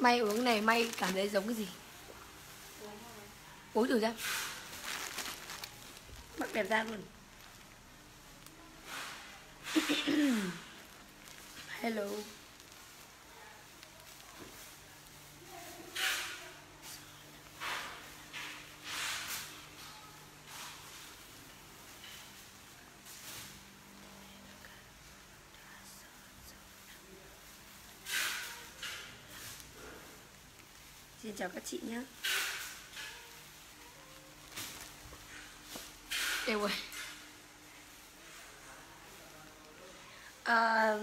may uống này may cảm thấy giống cái gì? Uống thử xem. Mặc đẹp ra luôn. Hello. Chào các chị nhé Đều rồi à,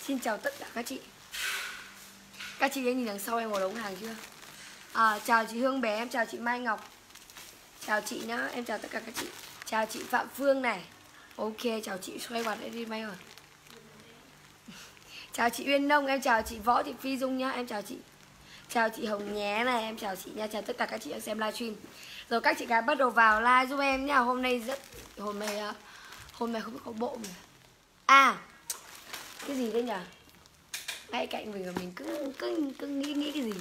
Xin chào tất cả các chị. Các chị thấy nhìn đằng sau em một đống hàng chưa? À, Chào chị Hương bé, em chào chị Mai Ngọc. Chào chị nhá, em chào tất cả các chị. Chào chị Phạm Phương này. Ok, chào chị xoay quạt đi Mai rồi. Chào chị Uyên Nông, em chào chị Võ Thị Phi Dung nhá, em chào chị Chào chị Hồng Nhé. Này, em chào chị nha, chào tất cả các chị đang xem livestream. Rồi các chị gái bắt đầu vào like giúp em nhá Hôm nay rất, hôm nay à, hôm nay không biết có bộ mà. À, cái gì đấy nhỉ? Ngay cạnh mình mà mình cứ, cứ, cứ nghĩ, nghĩ cái gì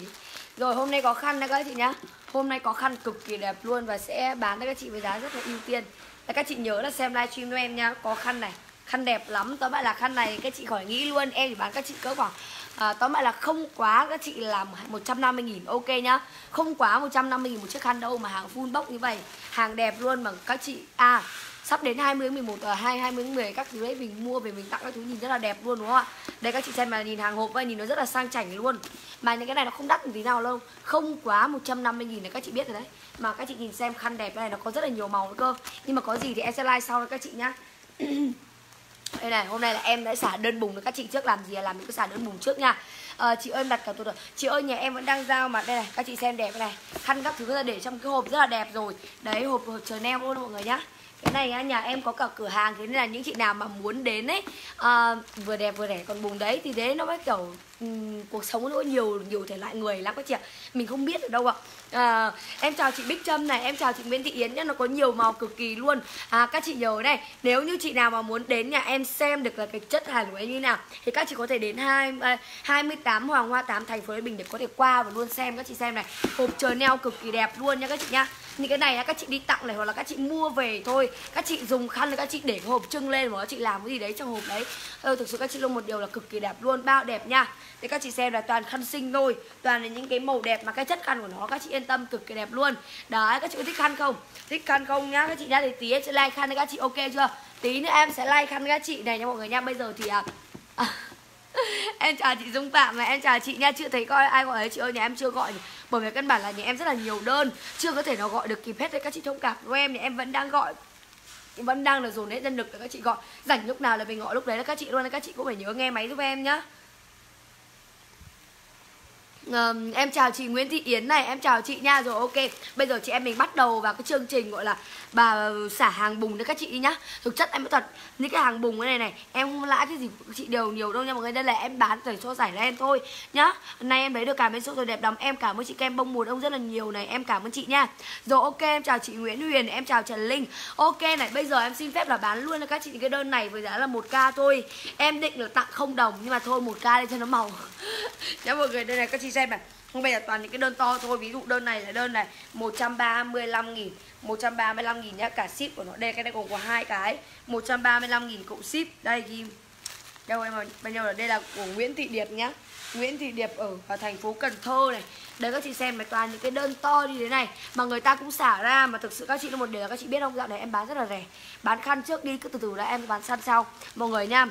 Rồi hôm nay có khăn đấy các chị nhá. Hôm nay có khăn cực kỳ đẹp luôn và sẽ bán cho các chị với giá rất là ưu tiên. Là các chị nhớ là xem livestream của em nhá Có khăn này. Khăn đẹp lắm. Tóm lại là khăn này các chị khỏi nghĩ luôn. Em chỉ bán các chị cỡ khoảng à, tóm lại là không quá các chị làm 150 nghìn ok nhá. Không quá 150 nghìn một chiếc khăn đâu mà hàng full box như vậy. Hàng đẹp luôn mà các chị à sắp đến 20 11 ở 2 20 10 các thứ đấy mình mua về mình tặng các thứ nhìn rất là đẹp luôn đúng không ạ? Đây các chị xem mà nhìn hàng hộp vậy nhìn nó rất là sang chảnh luôn. Mà những cái này nó không đắt một tí nào đâu. Không quá 150 nghìn là các chị biết rồi đấy. Mà các chị nhìn xem khăn đẹp này nó có rất là nhiều màu nữa cơ. Nhưng mà có gì thì em sẽ like sau đó các chị nhá. đây này hôm nay là em đã xả đơn bùng với các chị trước. Làm gì là làm những cái xả đơn bùng trước nha. À, chị ơi em đặt cả tôi rồi. Chị ơi nhà em vẫn đang giao mà đây này các chị xem đẹp này. Khăn các thứ ra để trong cái hộp rất là đẹp rồi. Đấy hộp, hộp chờ neo luôn mọi người nhá cái này á, nhà em có cả cửa hàng thế nên là những chị nào mà muốn đến ấy à, vừa đẹp vừa rẻ còn bùng đấy thì đấy nó mới kiểu um, cuộc sống nó có nhiều nhiều thể loại người lắm các chị ạ. Mình không biết ở đâu ạ. À, em chào chị Bích Trâm này em chào chị Nguyễn Thị Yến nhá nó có nhiều màu cực kỳ luôn. À, các chị nhớ này nếu như chị nào mà muốn đến nhà em xem được là cái chất hàng của em như nào thì các chị có thể đến hai à, hai mươi tám Hoàng Hoa 8 thành phố Thái Bình để có thể qua và luôn xem các chị xem này. Hộp chờ neo cực kỳ đẹp luôn nha các chị nhá những cái này các chị đi tặng này hoặc là các chị mua về thôi các chị dùng khăn là các chị để hộp trưng lên và các chị làm cái gì đấy trong hộp đấy ừ, thực sự các chị luôn một điều là cực kỳ đẹp luôn bao đẹp nha thì các chị xem là toàn khăn xinh thôi toàn là những cái màu đẹp mà cái chất khăn của nó các chị yên tâm cực kỳ đẹp luôn đấy các chị có thích khăn không thích khăn không nhá các chị nhá thì tí em sẽ like khăn cho các chị ok chưa tí nữa em sẽ like khăn các chị này nha mọi người nha bây giờ thì à, à em chào chị Dung Phạm và em chào chị nha. Chưa thấy coi ai gọi ấy, chị ơi, nhà em chưa gọi bởi vì căn bản là nhà em rất là nhiều đơn. Chưa có thể nào gọi được kịp hết đấy, các chị thông cảm với em thì em vẫn đang gọi. Vẫn đang là dồn hết nhân lực để các chị gọi. Rảnh lúc nào là mình gọi lúc đấy là các chị luôn, các chị cũng phải nhớ nghe máy giúp em nhá. Uh, em chào chị Nguyễn Thị Yến này, em chào chị nha. Rồi ok, bây giờ chị em mình bắt đầu vào cái chương trình gọi là bà xả hàng bùng cho các chị nhá. Thực chất em nói thật, những cái hàng bùng cái này này Em không lãi cái gì chị đều nhiều đâu nha mọi người. Đây là em bán để cho giải em thôi nhá. Hôm nay em lấy được cả bên số rồi đẹp lắm. Em cảm ơn chị Kem bông mùa đông rất là nhiều này. Em cảm ơn chị nha. Rồi ok, em chào chị Nguyễn Huyền, em chào Trần Linh. Ok này, bây giờ em xin phép là bán luôn cho các chị cái đơn này với giá là 1k thôi. Em định là tặng không đồng nhưng mà thôi 1k đây cho nó màu. Nhá mọi người, đây này các chị xem này. Không bây giờ toàn những cái đơn to thôi. Ví dụ đơn này là đơn này 135 nghìn. 135 nghìn nhá Cả ship của nó Đây cái này gồm có hai cái. 135 nghìn cộng ship. Đây ghi. Đâu em ơi Bao nhiêu là đây là của Nguyễn Thị Điệp nhá. Nguyễn Thị Điệp ở, ở thành phố Cần Thơ này. Đấy các chị xem này toàn những cái đơn to như thế này Mà người ta cũng xả ra Mà thực sự các chị là một điều là các chị biết không? Dạo này em bán rất là rẻ. Bán khăn trước đi cứ từ từ đã em bán khăn sau. Mọi người nha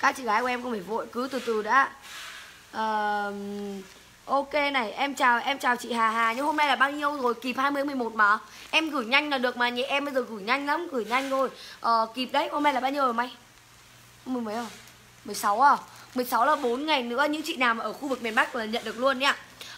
Các chị gái của em không phải vội cứ từ từ đã uh, Ok này, em chào em chào chị Hà Hà Nhưng hôm nay là bao nhiêu rồi? Kịp 20 11 mà Em gửi nhanh là được mà nhỉ em bây giờ gửi nhanh lắm, gửi nhanh thôi ờ, Kịp đấy, hôm nay là bao nhiêu rồi mày? Mười mấy rồi? 16 à? 16 à? là 4 ngày nữa Những chị nào mà ở khu vực miền Bắc là nhận được luôn nhá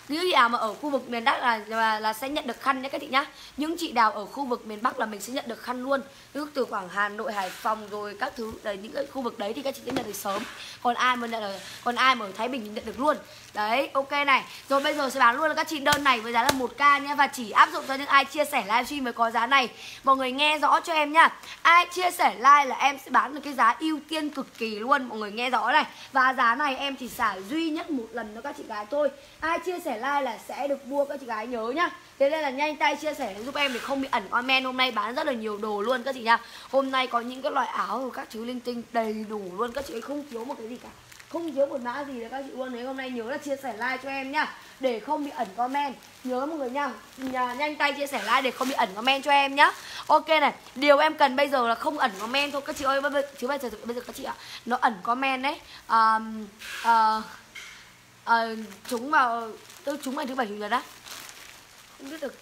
những chị nào mà ở khu vực miền Bắc là là, là sẽ nhận được khăn nhé các chị nhá. Những chị nào ở khu vực miền Bắc là mình sẽ nhận được khăn luôn. Nước từ khoảng Hà Nội Hải Phòng rồi các thứ đấy những cái khu vực đấy thì các chị sẽ nhận được sớm. Còn ai mà nhận được còn ai mà ở Thái Bình thì nhận được luôn đấy, ok này. Rồi bây giờ sẽ bán luôn là các chị đơn này với giá là một k nhé và chỉ áp dụng cho những ai chia sẻ livestream mới có giá này. Mọi người nghe rõ cho em nhá. Ai chia sẻ like là em sẽ bán được cái giá ưu tiên cực kỳ luôn. Mọi người nghe rõ này. Và giá này em chỉ xả duy nhất một lần cho các chị gái thôi. Ai chia sẻ like là sẽ được mua, các chị gái nhớ nhá. Thế nên là nhanh tay chia sẻ giúp em để không bị ẩn comment. Hôm nay bán rất là nhiều đồ luôn, các chị nha hôm nay có những cái loại áo rồi các thứ linh tinh đầy đủ luôn. Các chị ấy không thiếu một cái gì cả không thiếu một mã gì đấy các chị luôn đấy hôm nay nhớ là chia sẻ like cho em nhá để không bị ẩn comment. Nhớ mọi người nha nhanh tay chia sẻ like để không bị ẩn comment cho em nhá. Ok này điều em cần bây giờ là không ẩn comment thôi. Các chị ơi chứ bây giờ bây giờ các chị ạ nó ẩn comment đấy. Um, uh, ờ, uh, ờ, chúng vào tôi chúng ngày thứ bảy chủ nhật á. Không biết được.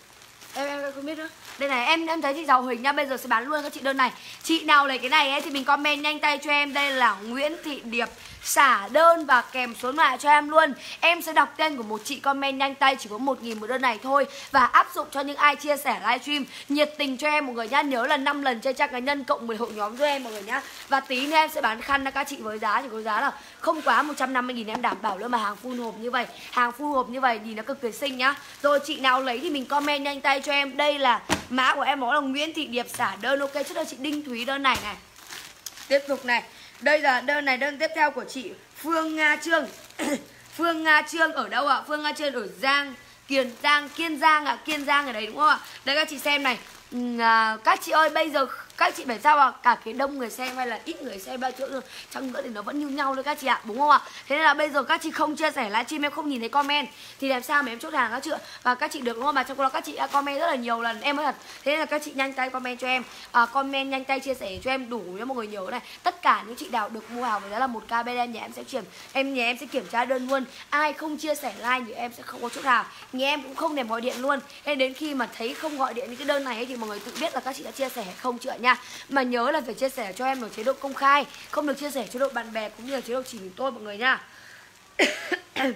Em em không biết nữa. Đây này em em thấy chị giàu huỳnh nha bây giờ sẽ bán luôn các chị đơn này. Chị nào lấy cái này ấy thì mình comment nhanh tay cho em. Đây là nguyễn thị điệp xả đơn và kèm số điện thoại cho em luôn. Em sẽ đọc tên của một chị comment nhanh tay, chỉ có một nghìn một đơn này thôi, Và áp dụng cho những ai chia sẻ livestream Nhiệt tình cho em mọi người nhá, Nhớ là 5 lần chơi trang cá nhân cộng 10 hội nhóm cho em mọi người nhá. Và tí nữa em sẽ bán khăn cho các chị với giá, chỉ có giá là không quá 150 nghìn em đảm bảo luôn mà hàng full hộp như vậy. Hàng full hộp như vậy thì nó cực kỳ xinh nhá. Rồi chị nào lấy thì mình comment nhanh tay cho em. Đây là mã của em, đó là Nguyễn Thị Điệp. Xả đơn, ok. Trước đây chị Đinh Thúy đơn này này. Tiếp tục này đây là đơn này đơn tiếp theo của chị Phương Nga Trương Phương Nga Trương ở đâu ạ? Phương Nga Trương ở Giang Kiên Giang Kiên Giang ạ Kiên Giang ở đấy đúng không ạ? Đây các chị xem này à, Các chị ơi bây giờ các chị phải sao à? Cả cái đông người xem hay là ít người xem bao chỗ rồi chăng nữa thì nó vẫn như nhau thôi các chị ạ đúng không ạ? Thế nên là bây giờ các chị không chia sẻ livestream em không nhìn thấy comment. Thì làm sao mà em chốt hàng các chị và các chị được đúng không? Mà trong đó các chị đã comment rất là nhiều lần. Em nói thật thế nên là các chị nhanh tay comment cho em. À, comment nhanh tay chia sẻ cho em đủ cho mọi người nhớ này. Tất cả những chị nào được mua hàng với giá là một k bên em nhà em sẽ chuyển. Em nhà em sẽ kiểm tra đơn luôn. Ai không chia sẻ like thì em sẽ không có chốt hàng. Nhà em cũng không để gọi điện luôn. Nên đến khi mà thấy không gọi điện những cái đơn này ấy, thì mọi người tự biết là các chị đã chia sẻ không chưa nha? Mà nhớ là phải chia sẻ cho em ở chế độ công khai không được chia sẻ chế độ bạn bè cũng như là chế độ chỉ mình tôi mọi người nha.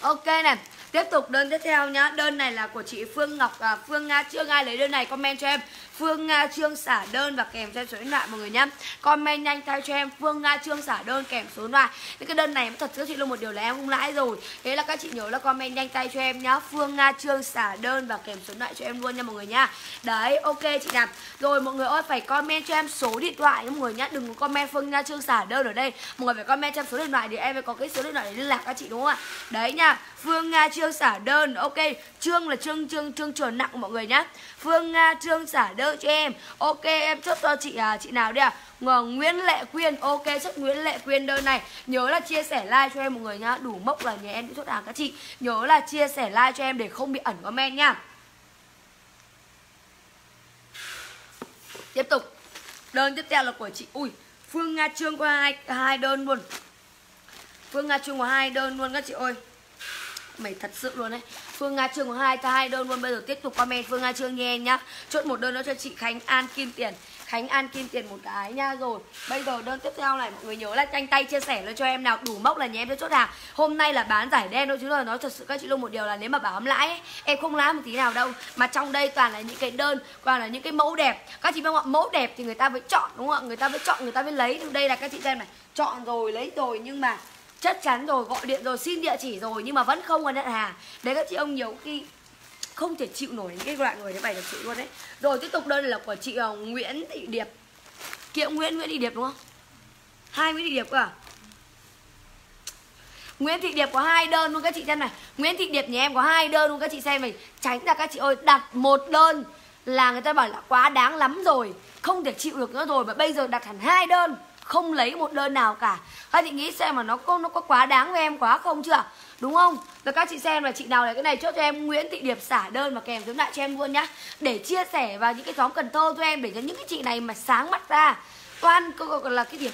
Ok này tiếp tục đơn tiếp theo nhá. Đơn này là của chị phương ngọc à, phương nga. Chưa ai lấy đơn này comment cho em. Phương Nga Trương xả đơn và kèm theo số điện thoại, mọi người nhá. Comment nhanh tay cho em, Phương Nga Trương xả đơn, kèm số điện thoại. Những cái đơn này thật sự chị luôn một điều là em không lãi rồi. Thế là các chị nhớ là comment nhanh tay cho em nhá. Phương Nga Trương xả đơn và kèm số điện thoại cho em luôn nha, mọi người nhá. Đấy, ok chị nào. Rồi, mọi người ơi, phải comment cho em số điện thoại nha, mọi người nhá. Đừng có comment Phương Nga Trương xả đơn ở đây. Mọi người phải comment cho em số điện thoại để em mới có cái số điện thoại để liên lạc các chị, đúng không ạ? Đấy nha, Phương Nga Trương xả đơn, Ok. Trương là Trương Trương Trương trở nặng mọi người nhá. Phương Nga Trương xả đơn cho em. Ok em chốt cho chị à, chị nào đây à Nguyễn Lệ Quyên. Ok chốt Nguyễn Lệ Quyên đơn này. Nhớ là chia sẻ like cho em mọi người nhá. Đủ mốc là nhà em đi chốt hàng các chị. Nhớ là chia sẻ like cho em để không bị ẩn comment nha Tiếp tục. Đơn tiếp theo là của chị. Ui Phương Nga Trương có hai, hai đơn luôn. Phương Nga Trương có hai đơn luôn các chị ơi mày thật sự luôn đấy Phương Nga Trương có hai hai đơn. Luôn bây giờ tiếp tục comment. Phương Nga Trương nghe nhá. Chốt một đơn nữa cho chị Khánh An Kim Tiền. Khánh An Kim Tiền một cái nha rồi. Bây giờ đơn tiếp theo này mọi người nhớ là tranh tay chia sẻ lên cho em nào. Đủ mốc là nhà em sẽ chốt hàng Hôm nay là bán giải đen thôi chứ là nói thật sự các chị luôn một điều là nếu mà bảo ấm lãi ấy, em không lãi một tí nào đâu. Mà trong đây toàn là những cái đơn toàn là những cái mẫu đẹp. Các chị biết không ạ? Mẫu đẹp thì người ta mới chọn đúng không ạ? Người ta mới chọn người ta mới lấy. Đây là các chị xem này. Chọn rồi lấy rồi nhưng mà chắc chắn rồi, gọi điện rồi, xin địa chỉ rồi, nhưng mà vẫn không à có nhận hàng đấy các chị ông nhiều khi không thể chịu nổi những cái loại người như vậy được chị luôn đấy. Rồi tiếp tục đơn là của chị ờ, Nguyễn Thị Điệp. Kiệu Nguyễn Nguyễn Thị Điệp đúng không? Hai Nguyễn Thị Điệp cơ à? Nguyễn Thị Điệp có hai đơn luôn các chị xem này. Nguyễn Thị Điệp nhà em có hai đơn luôn các chị xem này. Tránh ra các chị ơi, đặt một đơn Là người ta bảo là quá đáng lắm rồi, Không thể chịu được nữa rồi Và bây giờ đặt hẳn hai đơn không lấy một đơn nào cả. Các chị nghĩ xem mà nó có nó có quá đáng với em quá không chưa? Đúng không? Rồi các chị xem là chị nào lấy cái này chốt cho em Nguyễn Thị Điệp xả đơn và kèm giống lại cho em luôn nhá. Để chia sẻ vào những cái nhóm Cần Thơ cho em để cho những cái chị này mà sáng mắt ra. Toan còn là cái điểm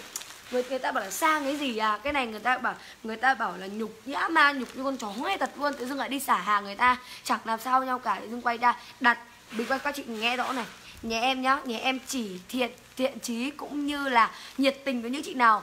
người, người ta bảo là sang cái gì à? Cái này người ta bảo người ta bảo là nhục nhã ma nhục như con chó hay thật luôn. Tự dưng lại đi xả hàng người ta. Chẳng làm sao nhau cả. Tự dưng quay ra. Đặt bình quay các chị nghe rõ này. Nhà em nhá. Nhà em chỉ thiện thiện trí cũng như là nhiệt tình với những chị nào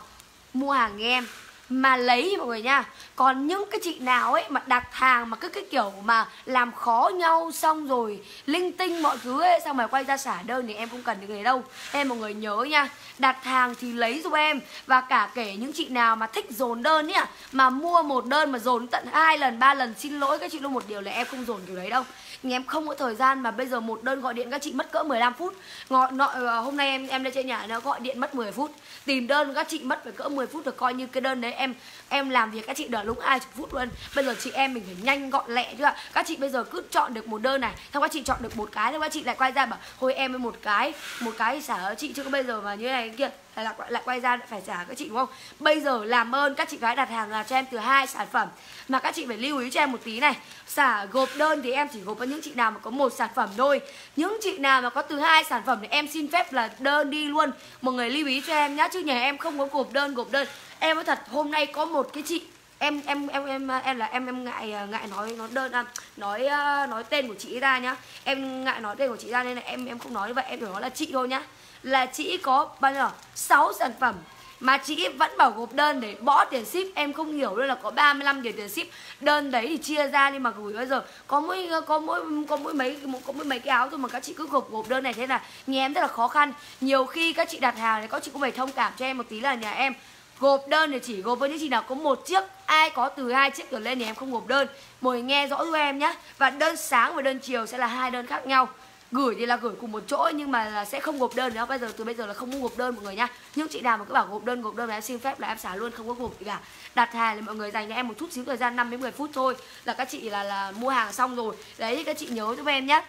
mua hàng nghe em. Mà lấy mọi người nha, còn những cái chị nào ấy mà đặt hàng mà cứ cái kiểu mà làm khó nhau xong rồi linh tinh mọi thứ ấy, xong rồi quay ra xả đơn thì em không cần những người đâu. Em mọi người nhớ nha, đặt hàng thì lấy giúp em. Và cả kể những chị nào mà thích dồn đơn nhá mà mua một đơn mà dồn tận hai lần, ba lần xin lỗi các chị luôn, một điều là em không dồn kiểu đấy đâu nhưng em không có thời gian mà bây giờ một đơn gọi điện các chị mất cỡ 15 phút. Ngọ, nọ, ờ, hôm nay em em lên trên nhà nó gọi điện mất 10 phút. Tìm đơn các chị mất phải cỡ 10 phút được coi như cái đơn đấy em em làm việc các chị đợi lúc hai phút luôn. Bây giờ chị em mình phải nhanh gọn lẹ chứ ạ. Các chị bây giờ cứ chọn được một đơn này xong các chị chọn được một cái xong các chị lại quay ra bảo thôi em với một cái một cái xả chị chứ bây giờ mà như này kia lại lại, lại quay ra lại phải trả các chị đúng không? Bây giờ làm ơn các chị gái đặt hàng là cho em từ hai sản phẩm mà các chị phải lưu ý cho em một tí này. Xả gộp đơn thì em chỉ gộp với những chị nào mà có một sản phẩm thôi. Những chị nào mà có từ hai sản phẩm thì em xin phép là đơn đi luôn. Mọi người lưu ý cho em nhá chứ nhà em không có gộp đơn gộp đơn. Em nói thật hôm nay có một cái chị em em em em em là em em ngại à, ngại nói nói đơn à, nói à, nói tên của chị ra nhá. Em ngại nói tên của chị ra nên là em em không nói như vậy em chỉ nói là chị thôi nhá là chị có bao nhiêu? 6 sản phẩm. Mà chị vẫn bảo gộp đơn để bỏ tiền ship. Em không hiểu luôn là có 35 tiền tiền ship. Đơn đấy thì chia ra nhưng mà gửi bây giờ? Có mỗi có mỗi có mỗi mấy, có mỗi mấy cái áo thôi mà các chị cứ gộp gộp đơn này thế là nhà em rất là khó khăn. Nhiều khi các chị đặt hàng thì các chị cũng phải thông cảm cho em một tí là nhà em gộp đơn thì chỉ gộp với những chị nào có một chiếc. Ai có từ hai chiếc trở lên thì em không gộp đơn. Mời nghe rõ cho em nhé và đơn sáng và đơn chiều sẽ là hai đơn khác nhau gửi thì là gửi cùng một chỗ, nhưng mà là sẽ không gộp đơn nữa. Bây giờ, từ bây giờ là không mua gộp đơn mọi người nha. Nhưng chị nào mà cứ bảo gộp đơn gộp đơn là em xin phép là em xả luôn, không có gộp gì cả. Đặt hàng thì mọi người dành cho em một chút xíu thời gian 5 đến 10 phút thôi. Là các chị là là mua hàng xong rồi. Đấy, các chị nhớ giúp em nhé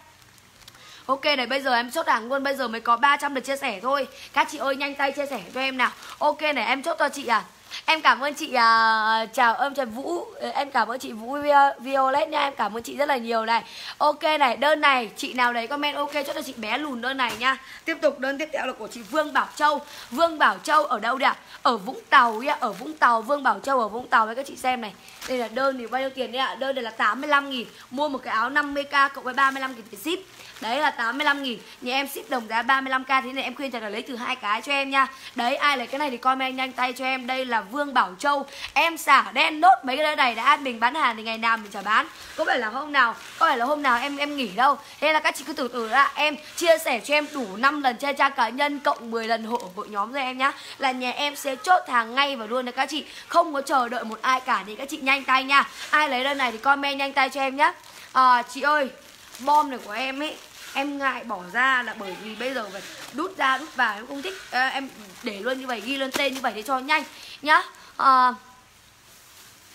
Ok, này bây giờ em chốt hàng luôn. Bây giờ mới có 300 được chia sẻ thôi. Các chị ơi, nhanh tay chia sẻ cho em nào. Ok, này em chốt cho chị à. Em cảm ơn chị uh, chào ơn Trần Vũ. Ừ, em cảm ơn chị Vũ à, Violet nha Em cảm ơn chị rất là nhiều này. Ok này đơn này chị nào đấy comment ok cho chị bé lùn đơn này nha. Tiếp tục đơn tiếp theo là của chị Vương Bảo Châu. Vương Bảo Châu ở đâu đấy ạ? Ở Vũng Tàu ạ Ở Vũng Tàu. Vương Bảo Châu ở Vũng Tàu với các chị xem này. Đây là đơn thì bao nhiêu tiền đấy ạ? Đơn này là 85 nghìn. Mua một cái áo 50k cộng với 35 nghìn tiền ship. Đấy là 85 nghìn. Nhà em ship đồng giá 35k Thế này em khuyên là lấy từ hai cái cho em nha. Đấy ai lấy cái này thì comment nhanh tay cho em. Đây là Vương Bảo Châu. Em xả đen nốt mấy cái này đã mình bán hàng thì ngày nào mình chả bán. Có phải là hôm nào Có phải là hôm nào em em nghỉ đâu. Thế là các chị cứ từ từ đã. Em chia sẻ cho em đủ 5 lần chơi trang cá nhân Cộng 10 lần hộ hội nhóm rồi em nhá. Là nhà em sẽ chốt hàng ngay và luôn đấy các chị. Không có chờ đợi một ai cả Thì các chị nhanh tay nha. Ai lấy đơn này thì comment nhanh tay cho em nhá. À, Chị ơi bom này của em ấy em ngại bỏ ra là bởi vì bây giờ phải đút ra đút vào em không thích. À, em để luôn như vậy ghi lên tên như vậy để cho nhanh nhá. À,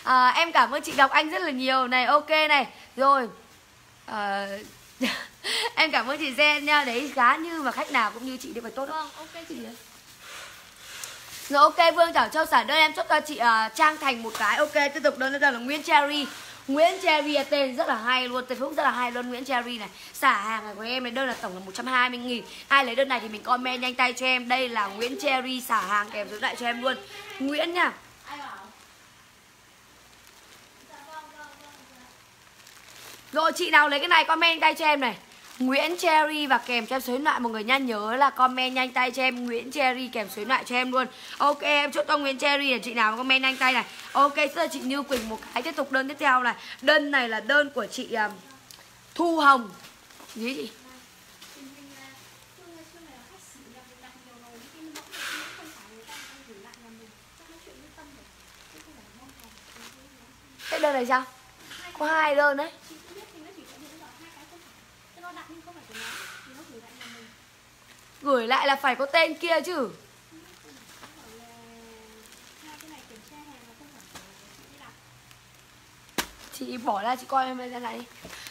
à, em cảm ơn chị Ngọc Anh rất là nhiều. Này ok này. Rồi à, em cảm ơn chị Gen nha. Đấy giá như mà khách nào cũng như chị thì phải tốt vâng ok chị rồi ok Vương Thảo Châu sản đơn em chốt cho chị uh, Trang Thành một cái. Ok tiếp tục đơn là Nguyễn Cherry Nguyễn Cherry tên rất là hay luôn, Tên Facebook rất là hay luôn, Nguyễn Cherry này. Xả hàng này của em này đơn là tổng là 120 nghìn. Ai lấy đơn này thì mình comment nhanh tay cho em. Đây là Nguyễn Cherry xả hàng kèm số lại cho em luôn. Nguyễn nha. Rồi, chị nào lấy cái này comment tay cho em này. Nguyễn Cherry và kèm cho em số điện thoại một người nha nhớ là comment nhanh tay cho em Nguyễn Cherry kèm số điện thoại cho em luôn. Ok em chốt cho Nguyễn Cherry là chị nào comment nhanh tay này. Ok giờ chị Như Quỳnh một cái tiếp tục đơn tiếp theo này. Đơn này là đơn của chị um, Thu Hồng. Gì chị? Cái đơn này sao? Có hai đơn đấy. Gửi lại là phải có tên kia chứ. Chị bỏ ra, chị coi em ra này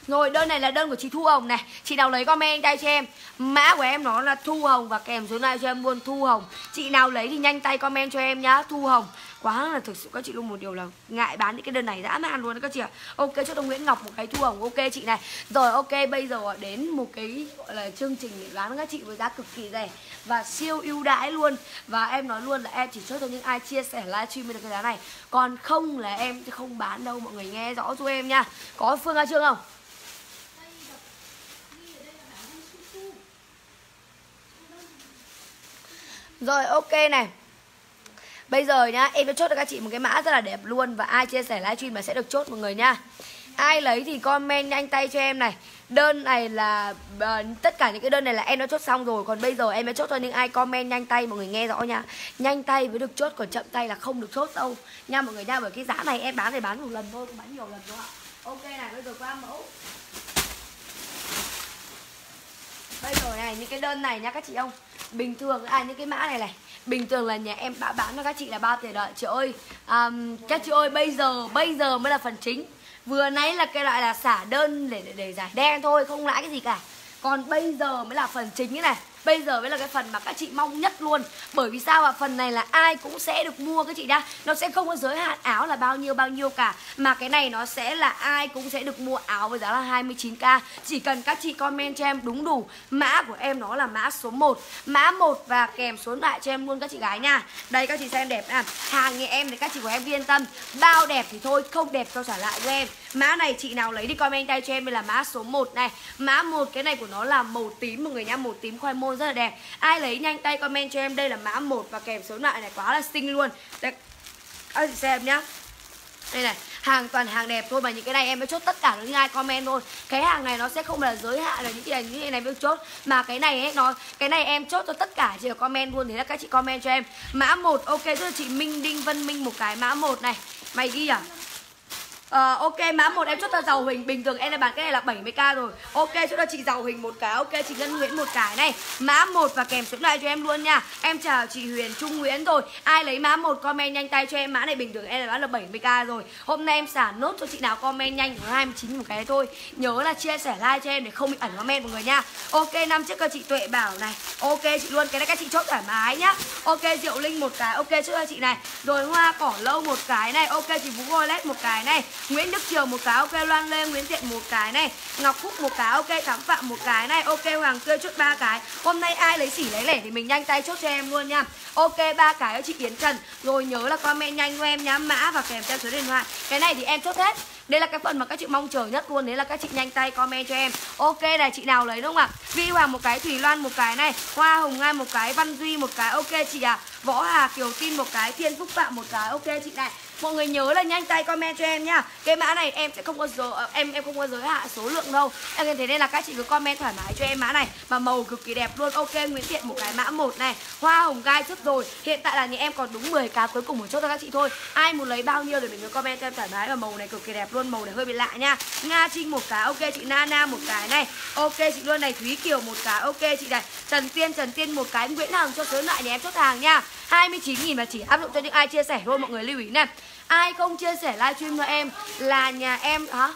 Rồi, đơn này là đơn của chị Thu Hồng này. Chị nào lấy comment tay cho em. Mã của em nó là Thu Hồng Và kèm số này cho em luôn, Thu Hồng. Chị nào lấy thì nhanh tay comment cho em nhá, Thu Hồng quá là thực sự, các chị luôn một điều là ngại bán những cái đơn này dã man luôn đấy các chị ạ. Ok, cho tôi nguyễn ngọc một cái thu hồng ok chị này. Rồi, ok, bây giờ đến một cái, gọi là, chương trình để bán các chị với giá cực kỳ rẻ và siêu ưu đãi luôn. Và em nói luôn là em chỉ chốt cho những ai chia sẻ livestream mới được cái giá này. Còn không là em sẽ không bán đâu, mọi người nghe rõ cho em nha. Có phương a trương không? Rồi, ok này. Bây giờ nhá, em sẽ chốt cho các chị một cái mã rất là đẹp luôn Và ai chia sẻ livestream mà sẽ được chốt mọi người nha Ai lấy thì comment nhanh tay cho em này. Đơn này là uh, Tất cả những cái đơn này là em đã chốt xong rồi. Còn bây giờ em đã chốt cho những ai comment nhanh tay Mọi người nghe rõ nha Nhanh tay mới được chốt Còn chậm tay là không được chốt đâu. Nha mọi người nha Bởi cái giá này em bán thì bán một lần thôi Không bán nhiều lần đâu ạ. Ok này bây giờ qua mẫu. Bây giờ này những cái đơn này nha các chị không? Bình thường à những cái mã này này bình thường là nhà em đã bán cho các chị là ba tiền đợi. Chị ơi um, các chị ơi bây giờ bây giờ mới là phần chính. Vừa nãy là cái loại là xả đơn để để, để giải đen thôi không lãi cái gì cả. Còn bây giờ mới là phần chính thế này. Bây giờ mới là cái phần mà các chị mong nhất luôn. Bởi vì sao ạ? Phần này là ai cũng sẽ được mua các chị đã. Nó sẽ không có giới hạn áo là bao nhiêu bao nhiêu cả. Mà cái này nó sẽ là ai cũng sẽ được mua áo với giá là 29k Chỉ cần các chị comment cho em đúng đủ Mã của em nó là mã số 1 Mã 1 và kèm số điện thoại cho em luôn các chị gái nha. Đây các chị xem đẹp nè Hàng nhà em thì các chị của em yên tâm. Bao đẹp thì thôi, không đẹp cho trả lại cho em. Mã này chị nào lấy đi comment tay cho em đây là mã số 1 này. Mã 1 cái này của nó là màu tím mọi người nha Màu tím khoai môn rất là đẹp. Ai lấy nhanh tay comment cho em đây là mã 1 Và kèm số loại này quá là xinh luôn. Đây, các chị xem nhá. Đây này hàng toàn hàng đẹp thôi mà những cái này em mới chốt tất cả những ai comment thôi. Cái hàng này nó sẽ không là giới hạn là những cái này những cái này mới chốt. Mà cái này ấy nó cái này em chốt cho tất cả chỉ comment luôn thế là các chị comment cho em. Mã 1 ok rất là chị Minh Đinh Vân Minh một cái mã 1 này. Mày ghi à Ờ, ok mã một em chốt cho giàu hình bình thường em đã bán cái này là 70k rồi. Ok chốt cho chị giàu hình một cái. Ok chị ngân nguyễn một cái này. Mã một và kèm số này cho em luôn nha. Em chào chị huyền trung nguyễn rồi. Ai lấy mã một comment nhanh tay cho em. Mã này bình thường em đã bán là 70k rồi. Hôm nay em xả nốt cho chị nào comment nhanh của 29 một cái thôi. Nhớ là chia sẻ like cho em để không bị ẩn comment mọi người nha. Ok năm chiếc cho chị tuệ bảo này. Ok chị luôn. Cái này các chị chốt thoải mái nhá. Ok diệu linh một cái. Ok chốt cho chị này. Rồi hoa cỏ lâu một cái này. Ok chị vũ golet một cái này. Nguyễn Đức Trường một cái ok, Loan Lê, Nguyễn Thiện một cái này, Ngọc Phúc một cái ok, Thắng Phạm một cái này, ok, Hoàng Tươi chốt ba cái. Hôm nay ai lấy xỉ lấy lẻ thì mình nhanh tay chốt cho em luôn nha. Ok, ba cái cho chị Yến Trần. Rồi nhớ là comment nhanh cho em nhá mã và kèm theo số điện thoại. Cái này thì em chốt hết. Đây là cái phần mà các chị mong chờ nhất luôn, đấy là các chị nhanh tay comment cho em. Ok này, chị nào lấy đúng không ạ? Vi hoàng một cái thủy loan một cái này, hoa hồng ngai một cái, văn duy một cái, ok chị à võ hà, kiều tin một cái, thiên phúc phạm một cái, ok chị này mọi người nhớ là nhanh tay comment cho em nhá. Cái mã này em sẽ không có giờ em em không có giới hạn số lượng đâu. Em thế nên là các chị cứ comment thoải mái cho em mã này mà màu cực kỳ đẹp luôn. Ok, nguyễn thiện một cái mã một này. Hoa hồng gai trước rồi. Hiện tại là nhà em còn đúng 10 cá cuối cùng một chốt cho các chị thôi. Ai muốn lấy bao nhiêu thì mình cứ comment cho em thoải mái và màu này cực kỳ đẹp luôn. Màu này hơi bị lạ nha. Nga trinh một cái, ok, chị nana một cái này. Ok, chị luôn này, thúy kiều một cái, ok, chị này. Trần tiên trần tiên một cái, nguyễn hằng cho số lại nhà em chốt hàng nha. 29.000 và chỉ áp dụng cho những ai chia sẻ. Thôi, mọi người lưu ý này Ai không chia sẻ livestream cho em là nhà em, hả?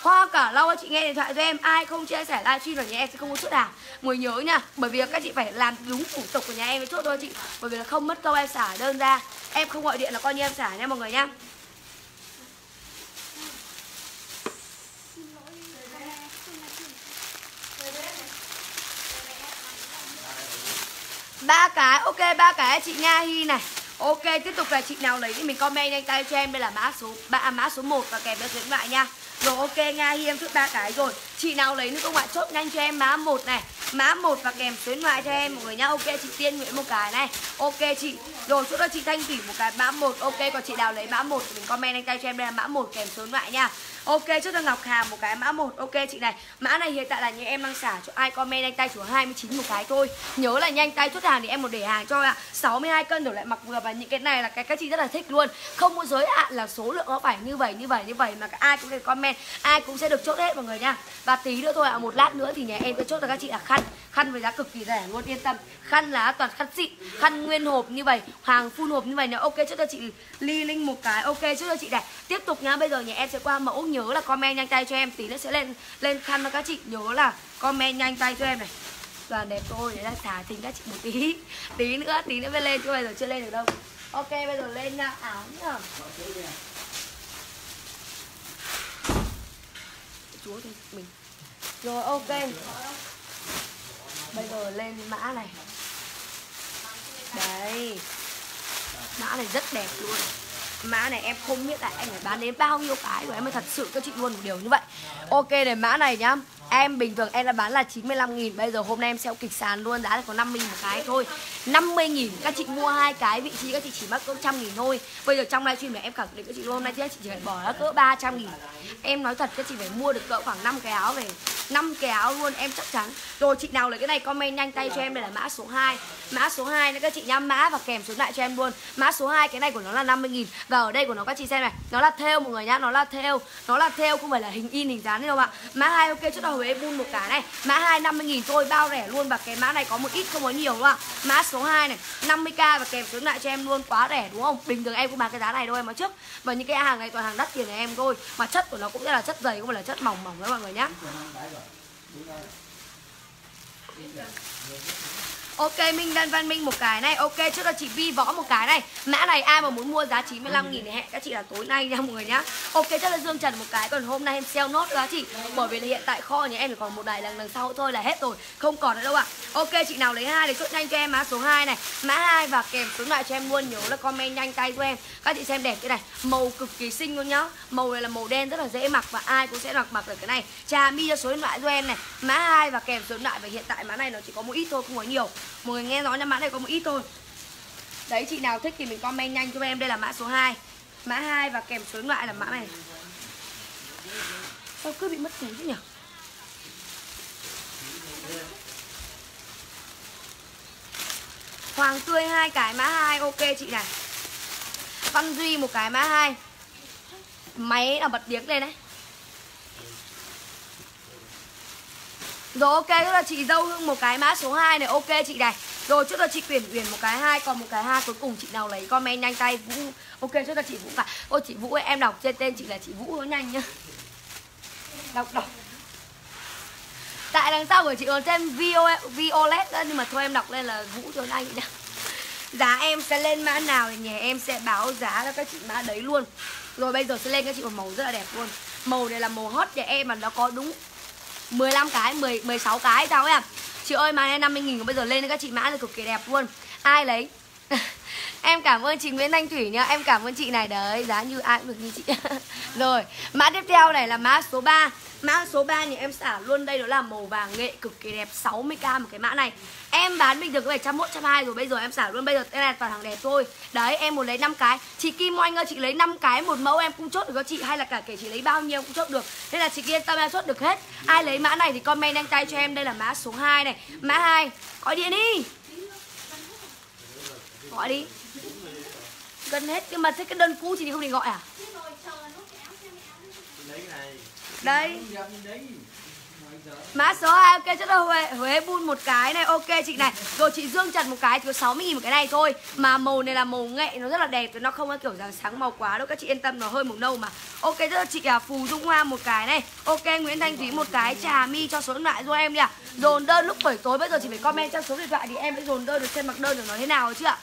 Hoa cả lâu chị nghe điện thoại cho em. Ai không chia sẻ livestream là nhà em sẽ không có suất hàng. Người nhớ nha, Bởi vì các chị phải làm đúng thủ tục của nhà em mới chốt thôi chị. Bởi vì là không mất câu em xả đơn ra. Em không gọi điện là coi như em xả nha, mọi người nha. Ba cái ok ba cái chị nga hy này. Ok tiếp tục là chị nào lấy thì mình comment nhanh tay cho em đây là mã số ba à, mã số 1 và kèm theo khuyến mại nha. Rồi ok nga hy em chốt ba cái rồi. Chị nào lấy nữa không ạ? Chốt nhanh cho em mã 1 này. Mã 1 và kèm khuyến mại cho em mọi người nhá ok chị tiên nguyễn một cái này. Ok chị. Rồi chốt cho chị thanh thủy một cái mã 1 ok còn chị nào lấy mã 1 thì mình comment nhanh tay cho em đây là mã 1 kèm khuyến mại nha. Ok cho cho Ngọc Hà một cái mã 1 Ok chị này Mã này hiện tại là như em đang xả cho ai comment nhanh tay chủ 29 một cái thôi. Nhớ là nhanh tay chốt hàng thì em một để hàng cho ạ. à. 62 cân đổi lại mặc vừa Và những cái này là cái các chị rất là thích luôn. Không có giới hạn là số lượng nó phải như vậy như vậy như vậy Mà ai cũng được comment Ai cũng sẽ được chốt hết mọi người nha. Và tí nữa thôi ạ à, Một lát nữa thì nhà em sẽ chốt cho các chị là khăn Khăn với giá cực kỳ rẻ, luôn yên tâm. Khăn là toàn khăn xịn, Khăn nguyên hộp như vậy, Hàng full hộp như vậy nữa Ok. Trước cho chị Ly Linh một cái, Ok. Trước cho chị này Tiếp tục nhá, Bây giờ nhà em sẽ qua mẫu. Nhớ là comment nhanh tay cho em tí nữa sẽ lên lên khăn cho các chị. Nhớ là comment nhanh tay cho em này. Toàn đẹp thôi để là thả thính các chị một tí. Tí nữa tí nữa mới lên chứ bây giờ chưa lên được đâu. Ok, bây giờ lên nha, áo nhá. Chúa thì mình. Rồi, ok bây giờ lên mã này. Đấy mã này rất đẹp luôn. Mã này em không biết là anh phải bán đến bao nhiêu cái rồi em mới thật sự các chị luôn một điều như vậy. Ok này mã này nhá. Em bình thường em đã bán là 95 nghìn, Bây giờ hôm nay em sẽ kịch sàn luôn, Giá là có 50 nghìn một cái thôi. 50 nghìn, Các chị mua hai cái, vị trí các chị chỉ mất cỡ 100 nghìn thôi. Bây giờ trong livestream này em khẳng định các chị luôn Hôm nay chị chỉ phải bỏ ra cỡ 300 nghìn. Em nói thật, các chị phải mua được cỡ khoảng 5 cái áo về 5 cái áo luôn, em chắc chắn. Rồi chị nào lấy cái này comment nhanh tay cho em, Đây là mã số 2 Mã số 2 nữa các chị nhá, Mã và kèm số lại cho em luôn. Mã số 2 cái này của nó là 50 nghìn. Và ở đây của nó, các chị xem này, Nó là theo mọi người nhá, Nó là theo Nó là theo không phải là hình in, hình dán đâu ạ. Mã 2 ok chút đầu Huế bun một cái này. Mã 2 50 nghìn thôi, bao rẻ luôn Và cái mã này có một ít không có nhiều, đúng không? Ạ Mã số 2 này 50k và kèm số lại cho em luôn, Quá rẻ, đúng không? Bình thường em cũng bán cái giá này thôi em nói trước. Và những cái hàng này toàn hàng đắt tiền này em thôi. Mà chất của nó cũng rất là chất dày, Không phải là chất mỏng mỏng đấy mọi người nhá. Ok, Minh Đan Văn, Minh một cái này. Ok, trước cho chị Vi Võ một cái này. Mã này ai mà muốn mua giá 95 nghìn thì hẹn các chị là tối nay nha mọi người nhá. Ok, chắc là Dương Trần một cái, Còn hôm nay em sale nốt giá chị. Bởi vì là hiện tại kho nhà em chỉ còn một đài lần đằng sau thôi là hết rồi, Không còn nữa đâu ạ. Ok, chị nào lấy hai thì chốt nhanh cho em mã số 2 này. Mã 2 và kèm số lại cho em luôn, Nhớ là comment nhanh tay cho em. Các chị xem đẹp cái này, Màu cực kỳ xinh luôn nhá. Màu này là màu đen rất là dễ mặc Và ai cũng sẽ mặc mặc được cái này. Trà mi cho số điện thoại cho em này. Mã 2 và kèm số điện thoại Và hiện tại mã này nó chỉ có một ít thôi, không có nhiều. Mọi người nghe rõ nha, mã này có một ít thôi. Đấy, chị nào thích thì mình comment nhanh cho em. Đây là mã số 2 Mã 2 và kèm số loại là mã này. Sao cứ bị mất túi chứ nhỉ? Hoàng tươi hai cái, mã 2 ok chị này. Văn Duy một cái, mã 2 Máy là bật tiếng lên đấy. Rồi ok, tức là chị dâu Hương một cái mã số 2 này, ok chị này. Rồi trước là chị Tuyển Uyển một cái hai Còn một cái hai cuối cùng chị nào lấy comment nhanh tay Vũ. Ok trước là chị Vũ cả. Ôi chị Vũ ơi, em đọc trên tên chị là chị Vũ nhanh nhá. Đọc đọc. Tại đằng sau của chị còn thêm Violet đó Nhưng mà thôi em đọc lên là Vũ cho anh nhá. Giá em sẽ lên mã nào thì nhà em sẽ báo giá cho các chị mã đấy luôn. Rồi bây giờ sẽ lên các chị một màu rất là đẹp luôn. Màu này là màu hot nhà em mà nó có đúng 15 cái, 10, 16 cái sao em à. Chị ơi mà em 50 nghìn bây giờ lên các chị mã là cực kỳ đẹp luôn. Ai lấy? Em cảm ơn chị Nguyễn Thanh Thủy nhá Em cảm ơn chị này. Đấy Giá như ai cũng được như chị. Rồi Mã tiếp theo này là mã số 3 Mã số 3 thì em xả luôn đây đó là màu vàng nghệ cực kỳ đẹp 60k một cái mã này. Em bán bình thường có 701, 120 rồi Bây giờ em xả luôn. Bây giờ đây là toàn hàng đẹp thôi. Đấy em muốn lấy 5 cái. Chị Kim Oanh ơi chị lấy 5 cái một mẫu em cũng chốt được cho chị Hay là cả kể chị lấy bao nhiêu cũng chốt được. Nên là chị yên tâm em chốt được hết. Ai lấy mã này thì comment nhanh tay cho em. Đây là mã số 2 này. Mã 2 Gọi điện đi. Gọi đi. Gần hết nhưng mà thế cái đơn cũ chị thì không định gọi à? Đây Mã số 2 ok chất là Huế, Huế bun một cái này. Ok chị này Rồi chị Dương Trần một cái chỉ có 60 nghìn một cái này thôi. Mà màu này là màu nghệ nó rất là đẹp Nó không có kiểu rằng sáng màu quá đâu Các chị yên tâm nó hơi màu nâu mà. Ok rất là chị à, Phù Dung Hoa một cái này. Ok Nguyễn Thanh Thúy một cái Trà mi cho số điện thoại cho em đi ạ. À. Dồn đơn lúc buổi tối bây giờ chỉ phải comment cho số điện thoại Thì em sẽ dồn đơn được xem mặc đơn được nó thế nào chứ ạ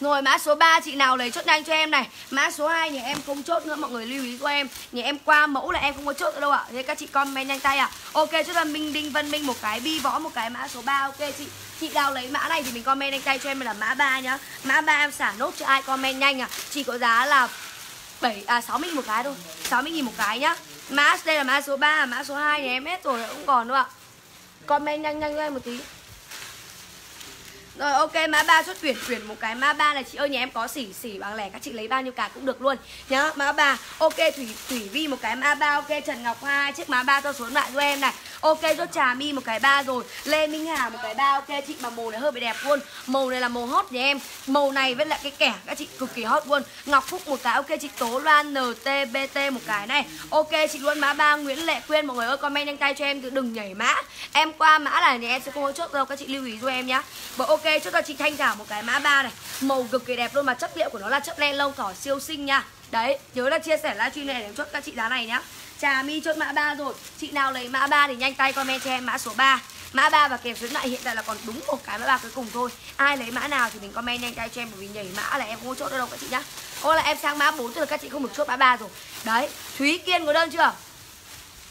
rồi, mã số 3 chị nào lấy chốt nhanh cho em này. Mã số 2 nhà em không chốt nữa, mọi người lưu ý cho em. Nhà em qua mẫu là em không có chốt nữa đâu ạ. Thế các chị comment nhanh tay ạ. À. Ok, chốt là Minh, Đinh Vân Minh, một cái Bi Võ, một cái mã số 3 ok, chị Chị nào lấy mã này thì mình comment nhanh tay cho em là mã 3 nhá. Mã 3 em xả nốt cho ai comment nhanh à Chỉ có giá là 7 à 60 một cái thôi. 60 nghìn một cái nhá. Mã, đây là mã số 3 Mã số 2 nhà em hết rồi cũng còn đâu ạ. Comment nhanh nhanh cho em một tí rồi, ok mã 3 chốt tuyển tuyển một cái mã 3 này chị ơi, nhà em có xỉ xỉ bằng lẻ, các chị lấy bao nhiêu cả cũng được luôn nhá. Mã 3. Ok, Thủy Thủy Vi một cái mã 3 ok Trần Ngọc hai chiếc mã 3 cho số lại cho em này. Ok chốt Trà Mi một cái 3 rồi. Lê Minh Hà một cái 3 ok chị mà màu này hơi bị đẹp luôn. Màu này là màu hot nhà em. Màu này với lại cái kẻ, các chị cực kỳ hot luôn. Ngọc Phúc một cái, ok chị Tố Loan NTBT một cái này. Ok, chị luôn mã 3 Nguyễn Lệ Quyên, mọi người ơi, comment nhanh tay cho em đừng nhảy mã. Em qua mã là nhà em sẽ không có chốt đâu các chị lưu ý cho em nhá. Và ok cho ta chị Thanh Thảo một cái mã 3 này. Màu cực kỳ đẹp luôn mà chất liệu của nó là chất len lông thỏ siêu xinh nha. Đấy, nhớ là chia sẻ livestream này để chốt các chị giá này nhá. Trà mi chốt mã 3 rồi. Chị nào lấy mã 3 thì nhanh tay comment cho em mã số 3 Mã 3 và kèm số điện thoại hiện tại là còn đúng một cái mã 3 cuối cùng thôi. Ai lấy mã nào thì mình comment nhanh tay cho em Bởi vì nhảy mã là em không có chốt đâu các chị nhá. Ô là em sang mã 4 tức là các chị không được chốt mã 3 rồi. Đấy, Thúy Kiên có đơn chưa?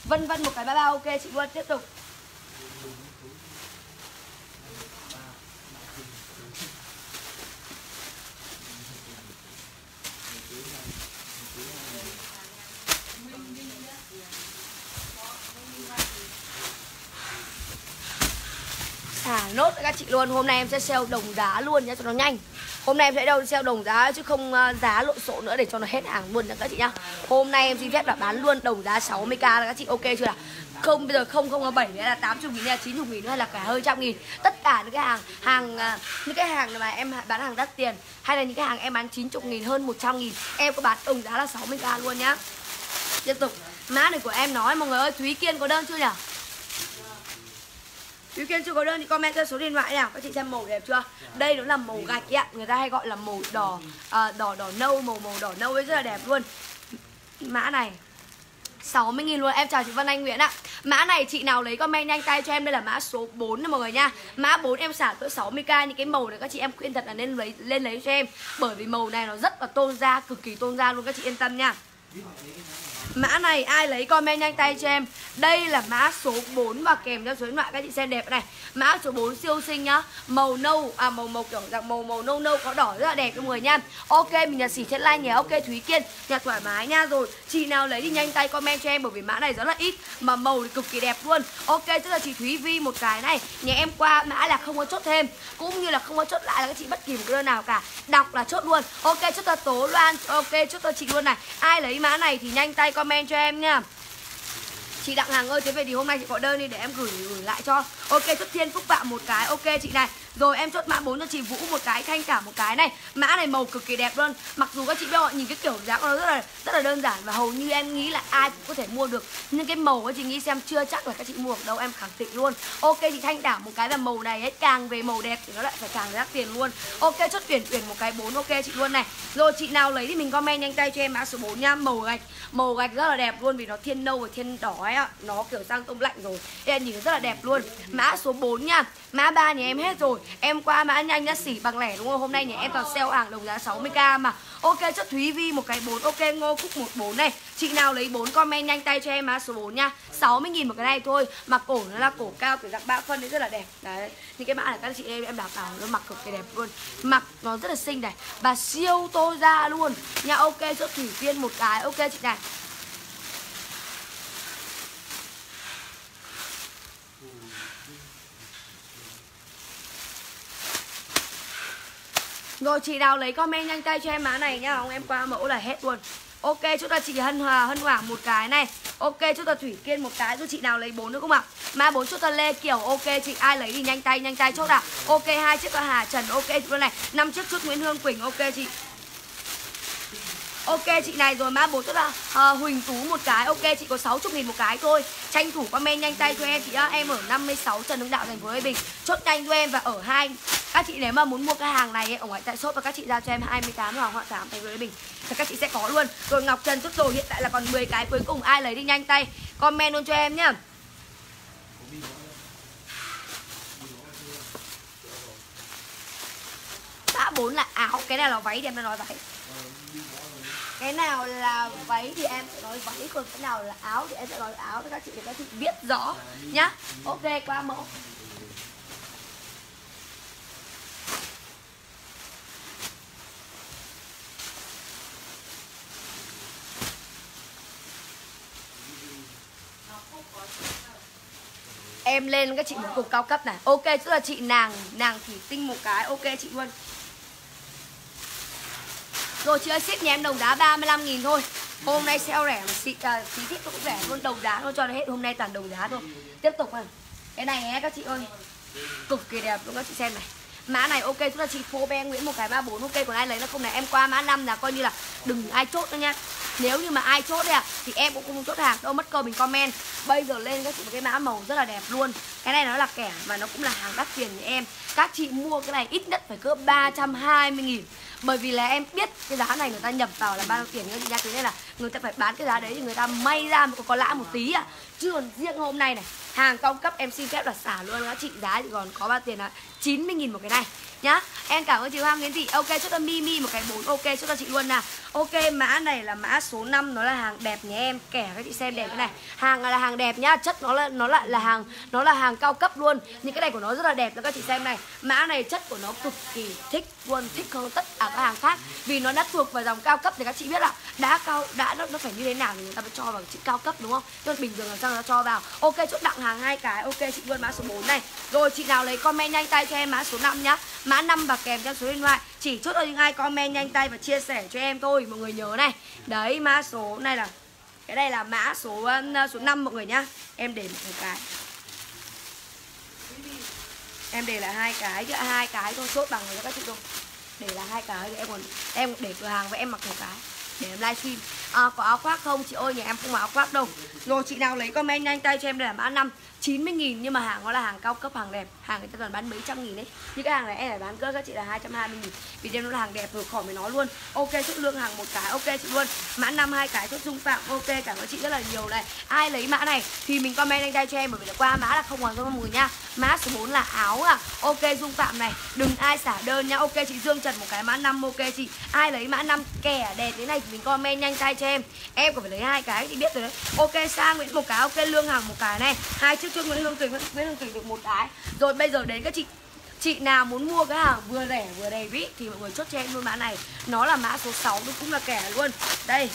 Vân Vân một cái mã 3 ok chị luôn tiếp tục. Nốt với các chị luôn. Hôm nay em sẽ sale đồng giá luôn nhé cho nó nhanh. Hôm nay em sẽ đâu sale đồng giá chứ không à, giá lộn xộn nữa để cho nó hết hàng luôn nha các chị nhá. Hôm nay em xin phép là bán luôn đồng giá 60k là các chị, ok chưa nào? Không, bây giờ không không bảy là là 80 nghìn hay là 90 nghìn hay là cả hơi trăm nghìn. Tất cả những cái hàng hàng à, những cái hàng mà em bán hàng đắt tiền hay là những cái hàng em bán 90 nghìn, hơn 100 nghìn, em có bán đồng giá là 60k luôn nhá. Tiếp tục. Mã này của em nói, mọi người ơi, Thúy Kiên có đơn chưa nhỉ Thúy Kiên chưa có đơn thì comment cho số điện thoại nào. Các chị xem màu đẹp chưa? Đây nó là màu gạch ạ. Người ta hay gọi là màu đỏ à, Đỏ đỏ nâu Màu màu đỏ nâu ấy rất là đẹp luôn. Mã này 60.000 luôn. Em chào chị Vân Anh Nguyễn ạ. Mã này chị nào lấy comment nhanh tay cho em? Đây là mã số 4 nha mọi người nha. Mã 4 em xả cỡ 60k Những cái màu này các chị em khuyên thật là nên lấy lên lấy cho em. Bởi vì màu này nó rất là tôn da Cực kỳ tôn da luôn. Các chị yên tâm nha. Mã này ai lấy comment nhanh tay cho em? Đây là mã số 4 và kèm theo số điện thoại các chị xem đẹp này. Mã số 4 siêu xinh nhá. Màu nâu, à màu màu kiểu dạng màu màu nâu nâu có đỏ rất là đẹp cho mọi người nha. Ok mình là xỉ trên like nhé. Ok Thúy Kiên nhà thoải mái nha rồi. Chị nào lấy thì nhanh tay comment cho em bởi vì mã này rất là ít Mà màu thì cực kỳ đẹp luôn. Ok tức là chị Thúy Vi một cái này Nhà em qua mã là không có chốt thêm. Cũng như là không có chốt lại là các chị bất kỳ một cái đơn nào cả. Đọc là chốt luôn. Ok chốt cho Tố Loan. Ok chốt cho chị luôn này. Ai lấy mã này thì nhanh tay comment cho em nha. Chị Đặng Hàng ơi, thế về thì hôm nay chị có đơn đi để em gửi gửi lại cho. Ok, chốt thiên phúc bạn một cái. Ok chị này. Rồi em chốt mã 4 cho chị Vũ một cái, Thanh cả một cái này. Mã này màu cực kỳ đẹp luôn. Mặc dù các chị biết họ nhìn cái kiểu dáng nó rất là rất là đơn giản Và hầu như em nghĩ là ai cũng có thể mua được. Nhưng cái màu các chị nghĩ xem chưa chắc là các chị mua được đâu Em khẳng định luôn. Ok chị Thanh cả một cái và màu này ấy, càng về màu đẹp thì nó lại phải càng đắt tiền luôn. Ok, chốt tuyển tuyển một cái 4 ok chị luôn này. Rồi chị nào lấy thì mình comment nhanh tay cho em mã số 4 nha. Màu gạch, màu gạch rất là đẹp luôn Vì nó thiên nâu và thiên đỏ ấy nói ạ. Nó kiểu sang tông lạnh rồi. Đây là nhìn rất là đẹp luôn. Mã số 4 nha. Mã 3 nhà em hết rồi. Em qua mã nhanh đã xỉ bằng lẻ đúng không? Hôm nay nhà em toàn sale hàng đồng giá 60k mà. Ok chất Thúy Vi một cái 4 Ok, Ngô Phúc 14 này. Chị nào lấy 4 comment nhanh tay cho em mã số 4 nha. 60.000 một cái này thôi. Mà cổ nó là cổ cao, kiểu dạng 3 phân đấy rất là đẹp. Đấy. Những cái mã này các chị em em đảm bảo nó mặc cực kỳ đẹp luôn. Mặc nó rất là xinh này. Và siêu tô ra luôn. Nha, ok chất Thủy Viên một cái. Ok, chị này. Rồi, chị nào lấy comment nhanh tay cho em má này nhá. Ông em qua mẫu là hết luôn. Ok chúng ta chị Hân Hòa, Hân Hoàng một cái này. Ok chúng ta Thủy Kiên một cái. Rồi chị nào lấy bốn nữa không ạ? Má bốn chúng ta Lê kiểu Ok, chị ai lấy thì nhanh tay nhanh tay chốt ạ. Ok, hai chiếc là Hà Trần. Ok chị luôn này. Năm chiếc chút Nguyễn Hương Quỳnh. Ok, chị. Ok chị này rồi mã 4 tức là uh, Huỳnh Tú một cái. Ok chị có 60 nghìn một cái thôi. Tranh thủ comment nhanh tay cho em chị á Em ở 56 Trần Hưng Đạo thành phố Lê Bình. Chốt nhanh cho em và ở hai Các chị nếu mà muốn mua cái hàng này ấy, ở ngoài tại shop và các chị ra cho em 28 Hoàng Hoa 8 thành phố Lê Bình. Thì các chị sẽ có luôn. Rồi Ngọc Trần chốt rồi hiện tại là còn 10 cái cuối cùng. Ai lấy đi nhanh tay. Comment luôn cho em nhá. Mã 4 là áo. Cái này là váy thì em đã nói váy cái nào là váy thì em sẽ nói váy, còn cái nào là áo thì em sẽ nói áo. Cho các chị để các chị biết rõ, nhá. Ok, qua mẫu. Em lên các chị một cục cao cấp này. Ok, tức là chị nàng nàng thủy tinh một cái. Ok, chị luôn rồi chị ơi ship nhà em đồng đá 35 nghìn thôi. Hôm nay sale rẻ mà xị, à, phí thích cũng rẻ luôn đồng đá thôi cho nó hết hôm nay toàn đồng đá thôi. Tiếp tục này Cái này nhé các chị ơi. Cực kỳ đẹp luôn các chị xem này. Mã này ok chúng ta chị phô be Nguyễn một cái 34 ok còn ai lấy nó không này. Em qua mã 5 là coi như là đừng ai chốt nữa nha. Nếu như mà ai chốt đấy à thì em cũng không chốt hàng đâu mất cơ mình comment. Bây giờ lên các chị một cái mã màu rất là đẹp luôn. Cái này nó là kẻ mà nó cũng là hàng đắt tiền như em. Các chị mua cái này ít nhất phải cỡ 320 nghìn bởi vì là em biết cái giá này người ta nhập vào là bao nhiêu tiền các chị nha thế nên là người ta phải bán cái giá đấy thì người ta may ra có, có lãi một tí à chứ còn riêng hôm nay này hàng cao cấp em xin phép là xả luôn giá trị giá thì còn có bao tiền là 90 nghìn một cái này nhá. Em cảm ơn chị hoa Nguyễn Thị. Ok chốt cho Mimi một cái bốn. Ok chốt cho chị luôn nào. Ok mã này là mã số 5 nó là hàng đẹp nhé em. Kẻ các chị xem đẹp cái này. Hàng là hàng đẹp nhá. Chất nó là nó lại là hàng nó là hàng cao cấp luôn. Những cái này của nó rất là đẹp các chị xem này. Mã này chất của nó cực kỳ thích quân thích hơn tất cả các hàng khác vì nó đã thuộc vào dòng cao cấp thì các chị biết là đã cao đã nó, nó phải như thế nào thì người ta mới cho vào chữ cao cấp đúng không? Cho bình thường là sao nó cho vào. Ok chốt đặng hàng hai cái. Ok chị luôn mã số 4 này. Rồi chị nào lấy comment nhanh tay cho em mã số 5 nhá. Mã 5 và kèm theo số điện thoại. Chỉ chốt ở những ai comment nhanh tay và chia sẻ cho em thôi mọi người nhớ này. Đấy mã số này là cái này là mã số um, số 5 mọi người nhá. Em để một cái. Em để là hai cái chứ hai cái thôi chốt bằng cho các chị thôi để là hai cái em còn em để cửa hàng và em mặc một cái để em livestream à, có áo khoác không? Chị ơi nhà em không có áo khoác đâu. Rồi chị nào lấy comment nhanh tay cho em đây là mã 5 90 nghìn nhưng mà hàng nó là hàng cao cấp hàng đẹp. Hàng người ta toàn bán mấy trăm nghìn đấy những cái hàng này em phải bán cỡ các chị là 220 nghìn. Vì đây nó là hàng đẹp rồi khỏi mới nói luôn. Ok chất lượng hàng một cái ok chị luôn. Mã năm hai cái chốt dung phạm ok cảm ơn chị rất là nhiều này. Ai lấy mã này thì mình comment nhanh tay cho em bởi vì là qua mã là không hoàn cho mọi người nha. Mã số 4 là áo à. Ok dung phạm này đừng ai xả đơn nha. Ok chị dương trần một cái mã năm ok chị. Ai lấy mã năm kẻ đẹp thế này thì mình comment nhanh tay cho em. Em còn phải lấy hai cái thì biết rồi đấy. Ok, sang, nguyễn một cái ok, lương hàng một cái này. Hai chiếc chân nguyễn hương tuyền nguyễn hương tuyền được một cái. Rồi bây giờ đến các chị. Chị nào muốn mua cái hàng vừa rẻ, vừa đẹp ý, thì mọi người chốt cho em luôn mã này. Nó là mã số 6 nó cũng là kẻ luôn. Đây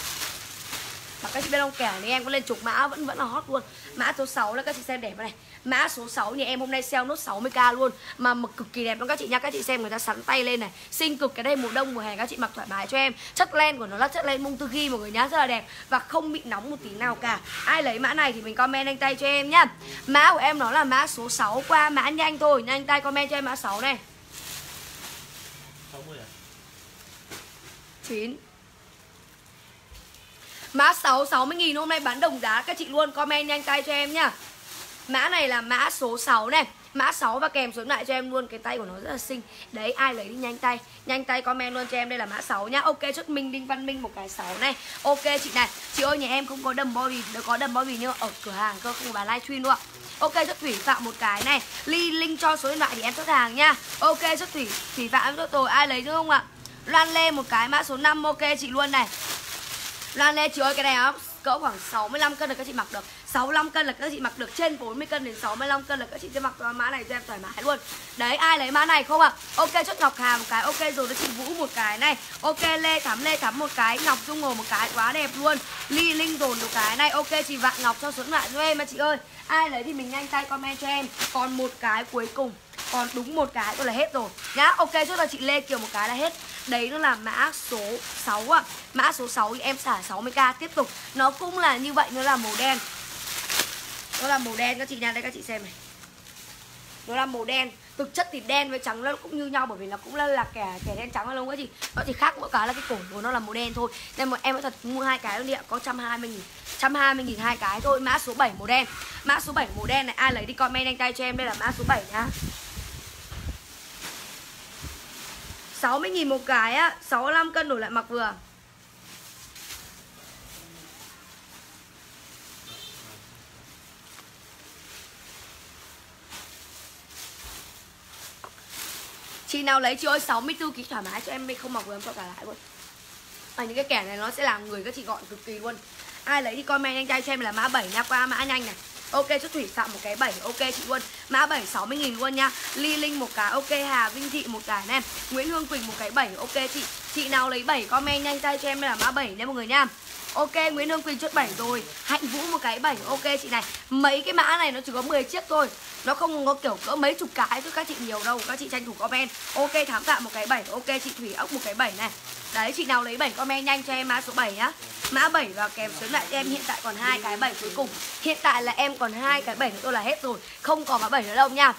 mà các chị biết không kẻ này em có lên chục mã vẫn vẫn là hot luôn. Mã số 6 là các chị xem đẹp này. Mã số 6 nhà em hôm nay sale nốt 60k luôn. Mà mặc cực kỳ đẹp luôn các chị nha. Các chị xem người ta sắn tay lên này. Xinh cực cái đây mùa đông mùa hè các chị mặc thoải mái cho em. Chất len của nó là chất len mung tư ghi mọi người nhá rất là đẹp. Và không bị nóng một tí nào cả. Ai lấy mã này thì mình comment anh tay cho em nhá. Mã của em nó là mã số 6 qua mã nhanh thôi. Nhanh tay comment cho em mã 6 này. 9 Mã 6 60 nghìn, hôm nay bán đồng giá, các chị luôn Comment nhanh tay cho em nhá. Mã này là mã số 6 này. Mã 6 và kèm xuống lại cho em luôn, Cái tay của nó rất là xinh. Đấy, ai lấy đi nhanh tay. Nhanh tay comment luôn cho em, Đây là mã 6 nhá. Ok, chúc Minh, Đinh, Văn Minh một cái 6 này. Ok, chị này. Chị ơi, nhà em không có đầm body Có đầm body nhưng ở cửa hàng cơ, không bán livestream luôn Ok cho Thủy Phạm một cái này. Ly linh cho số điện thoại thì em xuất hàng nha Ok cho Thủy Thủy Phạm em xuất rồi Ai lấy chứ không ạ? Loan Lê một cái, mã số 5 ok, chị luôn này. Loan Lê chị ơi, cái này á, cỡ khoảng 65 cân là các chị mặc được. 65 cân là các chị mặc được trên 40 cân đến 65 cân là các chị sẽ mặc mã này cho em thoải mái luôn. Đấy, ai lấy mã này không ạ? À? ok, chốt ngọc hà một cái, ok rồi đó chị vũ một cái này. Ok, lê thắm lê thắm một cái, ngọc dung hồ một cái, quá đẹp luôn. Ly linh dồn một cái này, ok, chị vạn ngọc cho xuống lại cho em mà chị ơi. Ai lấy thì mình nhanh tay comment cho em. Còn một cái cuối cùng còn đúng một cái thôi là hết rồi. Nhá ok chốt là chị lê kiều một cái là hết. Đấy nó là mã số 6 ạ. À. mã số 6 thì em xả 60k tiếp tục. Nó cũng là như vậy nó là màu đen. Nó là màu đen các chị nha đây các chị xem này. Nó là màu đen thực chất thì đen với trắng nó cũng như nhau bởi vì nó cũng là, là kẻ kẻ đen trắng luôn các chị. Nó chỉ khác mỗi cái là cái cổ của nó là màu đen thôi. Nên mà em nói thật mua hai cái luôn đi ạ có 120 nghìn 120 nghìn hai cái thôi. Mã số 7 màu đen. Mã số 7 màu đen này ai lấy đi comment nhanh tay cho em. Đây là mã số 7 nhá 60 nghìn một cái á 65 cân đổi lại mặc vừa. Chị nào lấy chị ơi 64 kg thoải mái cho em không mặc vừa em cho cả lại luôn. À, những cái kẻ này nó sẽ làm người các chị gọn cực kỳ luôn. Ai lấy thì comment nhanh tay cho em là mã 7 nha qua mã nhanh này. Ok, cho Thủy Phạm một cái 7 Ok, chị luôn Mã 7 60 nghìn luôn nha. Ly Linh một cái, Ok. Hà Vinh Thị một cái này. Nguyễn Hương Quỳnh một cái 7 Ok chị. Chị nào lấy 7 comment nhanh tay cho em là mã 7 nha mọi người nha. Ok, Nguyễn Hương Quỳnh chốt 7 rồi. Hạnh Vũ một cái 7 Ok, chị này. Mấy cái mã này nó chỉ có 10 chiếc thôi. Nó không có kiểu cỡ mấy chục cái thôi, các chị nhiều đâu. Các chị tranh thủ comment. Ok, Thám Tạ một cái 7 Ok, chị Thủy Ốc một cái 7 này. Đấy, chị nào lấy 7 comment nhanh cho em mã số 7 nhá. Mã 7 và kèm số lại cho em, hiện tại còn hai cái 7 cuối cùng. Hiện tại là em còn hai cái 7 nữa tôi là hết rồi. Không còn mã 7 nữa đâu nha.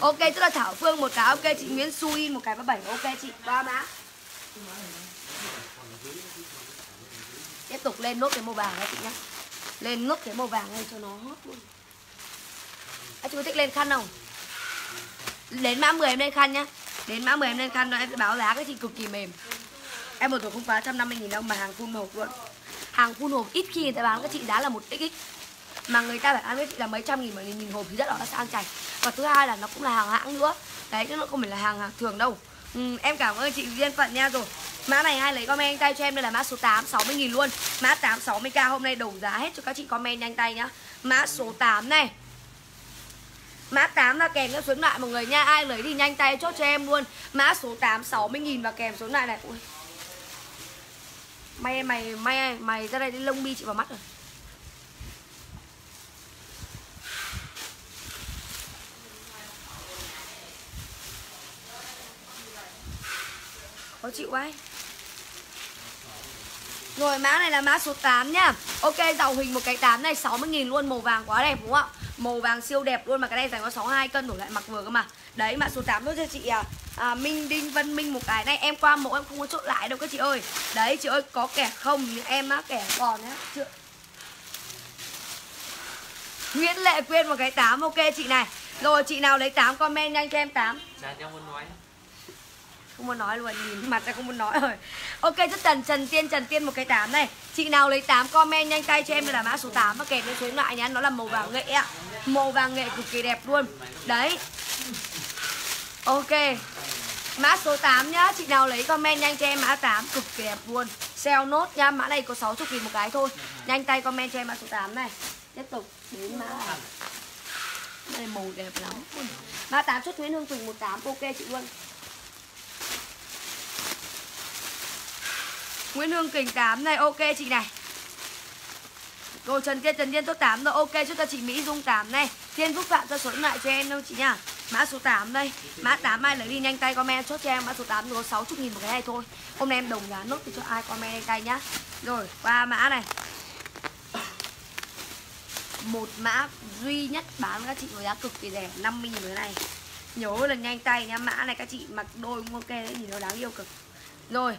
Ok, tức là Thảo Phương một cái. Ok, chị Nguyễn Su một cái mã 7 ok, chị ba mã. Tiếp tục lên nốt cái màu vàng đấy chị nhá. Lên nốt cái màu vàng này cho nó hot luôn. Anh chị có thích lên khăn không? Đến mã 10 em lên khăn nhá. Đến mã 10 em lên khăn rồi em sẽ báo giá các chị cực kỳ mềm. Em một tuổi không quá 150 nghìn đâu mà hàng full hộp luôn. Hàng full hộp ít khi người ta bán các chị giá là một xx Mà người ta phải ăn với chị là mấy trăm nghìn, mà nghìn hộp thì rất là sang chảnh Và thứ hai là nó cũng là hàng hãng nữa. Đấy chứ nó không phải là hàng, hàng thường đâu ừ, Em cảm ơn chị duyên phận nha. Rồi Mã này ai lấy comment tay cho em? Đây là mã số 8 60.000 luôn. Mã 8 60k hôm nay đầu giá hết cho các chị comment nhanh tay nhá. Mã số 8 này. Mã 8 là kèm theo số điện thoại mọi người nha. Ai lấy thì nhanh tay chốt cho em luôn. Mã số 8 60.000 và kèm số điện thoại này. Ui. mày mày mày mày ra đây đến lông bi chị vào mắt rồi. Khó chịu quá. Rồi mã này là mã số 8 nhá. Ok dầu hình một cái 8 này 60.000 luôn. Màu vàng quá đẹp đúng không ạ? Màu vàng siêu đẹp luôn mà cái này dành có 62 cân đổi lại mặc vừa cơ mà. Đấy mã số 8 thôi cho chị à, à Minh Đinh Vân Minh một cái này Em qua mẫu em không có chốt lại đâu các chị ơi. Đấy chị ơi có kẻ không nhưng em á kẻ còn á chị... Nguyễn Lệ Quyên một cái 8 ok chị này. Rồi chị nào lấy 8 comment nhanh cho em 8 Dạ em muốn nói không muốn nói luôn, nhìn mặt ra không muốn nói rồi. Ok, rất trần trần tiên trần tiên một cái tám này. Chị nào lấy 8 comment nhanh tay cho em là mã số 8 và kèm lên số điện thoại nhá nó là màu vàng nghệ ạ. Màu vàng nghệ cực kỳ đẹp luôn. Đấy. Ok. Mã số 8 nhá. Chị nào lấy comment nhanh cho em mã 8 cực kỳ đẹp luôn. Sale nốt nhá. Mã này có 60 nghìn một cái thôi. Nhanh tay comment cho em mã số 8 này. Tiếp tục đến mã này. Đây màu đẹp lắm. Mã 8 xuất Nguyễn Hương Quỳnh 18 ok, chị luôn. Nguyễn Hương Kình 8 này, ok chị này. Cô Trần Tiên Trần Tiên tốt 8 rồi, ok, chúc cho chị Mỹ Dung 8 này. Thiên Phúc Phạm cho số điện thoại cho em đâu chị nhá. Mã số 8 đây, Mã 8 ai lấy đi nhanh tay comment chốt cho em, Mã số 8 có 60 nghìn một cái này thôi. Hôm nay em đồng giá nốt thì cho ai comment nhanh tay nhá. Rồi qua mã này. Một mã duy nhất bán các chị với giá cực kỳ rẻ 50 nghìn cái này. Nhớ là nhanh tay nhá, Mã này các chị mặc đôi mua ok đấy, Nhìn nó đáng yêu cực. Rồi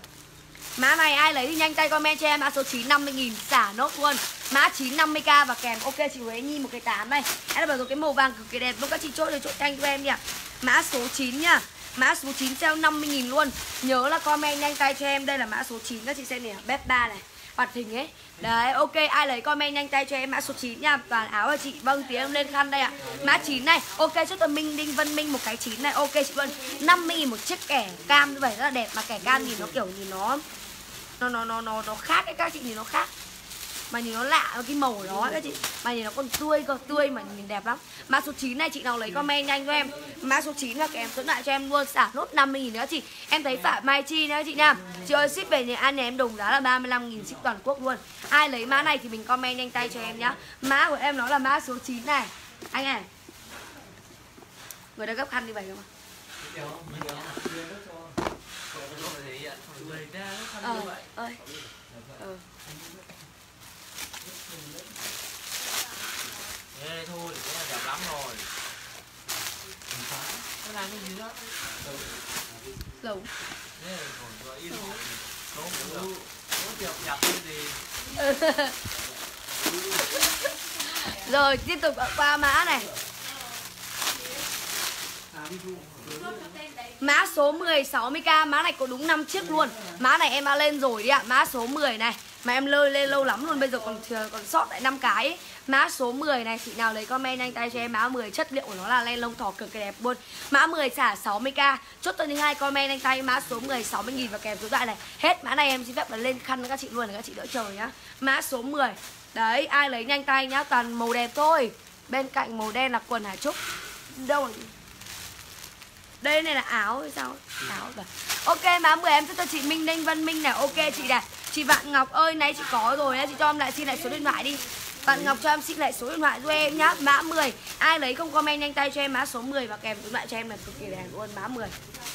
Mã này ai lấy thì nhanh tay comment cho em. Mã số 9 50 nghìn, xả nốt luôn. Mã 950k và kèm. Ok, chị Huế Nhi một cái 8 này. Em đã bảo rồi, cái màu vàng cực kỳ đẹp. Luôn các chị chốt thì chỗ nhanh cho em đi ạ. À. Mã số 9 nhá. Mã số 9 sale 50 nghìn luôn. Nhớ là comment nhanh tay cho em. Đây là mã số 9 các chị xem này Bếp 3 này. Bật hình ấy. Đấy, ok, ai lấy comment nhanh tay cho em. Mã số 9 nha. Toàn áo là chị. Vâng tí em lên khăn đây ạ. À. Mã 9 này. Ok cho tờ Minh Đinh, Vân Minh một cái 9 này. Ok, chị Vân. 50 nghìn một chiếc kẻ cam như vậy rất là đẹp. Mà kẻ cam nhìn nó kiểu nhìn nó nó nó nó nó nó khác cái các chị nhìn nó khác. Mà nhìn nó lạ, cái màu của nó các chị. Mà nhìn nó còn tươi cơ, tươi mà nhìn đẹp lắm. Mã số 9 này chị nào lấy comment nhanh cho em. Mã số 9 là kèm dẫn lại cho em luôn, xả nốt 50 nghìn nữa, chị. Em thấy phải mai chi nữa chị nha chị ơi, ship về nhà ăn nhà em đồng giá là 35 nghìn ship toàn quốc luôn. Ai lấy mã này thì mình comment nhanh tay cho em nhá. Mã của em nó là mã số 9 này. Anh này người ta gấp khăn đi vậy không ạ? Ờ ơi. Ờ Ê, thôi cái này đẹp lắm rồi. Cái này cái gì đó? Lủng Ê, còn có in Số cũng được. Số chụp nhập cái gì? Rồi tiếp tục qua mã này Mã số 10 60k Mã này có đúng 5 chiếc luôn. Mã này em đã lên rồi đi ạ. Mã số 10 này. Mà em lơi lên lâu lắm luôn. Bây giờ còn còn sót lại 5 cái ấy. Mã số 10 này, Chị nào lấy comment nhanh tay cho em. Mã 10 chất liệu của nó là len lông thỏ cực kỳ đẹp luôn. Mã 10 trả 60k Chốt tuần thứ hai, comment nhanh tay. Mã số 10 60 nghìn và kèm số thoại này. Hết. Mã này em xin phép là lên khăn các chị luôn để các chị đỡ chờ nhá. Mã số 10 Đấy, ai lấy nhanh tay nhá. Toàn màu đẹp thôi. Bên cạnh màu đen là quần Hải Trúc. Đâu rồi? Đây này là áo hay sao? Áo rồi. Ok má 10 em cho chị minh đinh, văn minh này. Ok, chị này. Chị vạn ngọc ơi, nãy chị có rồi chị cho em lại xin lại số điện thoại đi. Bạn Ngọc cho em xin lại số điện thoại cho em nhá. Mã 10 Ai lấy không comment nhanh tay cho em mã số 10 Và kèm số điện thoại cho em là cực kỳ đẹp luôn Mã 10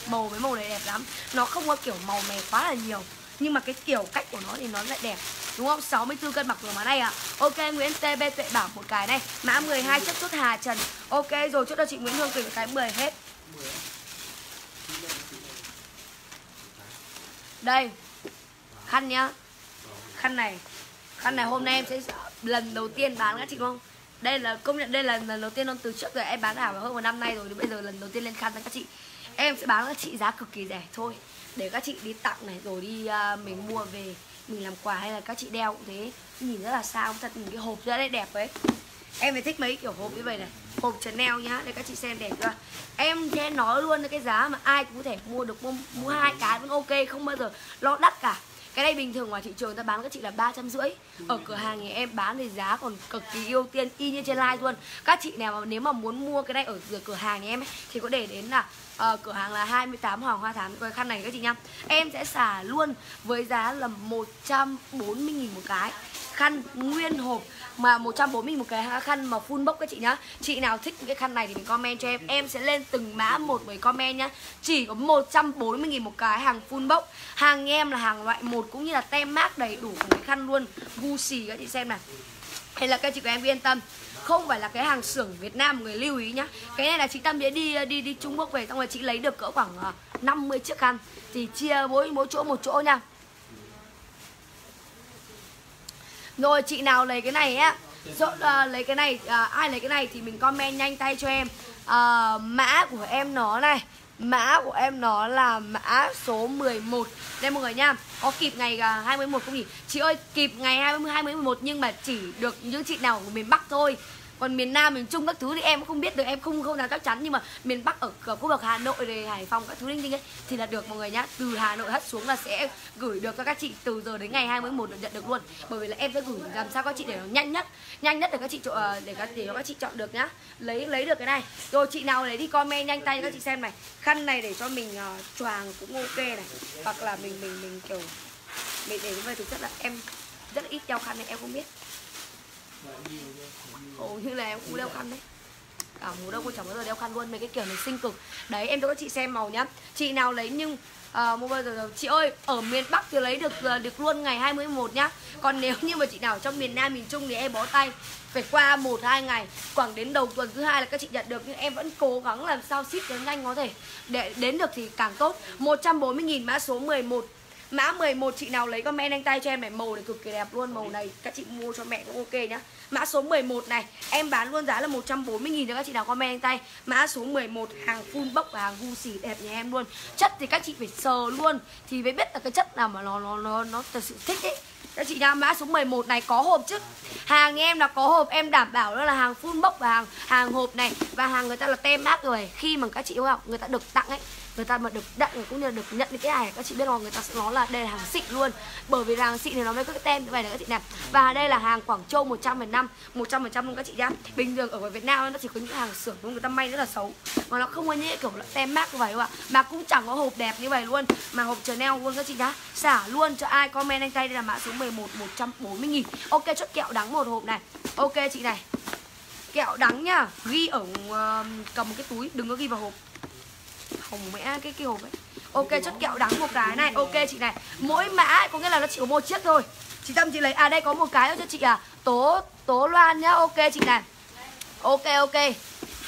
Màu với màu này đẹp lắm. Nó không có kiểu màu mè quá là nhiều, Nhưng mà cái kiểu cách của nó thì nó lại đẹp, Đúng không? 64 cân mặc vừa mã này à Ok, Nguyễn TB Tuệ Bảo một cái này. Mã 12 chất chốt Hà Trần. Ok, rồi chốt cho chị Nguyễn Hương Quỳnh cái 10 hết. Đây. Khăn nhá. Khăn này. Khăn này hôm nay em sẽ lần đầu tiên bán các chị không? Đây là công nhận đây là lần đầu tiên luôn từ trước rồi em bán ảo hơn một năm nay rồi thì bây giờ lần đầu tiên lên khăn các chị. Em sẽ bán các chị giá cực kỳ rẻ thôi. Để các chị đi tặng này rồi đi uh, mình mua về mình làm quà hay là các chị đeo cũng thế. Nhìn rất là sao thật nhìn cái hộp rất là đẹp ấy em phải thích mấy kiểu hộp như vậy này. Hộp Chanel nhá để các chị xem đẹp chưa? Em sẽ nói luôn cái giá mà ai cũng có thể mua được mua, mua hai cái vẫn ok không bao giờ lo đắt cả. Cái này bình thường ngoài thị trường ta bán các chị là ba trăm rưỡi. Ở cửa hàng thì em bán thì giá còn cực kỳ ưu tiên y như trên live luôn. Các chị nào mà nếu mà muốn mua cái này ở cửa hàng thì em ấy, thì có để đến là uh, cửa hàng là 28 Hoàng Hoa Thám cái khăn này các chị nhá. Em sẽ xả luôn với giá là 140 000 một cái. Khăn nguyên hộp mà 140 một cái khăn mà full box các chị nhá. Chị nào thích cái khăn này thì mình comment cho em. Em sẽ lên từng mã một với comment nhá. Chỉ có 140 nghìn một cái hàng full box hàng em là hàng loại một cũng như là tem mát đầy đủ của cái khăn luôn. Gucci các chị xem này hay là các chị của em yên tâm. Không phải là cái hàng xưởng Việt Nam người lưu ý nhá. Cái này là chị Tâm đi đi đi Trung Quốc về, xong rồi chị lấy được cỡ khoảng à, 50 chiếc khăn. Thì chia mỗi mỗi chỗ một chỗ nha. Rồi chị nào lấy cái này á? Rồi, uh, à, lấy cái này uh, ai lấy cái này thì mình comment nhanh tay cho em. Uh, mã của em nó này. Mã của em nó là mã số 11 đây mọi người nha. Có kịp ngày 21 không nhỉ? Chị ơi kịp ngày 20 21 nhưng mà chỉ được những chị nào của miền Bắc thôi còn miền Nam miền Trung các thứ thì em không biết được em không không nào chắc chắn. Nhưng mà miền Bắc ở, khu vực Hà Nội rồi Hải Phòng các thứ linh tinh ấy thì là được mọi người nhá. Từ Hà Nội hất xuống là sẽ gửi được cho các chị từ giờ đến ngày 21 được nhận được luôn. Bởi vì là em sẽ gửi làm sao các chị để nó nhanh nhất nhanh nhất để các chị chọn ờ, để các để các chị chọn được nhá. Lấy lấy được cái này. Rồi chị nào lấy đi comment nhanh tay cho các chị xem này. Khăn này để cho mình uh, choàng cũng ok này. Hoặc là mình mình mình kiểu mình để như vậy thực chất là em rất là ít đeo khăn này em không biết ồ như là em cũng đeo khăn đấy. Cả mùa đông tôi chẳng bao giờ đeo khăn luôn mấy cái kiểu này xinh cực. Đấy em cho các chị xem màu nhá. Chị nào lấy nhưng à, mua bao giờ chị ơi ở miền bắc thì lấy được à, được luôn ngày 21 nhá. Còn nếu như mà chị nào trong miền nam miền trung thì em bó tay. Phải qua một hai ngày. Khoảng đến đầu tuần thứ hai là các chị nhận được nhưng em vẫn cố gắng làm sao ship đến nhanh có thể. Để đến được thì càng tốt. 140.000 mã số 11 Mã 11 chị nào lấy comment anh tay cho em này. Màu này cực kỳ đẹp luôn Màu này các chị mua cho mẹ cũng ok nhá. Mã số 11 này Em bán luôn giá là 140 000 cho các chị nào comment anh tay. Mã số 11 hàng full bốc và hàng Gucci đẹp nhà em luôn. Chất thì các chị phải sờ luôn Thì mới biết là cái chất nào mà nó nó nó, nó thật sự thích ấy. Các chị nha mã số 11 này có hộp chứ. Hàng em là có hộp em đảm bảo đó là hàng full box và hàng hàng hộp này. Và hàng người ta là tem mát rồi khi mà các chị không người ta được tặng ấy người ta mà được tặng cũng như là được nhận được cái này các chị biết không người ta nó là đây là hàng xịn luôn. Bởi vì hàng xịn thì nó mới có cái tem như vậy này các chị nè và đây là hàng Quảng Châu 100% 100% luôn các chị nhá. Bình thường ở Việt Nam nó chỉ có những hàng xưởng luôn người ta may rất là xấu mà nó không có những kiểu là tem mát như vậy không ạ. Mà cũng chẳng có hộp đẹp như vậy luôn mà hộp Chanel luôn các chị nhá. Xả luôn cho ai comment anh tay đây là mã số 11 140 nghìn. Ok chốt kẹo đắng một hộp này. Ok chị này kẹo đắng nhá ghi ở uh, cầm một cái túi đừng có ghi vào hộp hồng mẹ cái cái hộp ấy ok chất kẹo đắng một cái này. Ok chị này. Mỗi mã có nghĩa là nó chỉ có một chiếc thôi. Chị tâm chị lấy à đây có một cái cho chị à. Tố tố loan nhá. Ok chị này. Ok ok.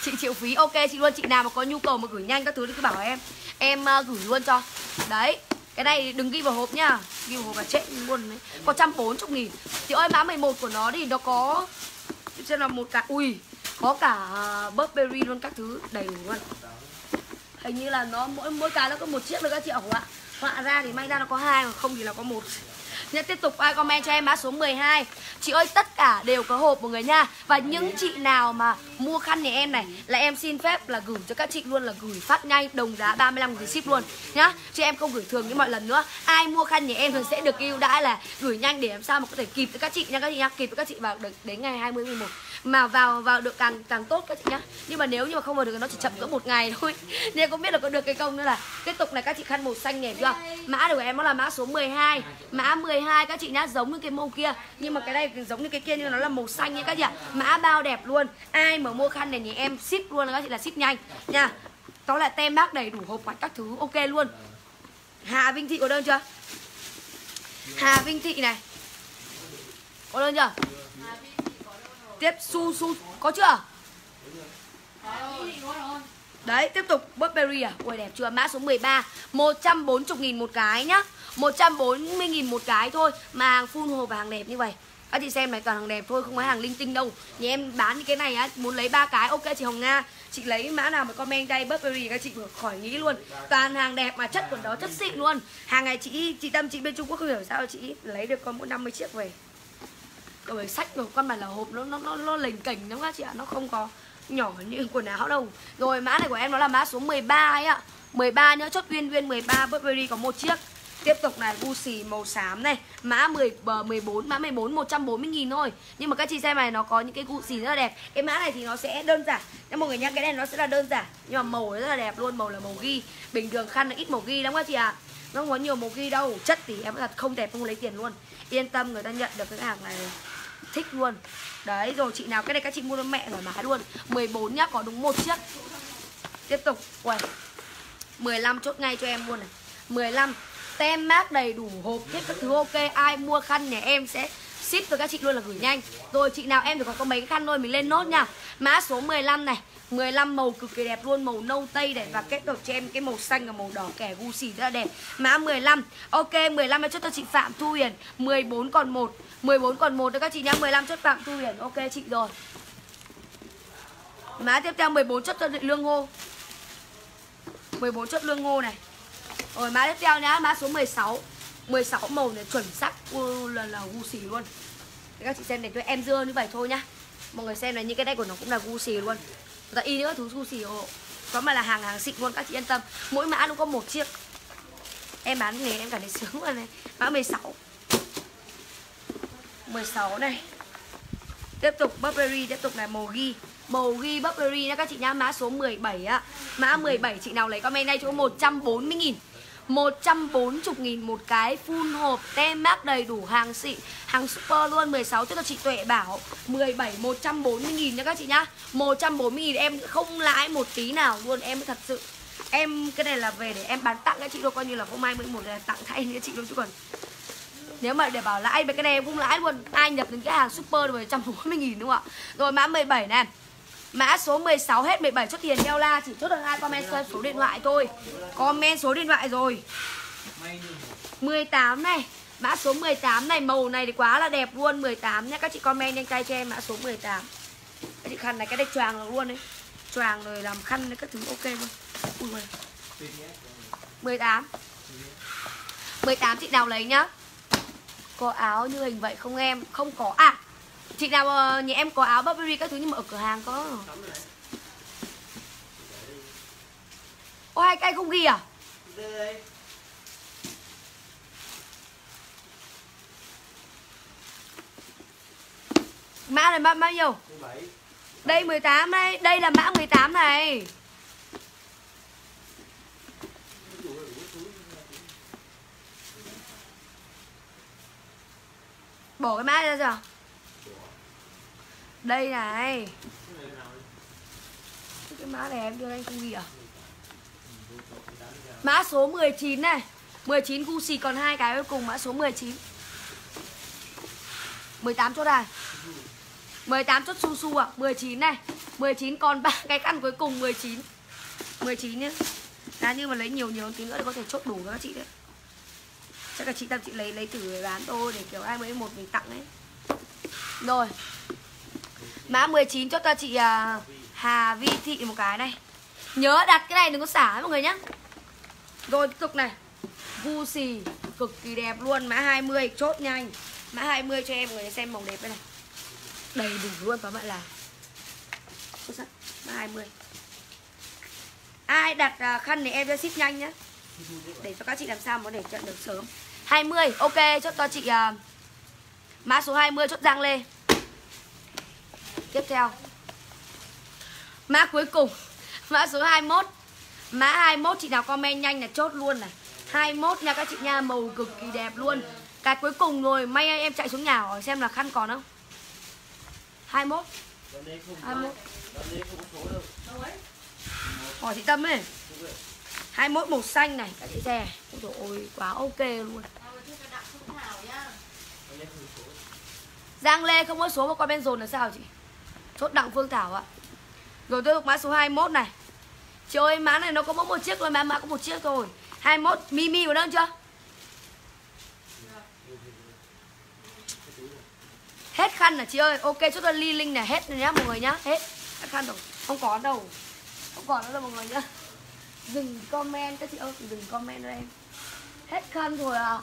Chị chịu phí. Ok chị luôn. Chị nào mà có nhu cầu mà gửi nhanh các thứ thì cứ bảo em. Em uh, gửi luôn cho. Đấy. Cái này đừng ghi vào hộp nhá. Ghi vào hộp là chết luôn đấy. Có trăm bốn chục nghìn. Chị ơi mã 11 của nó thì nó có xem là một cái. Ui có cả uh, burberry luôn các thứ. Đầy đủ luôn hình như là nó mỗi mỗi cái nó có một chiếc được các chị ạ, họa. Ra thì may ra nó có hai mà không thì là có một. Nhớ tiếp tục, ai comment cho em, mã số 12 Chị ơi, tất cả đều có hộp mọi người nha. Và những chị nào mà mua khăn nhà em này, Là em xin phép là gửi cho các chị luôn, là gửi phát nhanh, Đồng giá 35 nghìn ship luôn. Nhá Chị em không gửi thường như mọi lần nữa. Ai mua khăn nhà em thì sẽ được ưu đãi là Gửi nhanh để làm sao mà có thể kịp với các chị nha, các chị nha Kịp với các chị vào được đến ngày 20 11 mà vào vào được càng càng tốt các chị nhá. Nhưng mà nếu như mà không vào được nó chỉ chậm cỡ một ngày thôi. Nên không biết là có được cái công nữa là tiếp tục này các chị khăn màu xanh đẹp chưa mã của em nó là mã số 12 mã 12 các chị nhá, giống như cái màu kia. Nhưng mà cái này giống như cái kia nhưng mà nó là màu xanh nhé các chị ạ. Mã bao đẹp luôn. Ai mà mua khăn này thì em ship luôn các chị là ship nhanh. Nha. Đó là tem bác đầy đủ hộp quạt các thứ, ok luôn. Hà Vinh Thị có đơn chưa? Hà Vinh Thị này. Có đơn chưa? Tiếp su su có chưa? Đấy, tiếp tục. Burberry à? Ui đẹp chưa? Mã số 13 140 nghìn một cái nhá. 140 nghìn một cái thôi Mà hàng full hộp và hàng đẹp như vậy. Các chị xem này toàn hàng đẹp thôi không phải hàng linh tinh đâu. Nhà em bán cái này á muốn lấy ba cái ok chị hồng nga. Chị lấy mã nào mà comment đây burberry các chị khỏi nghĩ luôn. Toàn hàng đẹp mà chất của đó chất xịn luôn. Hàng này chị chị tâm chị bên trung quốc không hiểu sao chị lấy được có mỗi 50 chiếc về bởi sách rồi con bài là hộp nó nó nó, nó lềnh kềnh lắm các chị ạ. Nó không có nhỏ như quần áo đâu. Rồi mã này của em nó là mã số 13 ấy ạ. 13 nhớ chốt viên viên 13 Burberry có một chiếc. Tiếp tục này Gucci màu xám này. Mã 10, 14, ờ, mã 14 140 nghìn thôi. Nhưng mà các chị xem này nó có những cái Gucci rất là đẹp. Cái mã này thì nó sẽ đơn giản. Nhưng mọi người nhá cái này nó sẽ là đơn giản. Nhưng mà màu rất là đẹp luôn Màu là màu ghi. Bình thường khăn là ít màu ghi lắm các chị ạ. À. Nó không có nhiều màu ghi đâu. Chất thì em thật không đẹp không lấy tiền luôn. Yên tâm người ta nhận được cái hàng này Thích luôn. Đấy, rồi chị nào cái này các chị mua cho mẹ thoải mái luôn. 14 nhá, có đúng một chiếc. Tiếp tục. Uầy. 15 chốt ngay cho em luôn này. 15 Tem mát đầy đủ, hộp hết các thứ, ok. Ai mua khăn nhà em sẽ ship cho các chị luôn là gửi nhanh. Rồi chị nào em thì có có mấy cái khăn thôi, mình lên nốt nha. Mã số 15 này 15 màu cực kỳ đẹp luôn, Màu nâu tây này Và kết hợp cho em cái màu xanh và màu đỏ kẻ Gucci rất là đẹp. Mã 15 Ok 15 em chốt cho chị Phạm Thu Huyền 14 còn 1 14 còn 1 cho các chị nhá 15 chốt Phạm Thu Huyền, Ok chị rồi. Mã tiếp theo 14 chốt cho Lương Ngô. 14 chốt Lương Ngô này. Rồi mã tiếp theo nhá, Mã số 16 16 màu này chuẩn sắc uh, ừ, là, là xì luôn. Để Các chị xem để cho em dưa như vậy thôi nhá. Mọi người xem này những cái đây của nó cũng là gu xì luôn. Người ta y nữa thứ gu xì hộ. Có mà là hàng hàng xịn luôn các chị yên tâm. Mỗi mã nó có một chiếc. Em bán nghề em cảm thấy sướng rồi này. Mã 16 16 này. Tiếp tục Burberry Tiếp tục là màu ghi. Màu ghi Burberry nha các chị nhá Mã số 17 á. Mã 17 chị nào lấy comment đây chỗ 140 000 140 nghìn một cái full hộp tem mác đầy đủ hàng xịn hàng super luôn 16 tức là chị Tuệ bảo. 17 140 nghìn nha các chị nhá. 140 nghìn em không lãi một tí nào luôn, em thật sự. Em, cái này là về để em bán tặng các chị, thôi coi như là hôm mai 11 là tặng thay các chị luôn chứ còn. Nếu mà để bảo lãi về cái này em không lãi luôn. Ai nhập đến cái hàng super rồi 140 nghìn đúng không ạ? Rồi mã 17 này. Mã số 16 hết 17 chốt tiền theo la, Chỉ chốt được hai comment số điện thoại thôi. Comment số điện thoại rồi. 18 này, Mã số 18 này, Màu này thì quá là đẹp luôn 18 nhé Các chị comment nhanh tay cho em mã số 18 Các chị khăn này, cái đây choàng luôn đấy. Choàng rồi làm khăn đấy, các thứ ok luôn. Ui ui 18 18 chị nào lấy nhá. Có áo như hình vậy không em? Không có. À Chị nào ờ, nhà em có áo Burberry các thứ nhưng mà ở cửa hàng có Ô hai cây không ghi à? Mã này bao, bao nhiêu? Đây 18 đây, đây là mã 18 này. Bỏ cái mã ra rồi đây này. Cái mã này em đưa anh không ghi à? Mã số 19 này. 19 Gucci còn hai cái cuối cùng, mã số 19 18 chốt này 18 chốt su su ạ à 19 này. 19 còn ba cái căn cuối cùng 19 19 nhá. Giá như mà lấy nhiều nhiều tí nữa thì có thể chốt đủ các chị đấy. Chắc là chị tâm chị lấy lấy thử để bán tôi để kiểu ai mới một mình tặng ấy. Rồi. Mã 19 cho ta chị uh, Hà Vi Thị một cái này. Nhớ đặt cái này đừng có xả mọi người nhá. Rồi tiếp tục này. Vu xì cực kỳ đẹp luôn. Mã 20 chốt nhanh. Mã 20 cho em người xem màu đẹp đây này. Đầy đủ luôn các bạn là. Mã 20 Ai đặt uh, khăn thì em cho ship nhanh nhá. Để cho các chị làm sao mà để nhận được sớm. 20 ok chốt cho chị à. uh, Mã số 20 chốt Giang Lê. Tiếp theo. Mã cuối cùng. Mã số 21 Mã 21 chị nào comment nhanh là chốt luôn này. 21 nha, các chị nha, Màu cực kỳ đẹp luôn. Cái cuối cùng rồi, May em chạy xuống nhà hỏi xem là khăn còn không. 21 21 Hỏi chị Tâm ấy. 21 màu xanh này, Các chị xe Ôi ôi quá ok luôn. Giang Lê không có số mà qua bên dồn là sao chị? Chốt đặng Phương Thảo ạ. Rồi tiếp tục mã số 21 này. Chị ơi mã này nó có mỗi một chiếc thôi mà mã có một chiếc thôi 21 Mimi có đơn chưa? Hết khăn à chị ơi? Ok chốt là ly linh này hết rồi nhá mọi người nhá Hết. Hết khăn rồi. Không có đâu. Không còn nữa đâu mọi người nhá. Dừng comment các chị ơi Dừng comment đây. Em Hết khăn rồi à.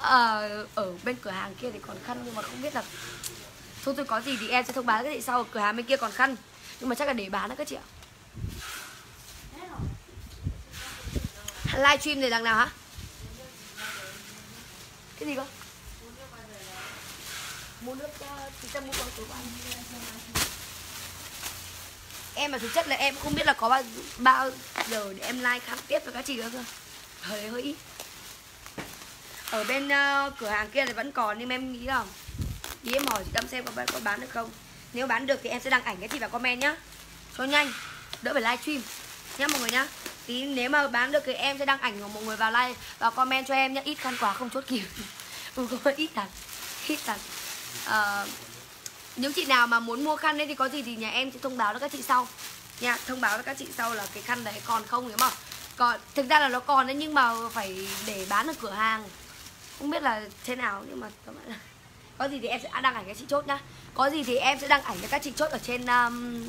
À, ở bên cửa hàng kia thì còn khăn nhưng mà không biết là Thôi tôi có gì thì em sẽ thông báo các chị sau cửa hàng bên kia còn khăn. Nhưng mà chắc là để bán đó các chị ạ. Livestream này đằng nào hả? cái gì cơ? Mua nước ờ, chị ta mua con số em mà thực chất là em không biết là có bao bao giờ để em like khám tiếp với các chị nữa cơ. Hơi hơi ít. Ở bên uh, cửa hàng kia thì vẫn còn nhưng em nghĩ là đi em hỏi chị tâm xem có, bán- có bán được không. Nếu bán được thì em sẽ đăng ảnh cái chị vào comment nhá. Cho nhanh đỡ phải livestream. Nhá mọi người nhá. Tí nếu mà bán được thì em sẽ đăng ảnh của mọi người vào like vào comment cho em nhá. Ít khăn quá không chốt kịp ừ có ít thật ít thật. À, những chị nào mà muốn mua khăn ấy thì có gì thì nhà em sẽ thông báo cho các chị sau. Nha thông báo cho các chị sau là cái khăn đấy còn không nếu mà còn thực ra là nó còn đấy nhưng mà phải để bán ở cửa hàng. Không biết là thế nào nhưng mà các bạn có gì thì em sẽ đăng ảnh các chị chốt nhá. Có gì thì em sẽ đăng ảnh cho các chị chốt ở trên um,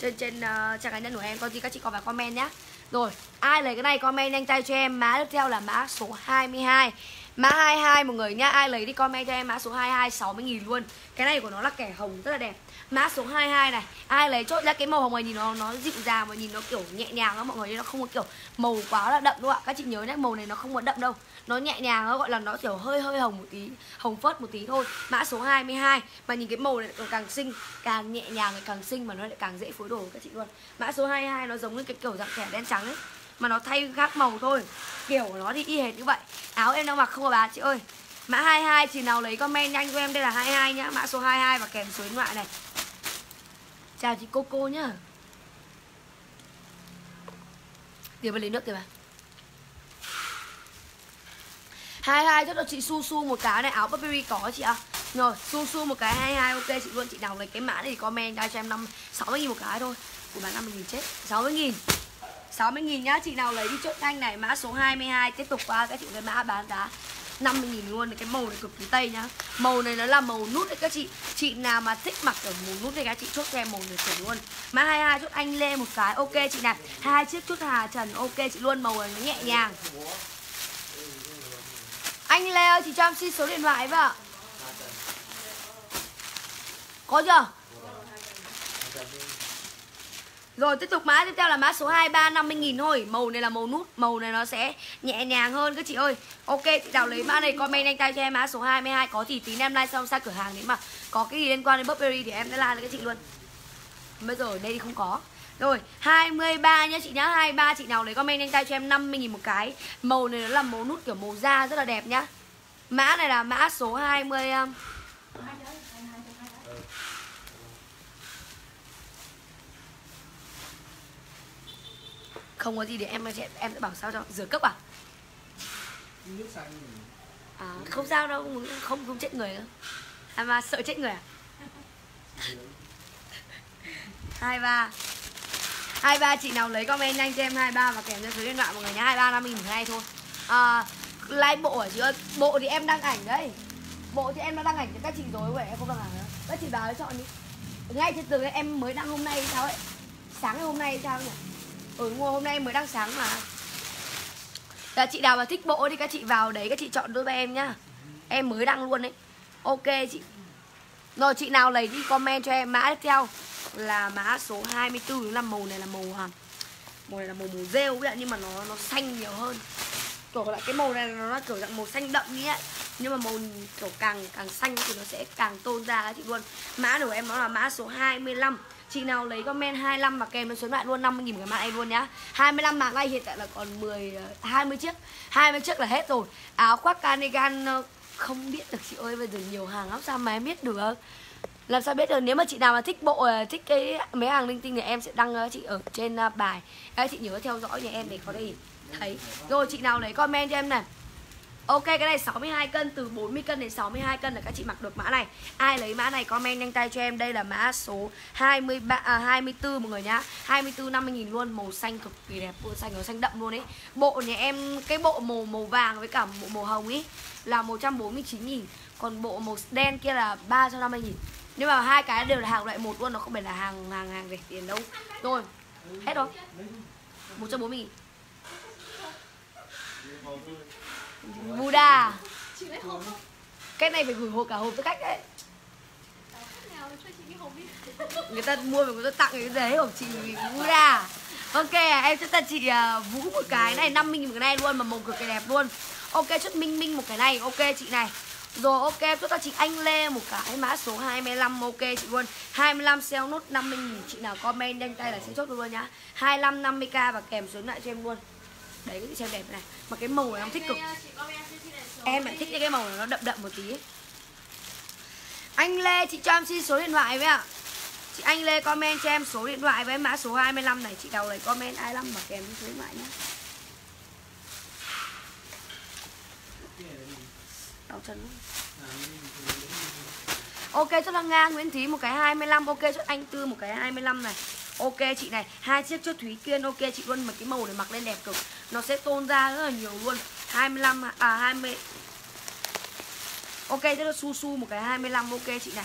trên trên uh, trang cá nhân của em. Có gì các chị có phải comment nhá. Rồi ai lấy cái này comment nhanh tay cho em. Mã tiếp theo là mã số 22 Mã 22 một người nhá Ai lấy đi comment cho em mã số 22 60 nghìn luôn. Cái này của nó là kẻ hồng rất là đẹp. Mã số 22 này Ai lấy chốt ra cái màu hồng này nhìn nó nó dịu dàng Và nhìn nó kiểu nhẹ nhàng á mọi người Nó không có kiểu màu quá là đậm đâu ạ. Các chị nhớ nhé màu này nó không có đậm đâu. Nó nhẹ nhàng, nó gọi là nó kiểu hơi hơi hồng một tí, Hồng phớt một tí thôi. Mã số 22 Mà nhìn cái màu này càng xinh, Càng nhẹ nhàng thì càng xinh Mà nó lại càng dễ phối đồ các chị luôn. Mã số 22 nó giống như cái kiểu dạng kẻ đen trắng ấy, mà nó thay khác màu thôi. Kiểu của nó thì y hệt như vậy. Áo em đang mặc không có bán chị ơi? Mã 22 chị nào lấy comment nhanh cho em, đây là 22 nhá. Mã số 22 và kèm số điện thoại này. Chào chị Coco nhá. Để vào lấy nước kìa bà. 22 cho chị Su Su một cái này, áo Burberry có chị ạ. Rồi, Su Su một cái 22 ok, chị luôn, chị nào lấy cái mã này thì comment ra cho em 5 60 nghìn một cái thôi. Của bán 50 nghìn chết. 60 nghìn. 60 nghìn nhá, Chị nào lấy đi chốt nhanh này, Mã số 22 Tiếp tục qua các chị cái mã bán giá 50 nghìn luôn, Cái màu này cực kỳ tây nhá. Màu này nó là màu nút đấy các chị. Chị nào mà thích mặc ở màu nút thì các chị, chốt cho em màu này chuẩn luôn. Mã 22 chốt anh Lê một cái, Ok chị này. Hai, chiếc chốt Hà Trần, Ok chị luôn, màu này nó nhẹ nhàng. Anh Lê ơi chị cho em xin số điện thoại với ạ Có chưa? Rồi, tiếp tục mã tiếp theo là mã số 23 50 nghìn thôi. Màu này là màu nút, Màu này nó sẽ nhẹ nhàng hơn các chị ơi. Ok chị Đào lấy mã này, comment nhanh tay cho em mã số 22 Có thì tí em like xong ra cửa hàng nếu mà Có cái gì liên quan đến Burberry thì em sẽ like với các chị luôn. Bây giờ ở đây thì không có rồi 23 nhá chị nhá 23 chị nào lấy comment nhanh tay cho em 50 nghìn một cái Màu này nó là màu nút kiểu màu da rất là đẹp nhá Mã này là mã số 20 um, Không có gì để em sẽ em sẽ bảo sao cho rửa cốc à? À không sao đâu, không không, không chết người đâu. À mà sợ chết người à? hai ba hai ba chị nào lấy comment nhanh cho em hai ba và kèm theo số điện thoại mọi người nhá. Hai ba năm nghìn ngay thôi. À, like bộ hả chị ơi bộ thì em đăng ảnh đấy. Bộ thì em đã đăng ảnh cho các chị rồi vậy em không đăng ảnh nữa. Các chị vào chọn đi. Ngay trên tường em mới đăng hôm nay sao ấy? Sáng ngày hôm nay sao nhỉ? Ừ đúng hôm nay em mới đăng sáng mà. Là chị nào mà thích bộ thì các chị vào đấy các chị chọn đôi em nhá. Em mới đăng luôn đấy ok chị. Rồi chị nào lấy đi comment cho em. Mã tiếp theo là mã số 24 là màu này là màu à, màu này là màu màu rêu ấy, ạ, nhưng mà nó nó xanh nhiều hơn. Kiểu lại cái màu này nó là kiểu dạng màu xanh đậm như ấy nhưng mà màu kiểu càng càng xanh thì nó sẽ càng tôn ra các chị luôn. Mã của em nó là mã số 25 chị nào lấy comment 25 và kèm nó số lại luôn 50 nghìn cái mã này luôn nhá. 25 mã này hiện tại là còn 10 20 à, chiếc. 20 chiếc là hết rồi. Áo khoác cardigan ờ, không biết được chị ơi bây giờ nhiều hàng lắm sao mà em biết được? Làm sao biết được nếu mà chị nào mà thích bộ ờ, thích cái mấy hàng linh tinh thì em sẽ đăng ờ, chị ở trên ờ, bài các chị nhớ theo dõi nhà em để có thể thấy rồi chị nào lấy comment cho em này Ok cái này 62 cân từ 40 cân đến 62 cân là các chị mặc được mã này. Ai lấy mã này comment nhanh tay cho em. Đây là mã số 23 à, 24 mọi người nhá. 24 50 000 luôn, màu xanh cực kỳ đẹp, màu xanh nó xanh đậm luôn ấy. Bộ nhà em cái bộ màu màu vàng với cả bộ màu hồng ấy là 149 000 còn bộ màu đen kia là 350 000 nhưng mà hai cái đều là hàng loại một luôn, nó không phải là hàng hàng hàng rẻ tiền đâu. Rồi, hết rồi. 140 000 Buddha Chị lấy hộp? Cái này phải gửi hộp cả hộp cho khách đấy người ta mua về người ta tặng cái giấy hộp chị Vũ ok em cho ta chị uh, Vũ một cái này 50 nghìn một cái này luôn mà màu cực kỳ đẹp luôn ok chút Minh Minh một cái này ok chị này rồi, ok cho chị Anh Lê một cái, mã số 25 ok chị luôn. 25 sale nốt 50 nghìn, chị nào comment nhanh tay là sẽ chốt luôn nhá. 25 50k và kèm số lại cho em luôn. Đấy, cái chị xem đẹp này, mà cái màu này em thích cực. Em lại thích cái màu này nó đậm đậm một tí ấy. anh Lê, chị cho em xin số điện thoại với ạ. Chị Anh Lê comment cho em số điện thoại với mã số 25 này. Chị đầu này comment 25 và kèm số điện thoại nhá. Đau chân luôn Ok, cho là Nga, Nguyễn Thí, một cái 25 Ok, cho anh Tư, một cái 25 này. Ok, chị này, hai chiếc cho Thúy Kiên. Ok, chị luôn mà cái màu này mặc lên đẹp cực. Nó sẽ tôn ra rất là nhiều luôn. 25 à 20 Ok thế là su su một cái 25 ok, chị này.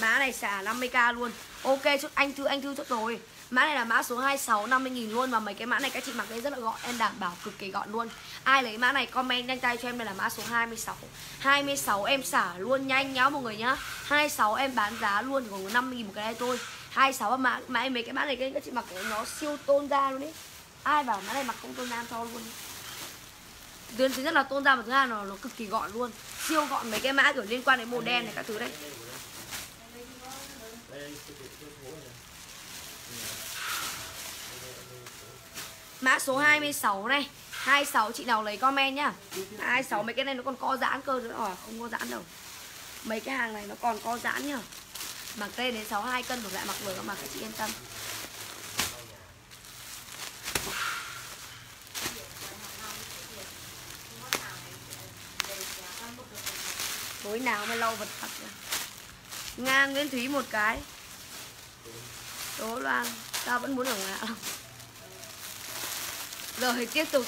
Má này xả 50k luôn. Ok chút anh Thư anh Thư chốt rồi. Mã này là mã số 26 50 nghìn luôn Và mấy cái mã này các chị mặc lên rất là gọn Em đảm bảo cực kỳ gọn luôn. Ai lấy mã này comment nhanh tay cho em đây là mã số 26 26 em xả luôn nhanh nhá mọi người nhá. 26 em bán giá luôn Chỉ còn 50 nghìn một cái này thôi. 26 mã, mã em mấy cái mã này các chị mặc nó siêu tôn ra luôn đấy Ai bảo mã này mặc không tôn ra cho luôn Thứ, thứ nhất là tôn ra và thứ hai là nó cực kỳ gọn luôn. Siêu gọn mấy cái mã kiểu liên quan đến màu đen này các thứ đấy. Mã số 26 này. 26 chị nào lấy comment nhá. 26 mấy cái này nó còn co giãn cơ nữa à ờ, không có giãn đâu. Mấy cái hàng này nó còn co giãn nhá. Mặc lên đến 62 cân được lại mặc vừa mà các chị yên tâm. Tối nào mới lau vật thật ra Nga Nguyễn Thúy một cái. Tố Loan, Tao vẫn muốn ở ngã không rồi, tiếp tục.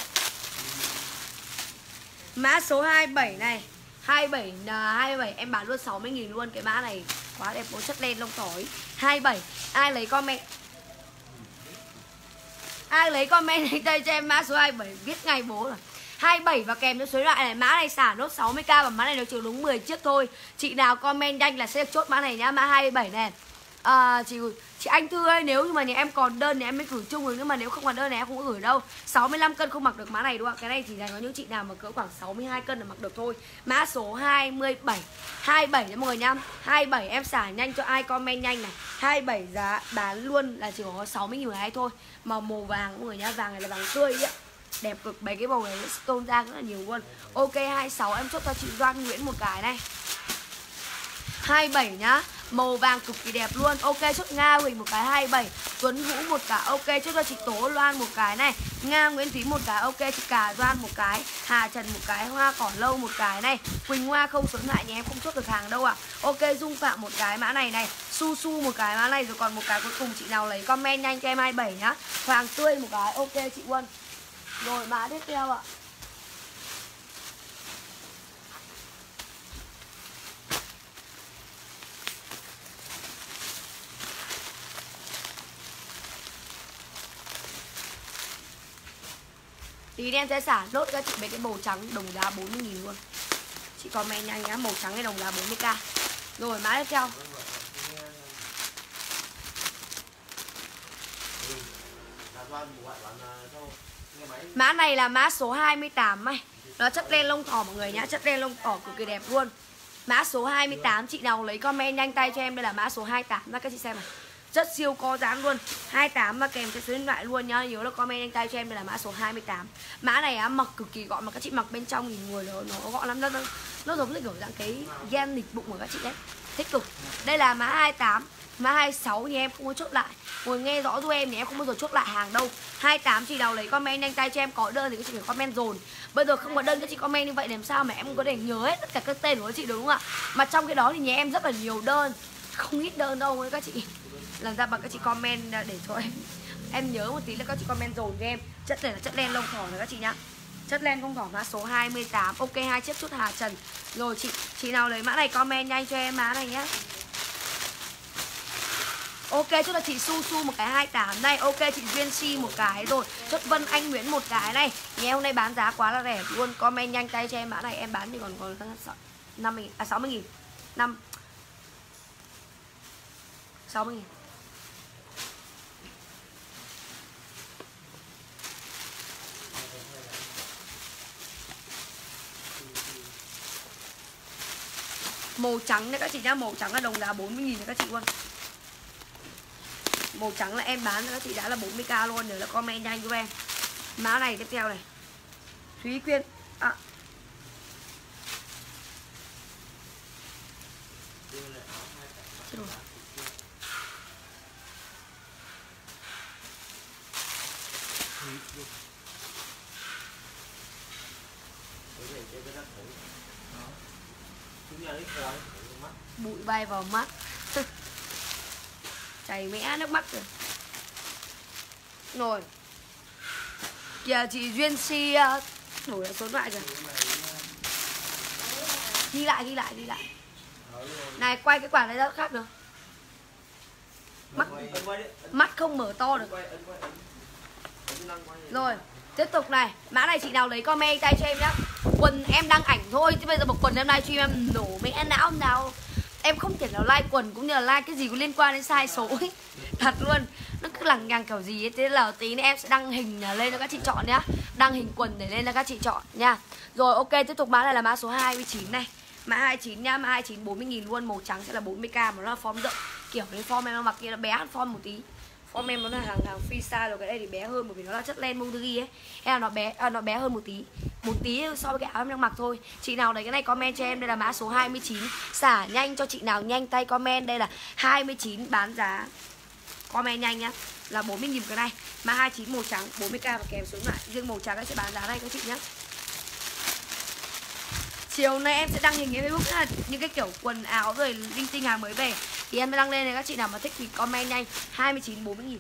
Mã số 27 này. 27 là 27 em bán luôn 60 nghìn luôn. Cái mã này quá đẹp bố chất đen, lông tỏi. 27 Ai lấy comment? Ai lấy comment đánh đây cho em mã số 27 Viết ngay bố rồi. 27 và kèm cho số loại này. Mã này xả nốt 60k và mã này được trừ đúng 10 chiếc thôi. Chị nào comment nhanh là sẽ được chốt mã này nhá. Mã 27 này à, chị chị anh thư ơi nếu như mà nhà em còn đơn thì em mới gửi chung rồi nhưng mà nếu không còn đơn thì em không có gửi đâu. 65 cân không mặc được mã này đúng không cái này chỉ dành cho những chị nào mà cỡ khoảng 62 cân là mặc được thôi. Mã số 27 27 nha mọi người nha 27 em xả nhanh cho ai comment nhanh này. 27 giá bán luôn là chỉ có 60 nghìn hay thôi. Màu màu vàng mọi người nha vàng này là vàng tươi ấy ạ. Đẹp cực mấy cái màu này stone ra rất là nhiều luôn. Ok 26 em chốt cho chị Doan Nguyễn một cái này. 27 nhá. Màu vàng cực kỳ đẹp luôn. Ok, chốt Nga, Huỳnh một cái 27 Tuấn Vũ một cái, Ok, chốt cho chị Tố Loan một cái này. Nga, Nguyễn Thúy một cái, Ok chị Cà Doan một cái. Hà Trần một cái, Hoa Cỏ Lâu một cái này. Quỳnh Hoa không xuống lại nhé, em không chốt được hàng đâu ạ. À. Ok, Dung Phạm một cái mã này này. Su Su một cái mã này, rồi còn một cái cuối cùng chị nào lấy comment nhanh cho em 27 nhá. Hoàng Tươi một cái, Ok, chị Quân rồi, mã tiếp theo ạ. Tí em sẽ xả lốt các chị mấy cái màu trắng đồng giá 40 nghìn luôn. Chị comment nhanh nhá, màu trắng cái đồng giá 40k Rồi mã tiếp theo. Mã này là mã số 28 này. Nó chất lên lông thỏ mọi người nhá Chất lên lông thỏ cực kỳ đẹp luôn. Mã số 28 Chị nào lấy comment nhanh tay cho em Đây là mã số 28 Các chị xem này rất siêu có dáng luôn. 28 và kèm cái số điện thoại luôn nhá. Nhớ là comment nhanh tay cho em đây là mã số 28 mã này á mặc cực kỳ gọn mà các chị mặc bên trong nhìn người nó, nó gọn lắm. Nó, nó, nó giống như kiểu dạng cái gen lịch bụng của các chị đấy. Thích cực. Đây là mã 28 Mã 26 thì em không có chốt lại. Ngồi nghe rõ giúp em thì em không bao giờ chốt lại hàng đâu. 28 chị nào lấy comment nhanh tay cho em. Có đơn thì các chị phải comment dồn. Bây giờ không có đơn các chị comment như vậy làm sao mà em có thể nhớ hết tất cả các tên của các chị đúng không ạ? Mà trong cái đó thì nhà em rất là nhiều đơn. Không ít đơn đâu với các chị. Làm ra bằng các chị comment à, để cho em Em nhớ một tí là các chị comment dồn cho em. Chất này là chất len lông thỏ rồi các chị nhá. Chất len không thỏ mã số 28 Ok, hai chiếc chút Hà Trần. Rồi chị chị nào lấy mã này comment nhanh cho em mã này nhá. Ok chốt là chị Su Su một cái 28 này. Ok, chị Duyên Si một cái rồi. Chốt Vân Anh Nguyễn một cái này. Nghe hôm nay bán giá quá là rẻ luôn. Comment nhanh tay cho em mã này. Em bán thì còn còn 50 à 60 nghìn. 5 60 nghìn. Màu trắng này các chị nhá Màu trắng là đồng giá 40 nghìn các chị luôn Màu trắng là em bán các chị đã là 40k luôn Nhớ là comment nhanh cho em Mã này tiếp theo này Thúy Quyên à, Chết rồi. Chúng nhà lấy khói, mắt. Bụi bay vào mắt. Chảy mẽ nước mắt rồi. Rồi Kìa, chị Duyên Si ờ, nổi Đổi số điện thoại rồi Ghi lại ghi lại ghi lại. Này, quay cái quả này ra khác được. Mắt Mắt không mở to được. Rồi, Tiếp tục này. Mã này chị nào lấy comment tay cho em nhé Quần em đăng ảnh thôi Chứ bây giờ một quần em livestream em nổ mẹ não nào. Em không thể nào like quần cũng như là like cái gì có liên quan đến sai số ấy. Thật luôn. Nó cứ lằng nhằng kiểu gì ấy. Thế là tí nữa em sẽ đăng hình à, lên cho các chị chọn nhá. Đăng hình quần để lên cho các chị chọn nha. Rồi ok tiếp tục mã này là mã số 29 này. Mã 29 nhá, mã 29 40 nghìn luôn. Màu trắng sẽ là 40k mà nó là form rộng. Kiểu cái form em mặc kia nó bé hơn form một tí. Form em nó là hàng hàng freestyle rồi cái đây thì bé hơn bởi vì nó là chất len Monterey ấy. Hay là nó bé à, nó bé hơn một tí Một tí so với cái áo em đang mặc thôi. Chị nào đấy cái này comment cho em đây là mã số 29 Xả nhanh cho chị nào nhanh tay comment Đây là 29 bán giá. Comment nhanh nhá Là 40 nghìn cái này. Mã 29 màu trắng 40k và kèm xuống lại Riêng màu trắng sẽ bán giá này các chị nhá. Chiều nay em sẽ đăng hình cái Facebook là những cái kiểu quần áo rồi linh tinh hàng mới về. Thì em sẽ đăng lên này, các chị nào mà thích thì comment nhanh. 29 40 nghìn.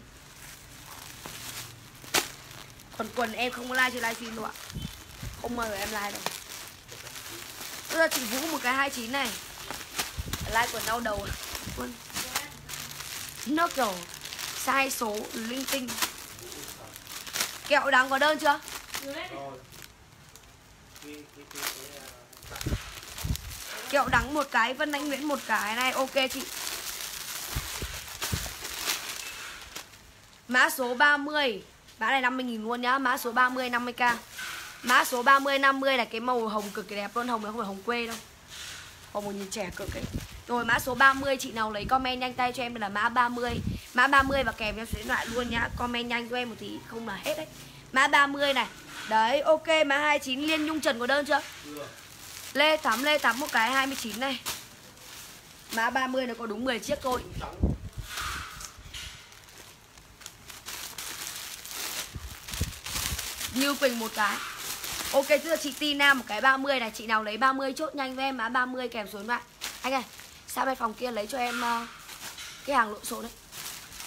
Còn quần em không có like trên livestream đâu ạ. Không mời em like đâu. Bây giờ chị Vũ một cái 29 này. Like quần đau đầu? À? Quần. Nó kiểu sai số linh tinh. Kẹo đắng có đơn chưa? Rồi. Cái- Kẹo đắng một cái, Vân Anh Nguyễn một cái này, ok chị. Mã số 30 Mã này 50.000 luôn nhá Mã số 30 50k Mã số 30 50 là cái màu hồng cực kỳ đẹp luôn Hồng này không phải hồng quê đâu. Hồng một nhìn trẻ cực ấy. Rồi mã số 30 chị nào lấy comment nhanh tay cho em là mã 30 Mã 30 và kèm theo số điện thoại luôn nhá Comment nhanh cho em một tí không là hết đấy. Mã 30 này. Đấy ok mã 29 Liên Nhung Trần có đơn chưa? Được. Lê Thắm Lê Thắm một cái 29 này. Mã 30 nó có đúng 10 chiếc thôi. Như Quỳnh một cái. Ok tức là chị Tina một cái 30 này. Chị nào lấy 30 chốt nhanh với em mã 30 kèm xuống bạn. Anh ơi sao bên phòng kia lấy cho em uh, Cái hàng lộn xộn đấy.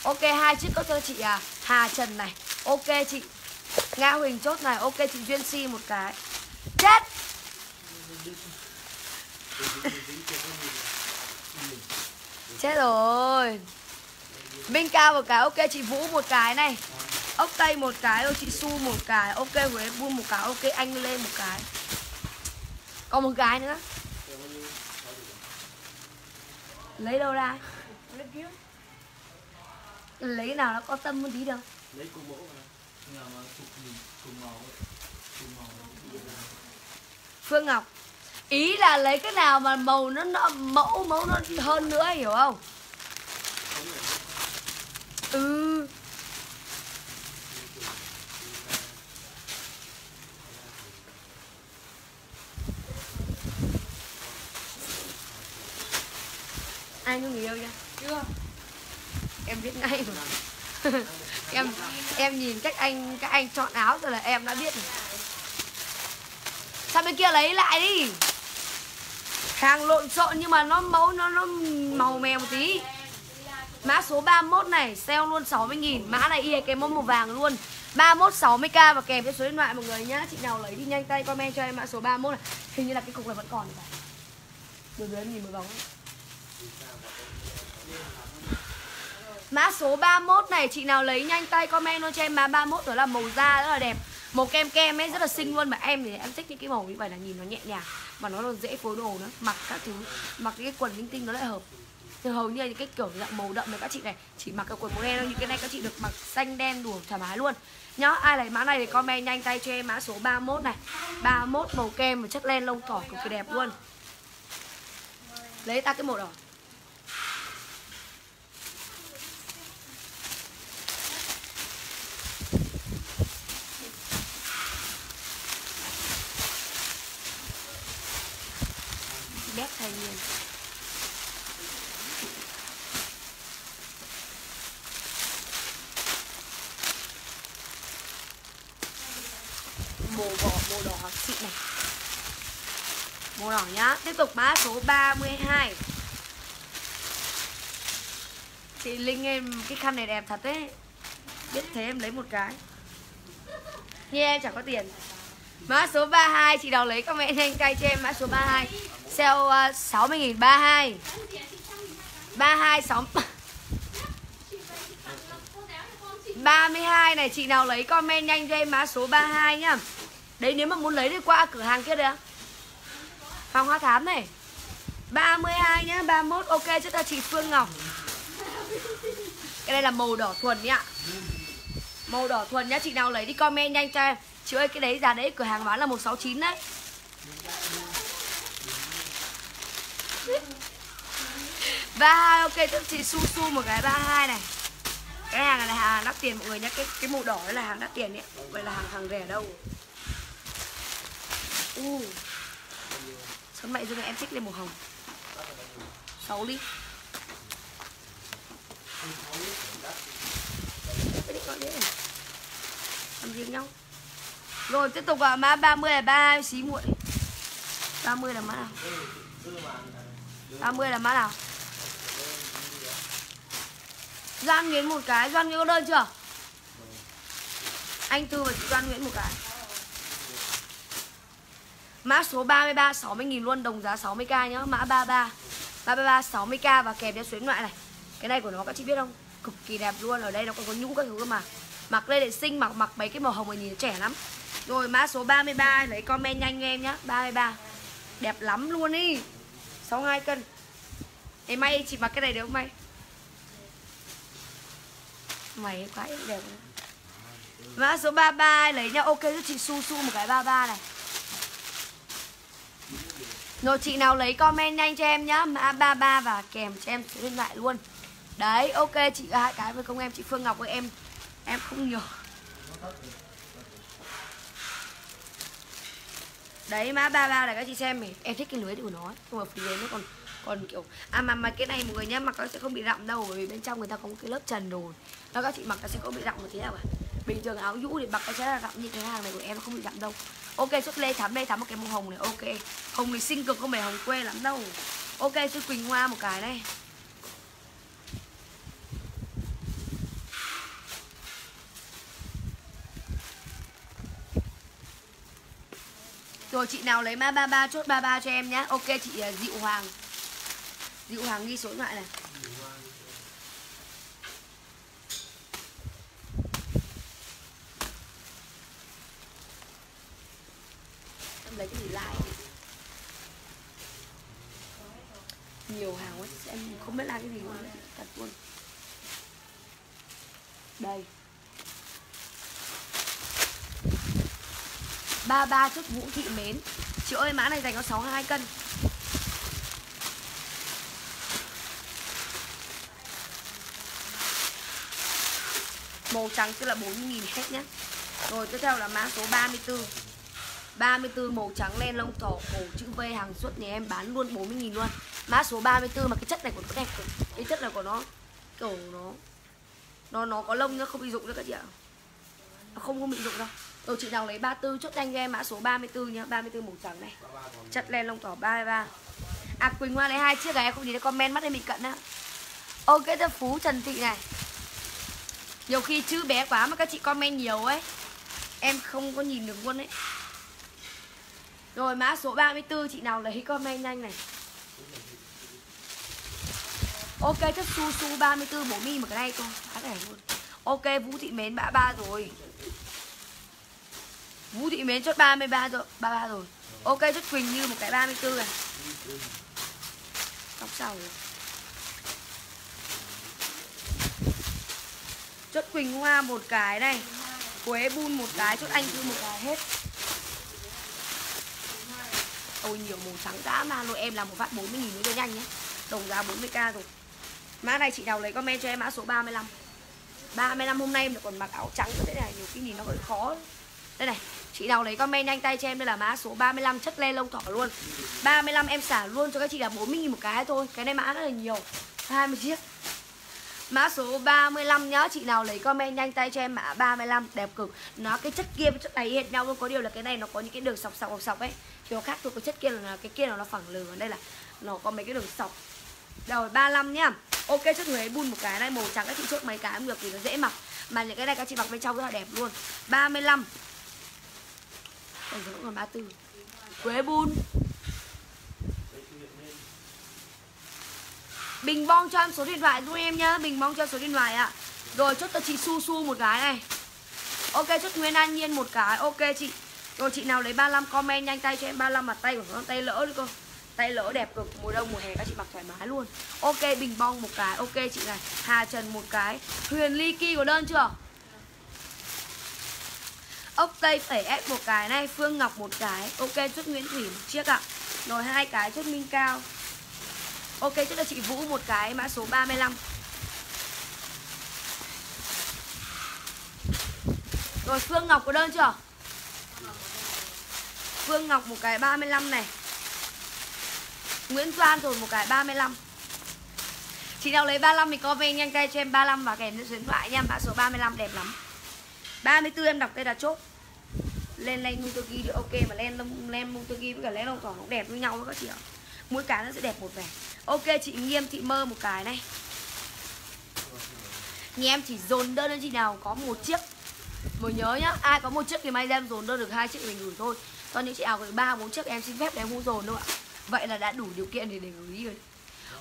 Ok hai chiếc có cho chị à, Hà Trần này. Ok chị Nga Huỳnh chốt này. Ok chị Duyên Si một cái. Chết! Chết rồi. Minh Cao một cái Ok chị Vũ một cái này. Ốc tây một cái rồi chị su một cái ok huế buôn một cái ok anh lên một cái. Còn một cái nữa. Lấy đâu ra? Lấy nào nó có tâm một tí đâu? Lấy cùng mẫu phương ngọc ý là lấy cái nào mà màu nó, nó mẫu mẫu nó hơn nữa hiểu không? Ừ. Anh có người yêu chưa? Chưa. Em biết ngay mà em em nhìn cách anh các anh chọn áo rồi là em đã biết rồi. Sang bên kia lấy lại đi hàng lộn xộn nhưng mà nó mẫu, nó nó màu mè một tí. Mã số 31 này, sale luôn 60.000 mã này y cái mẫu màu vàng luôn. 31 60k và kèm theo số điện thoại mọi người nhá. Chị nào lấy đi nhanh tay comment cho em mã số 31 này. Hình như là cái cục này vẫn còn cả đường dưới em nhìn một vòng. Mã số 31 này, chị nào lấy nhanh tay comment luôn cho em. Mã 31 đó là màu da rất là đẹp. Màu kem kem ấy, rất là xinh luôn. Mà em thì em thích những cái màu như vậy là nhìn nó nhẹ nhàng. Và nó còn dễ phối đồ nữa. Mặc các thứ, mặc cái quần linh tinh nó lại hợp. Thì hầu như là những cái kiểu dạng màu đậm này các chị này chỉ mặc cái quần màu đen thôi. Những cái này các chị được mặc xanh đen đủ thoải mái luôn. Nhá ai lấy mã này thì comment nhanh tay cho em mã số 31 này. 31 màu kem và chất len lông thỏ cực kỳ đẹp luôn. Lấy ta cái màu đỏ bét thay nhiên màu đỏ màu đỏ hoặc xịn này màu đỏ nhá. Tiếp tục mã số 32 chị linh em cái khăn này đẹp thật đấy biết thế em lấy một cái. Nhưng em chẳng có tiền. Mã số 32 chị nào lấy comment nhanh tay cho em mã số 32 sale à, uh, 60 nghìn 32 32 6 32 này chị nào lấy comment nhanh cho em mã số 32 nhá. Đấy nếu mà muốn lấy thì qua cửa hàng kia được. Phòng Hoa Thám này. 32 nhá 31 ok cho ta chị Phương Ngọc Cái này là màu đỏ thuần nhá. Màu đỏ thuần nhá, Chị nào lấy đi comment nhanh cho em. Chị ơi, cái đấy giá đấy cửa hàng bán là 169 đấy. Ba hai, ok cho chị su su một cái ba hai này. Cái hàng này là hàng đắt tiền mọi người nhé cái cái màu đỏ đấy là hàng đắt tiền đấy vậy là hàng hàng rẻ đâu. U sân mẹ dưng em thích lên màu hồng? 6 ly làm riêng nhau? Rồi, tiếp tục vào mã 30 là 32 xí muội 30 là mã nào? 30 là mã nào? Doan Nguyễn một cái. Doan Nguyễn có đơn chưa? Anh Thư và chị Doan Nguyễn một cái. Mã số 33 60.000 luôn, Đồng giá 60k nhá. Mã 33 333 60k và kèm theo xuyến ngoại này. Cái này của nó các chị biết không? Cực kỳ đẹp luôn. Ở đây nó còn có nhũ các thứ cơ mà. Mặc lên để xinh, mặc mặc mấy cái màu hồng này nhìn trẻ lắm. Rồi, mã số 33 Lấy comment nhanh em nhá. 33 Đẹp lắm luôn ý. 62 cân. Em may chị mặc cái này được không may? Mày quá, đẹp Mã số 33 lấy nhá. Ok cho chị Su Su một cái 33 này. Rồi chị nào lấy comment nhanh cho em nhá. Mã 33 và kèm cho em số điện thoại luôn. Đấy, ok, chị hai cái với công em, chị Phương Ngọc với em. Em không nhiều Đấy mã 33 là các chị xem này. Em thích cái lưới của nó Nhưng mà phía dưới nó còn còn kiểu à mà mà cái này mọi người nhá, mặc nó sẽ không bị rộng đâu, bởi vì bên trong người ta có một cái lớp trần đồ nó các chị mặc nó sẽ không bị rộng một thế nào cả. Bình thường áo nhũ thì mặc nó sẽ là rộng như cái hàng này của em, nó không bị rộng đâu ok xuất lê thắm đây thắm một cái màu hồng này. Ok. Hồng này xinh cực, không phải hồng quê lắm đâu. Ok xuất quỳnh hoa một cái đây Rồi, chị nào lấy mã 33 chốt 33 cho em nhé Ok, chị à, Diệu Hoàng. Diệu Hoàng ghi số điện thoại này. Lấy cái gì lại. Nhiều hàng quá, Em không biết làm cái gì luôn, Thật luôn. Đây. Ba ba chút Vũ Thị Mến. Chị ơi, mã này dành có 62 cân. Màu trắng tức là 40.000 hết nhé Rồi, tiếp theo là mã số 34 34 màu trắng len lông thỏ cổ chữ V hàng suất nhà em bán luôn 40.000 luôn. Mã số 34 mà cái chất này của nó đẹp Cái chất này của nó, kiểu nó Nó nó có lông nữa không bị rụng nữa các chị ạ. Nó không không bị rụng đâu. Rồi chị nào lấy 34 chốt nhanh cho em mã số 34 nhá 34 màu trắng này. Chất len lông thỏ 33 À Quỳnh Hoa lấy hai chiếc này, em không nhìn thấy comment mắt em bị cận á. Ok cho Phú, Trần Thị này. Nhiều khi chữ bé quá mà các chị comment nhiều ấy, Em không có nhìn được luôn ấy. Rồi, mã số 34 chị nào lấy comment nhanh này. Ok chất su su 34 40 một cái này thôi Khá này luôn. Ok, Vũ Thị Mến mã 3 rồi. Vũ Thị Mến chốt 33 rồi 33 rồi. Ok chất Quỳnh Như một cái 34 này. Tóc sau rồi. Chốt Quỳnh Hoa một cái này. Quế Bun một cái, Chốt Anh Thư một cái hết. Ôi nhiều màu trắng dã man luôn. Em làm một phát 40 nghìn cho nhanh nhé. Đồng giá 40k rồi. Mã này chị nào lấy comment cho em mã số 35 35 hôm nay em còn mặc áo trắng. Thế này Nhiều khi nhìn nó hơi khó. Đây này Chị nào lấy comment nhanh tay cho em. Đây là mã số 35 chất len lông thỏ luôn. 35 em xả luôn cho các chị là 40 nghìn một cái thôi. Cái này mã rất là nhiều. 20 chiếc. Mã số 35 nhá. Chị nào lấy comment nhanh tay cho em mã 35 Đẹp cực. Nó cái chất kia với chất này hệt nhau luôn. Có điều là cái này nó có những cái đường sọc sọc sọc, sọc ấy nó khác thôi có chất kia là cái kia là nó phẳng lừ Còn đây là nó có mấy cái đường sọc. Rồi 35 nhá. Ok, chất ấy bun một cái này, màu trắng các chị chốt mấy cái cũng được thì nó dễ mặc. Mà những cái này các chị mặc bên trong rất là đẹp luôn. 35 mươi lăm. Còn 34 quế bun. Bình bong cho em số điện thoại giúp em nhá. Bình bong cho em số điện thoại ạ. Rồi, chốt cho chị Su Su một cái này. Ok, chốt Nguyên An Nhiên một cái. Ok, chị. Rồi chị nào lấy 35 comment nhanh tay cho em 35 mặt tay của nó, tay lỡ đi cô Tay lỡ đẹp cực, Mùa đông, mùa hè các chị mặc thoải mái luôn. Ok, bình bong một cái, Ok chị này. Hà Trần một cái. Huyền Ly Ki có đơn chưa? Ốc Tây tẩy ép một cái này, Phương Ngọc một cái. Ok, chốt Nguyễn Thủy một chiếc ạ. Rồi hai cái, chốt Minh Cao. Ok, chốt là chị Vũ một cái, mã số 35 Rồi Phương Ngọc có đơn chưa? Phương Ngọc một cái 35 này. Nguyễn Doan rồi một cái 35 Chị nào lấy 35 thì comment nhanh tay cho em 35 và kèm số điện thoại nha. Mã số 35 đẹp lắm. 34 em đọc đây là chốt. Lên lên Mutoki được ok Mà lên lên Mutoki với cả lên lông thỏ nó đẹp với nhau các chị ạ. Mỗi cái nó sẽ đẹp một vẻ. Ok, chị Nghiêm, chị Mơ một cái này. Nhà em chỉ dồn đơn cho chị nào có một chiếc. Mới nhớ nhá, Ai có một chiếc thì may đem dồn đơn được hai chiếc mình gửi thôi. Còn những chị nào gửi ba, bốn chiếc em xin phép để em không dồn đâu ạ. Vậy là đã đủ điều kiện để để gửi rồi.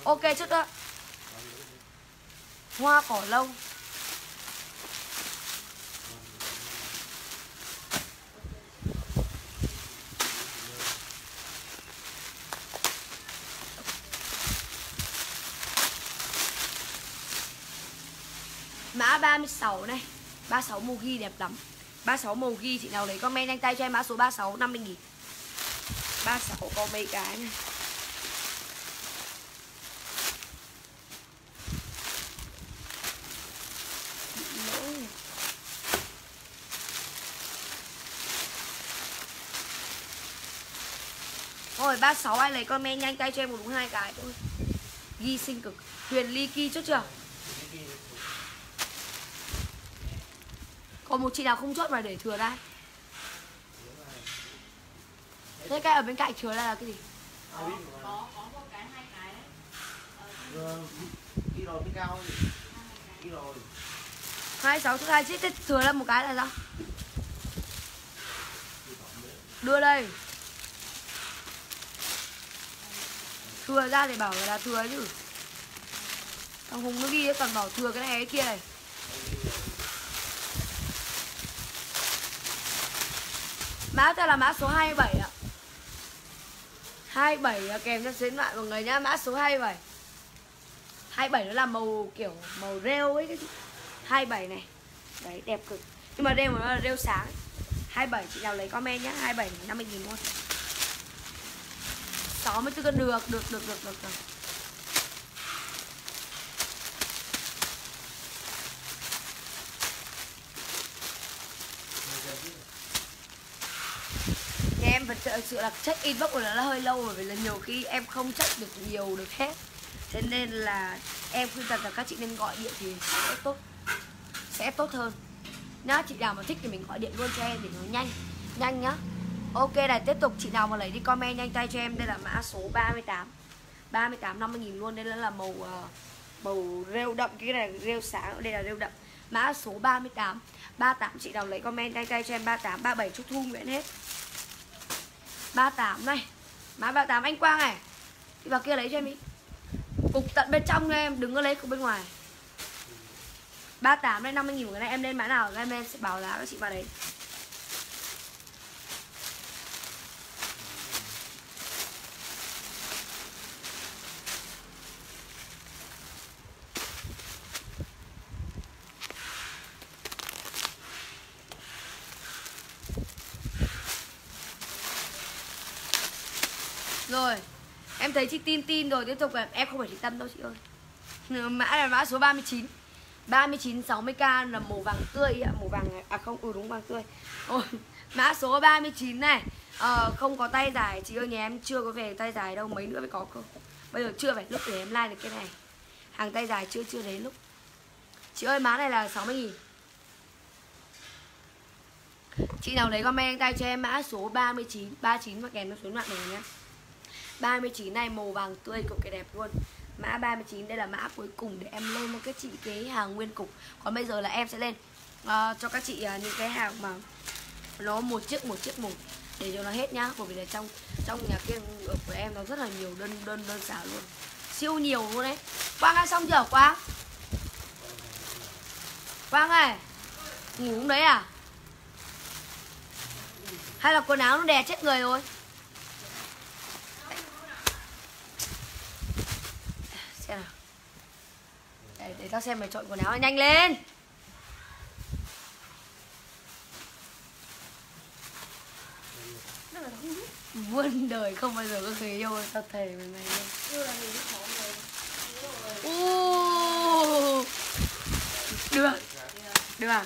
Ok trước đó Hoa cỏ lâu. Mã 36 này. 36 màu ghi đẹp lắm. 36 màu ghi chị nào lấy comment nhanh tay cho em mã số 36 50 nghìn 36 có mấy cái này. Rồi 36 ai lấy comment nhanh tay cho em một đúng hai cái thôi. Ghi sinh cực. Huyền ly ki chốt chưa? Còn một chị nào không chốt mà để thừa đây Thế cái ở bên cạnh chứa là cái gì? có có một cái hai cái đấy. Ghi rồi mới cao Ghi rồi. Hai sáu thứ hai chiếc thế thừa là một cái là sao? Đưa đây. Thừa ra để bảo là thừa chứ. Thằng Hùng nó ghi toàn bảo thừa cái này cái kia này Mã ta là mã số 27 ạ. 27 kèm cho xuyến loại mọi người nhá Mã số 27 27 nó là màu kiểu màu rêu ấy. cái 27 này. Đấy đẹp cực. Nhưng mà rêu mà nó là rêu sáng. 27 chị nào lấy comment nhá 27 50 nghìn thôi. 64 cân được Được được được được, được. Và thật sự là check inbox của nó là hơi lâu rồi vì là nhiều khi em không check được nhiều được hết. Thế nên là em khuyên rằng là các chị nên gọi điện thì sẽ tốt Sẽ tốt hơn. Nhá, chị nào mà thích thì mình gọi điện luôn cho em để nó nhanh Nhanh nhá. Ok này, tiếp tục. Chị nào mà lấy đi comment nhanh tay cho em. Đây là mã số 38 38 50 nghìn luôn, đây là màu uh, màu rêu đậm. Cái này rêu sáng, đây là rêu đậm. Mã số 38 38 chị nào lấy comment nhanh tay cho em. 38 37 chúc Thu Nguyễn hết. 38 này. Má 38 anh Quang này. Đi vào kia lấy cho em đi. Cục tận bên trong nha em đừng có lấy cục bên ngoài. 38 đến 50 nghìn một cái này em lên mã nào, em lên sẽ bảo giá các chị vào đấy. Rồi. Em thấy chị tin tin rồi tiếp tục là em không phải chị Tâm đâu chị ơi. Ờ, mã là mã số 39 39 60k là màu vàng tươi ạ Màu vàng à không ừ đúng vàng tươi. Ôi, Mã số 39 này. À, Không có tay dài Chị ơi nhà em chưa có về tay dài đâu Mấy nữa mới có cơ. Bây giờ chưa phải lúc để em like được cái này. Hàng tay dài chưa chưa đến lúc. Chị ơi mã này là 60 nghìn. Chị nào lấy comment tay cho em mã số 39 39 và kèm nó xuống đoạn này nhé. 39 này màu vàng tươi cực kỳ đẹp luôn. Mã 39 đây là mã cuối cùng để em lên cho các chị cái hàng nguyên cục. Còn bây giờ là em sẽ lên uh, cho các chị uh, những cái hàng mà nó một chiếc một chiếc một để cho nó hết nhá. Bởi vì là trong trong nhà kia của em nó rất là nhiều đơn đơn đơn xả luôn. Siêu nhiều luôn đấy. Quang ơi xong chưa quang? Quang ơi ngủ không đấy à? Hay là quần áo nó đè chết người rồi xem nào để, để tao xem mày chọn quần áo nhanh lên. Muôn đời không bao giờ có người yêu tao thề với mày luôn được. Được.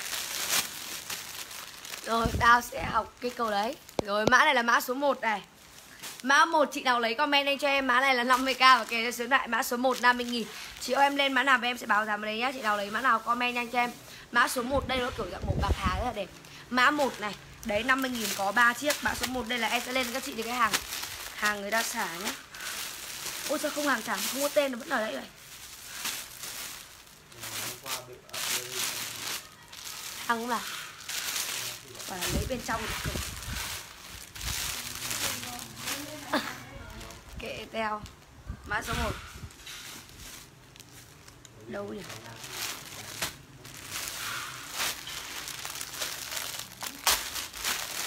Rồi tao sẽ học cái câu đấy. Rồi mã này là mã số 1 này. Mã 1 chị nào lấy comment lên cho em. Mã này là 50k và kèm cho số lại mã số 1 50.000 Chị ơi, em lên mã nào em sẽ báo giá đấy nhá. Chị nào lấy mã nào comment nhanh cho em. Mã số 1 đây nó kiểu dạng một bạc hà rất là đẹp Mã 1 này, Đấy 50.000 có 3 chiếc. Mã số 1 đây là em sẽ lên các chị những cái hàng Hàng người ta xả nhá. Ôi sao không hàng chẳng, không có tên, nó vẫn ở đấy rồi. Hàng không là Bảo là lấy bên trong. được kệ teo mã số 1 đâu nhỉ?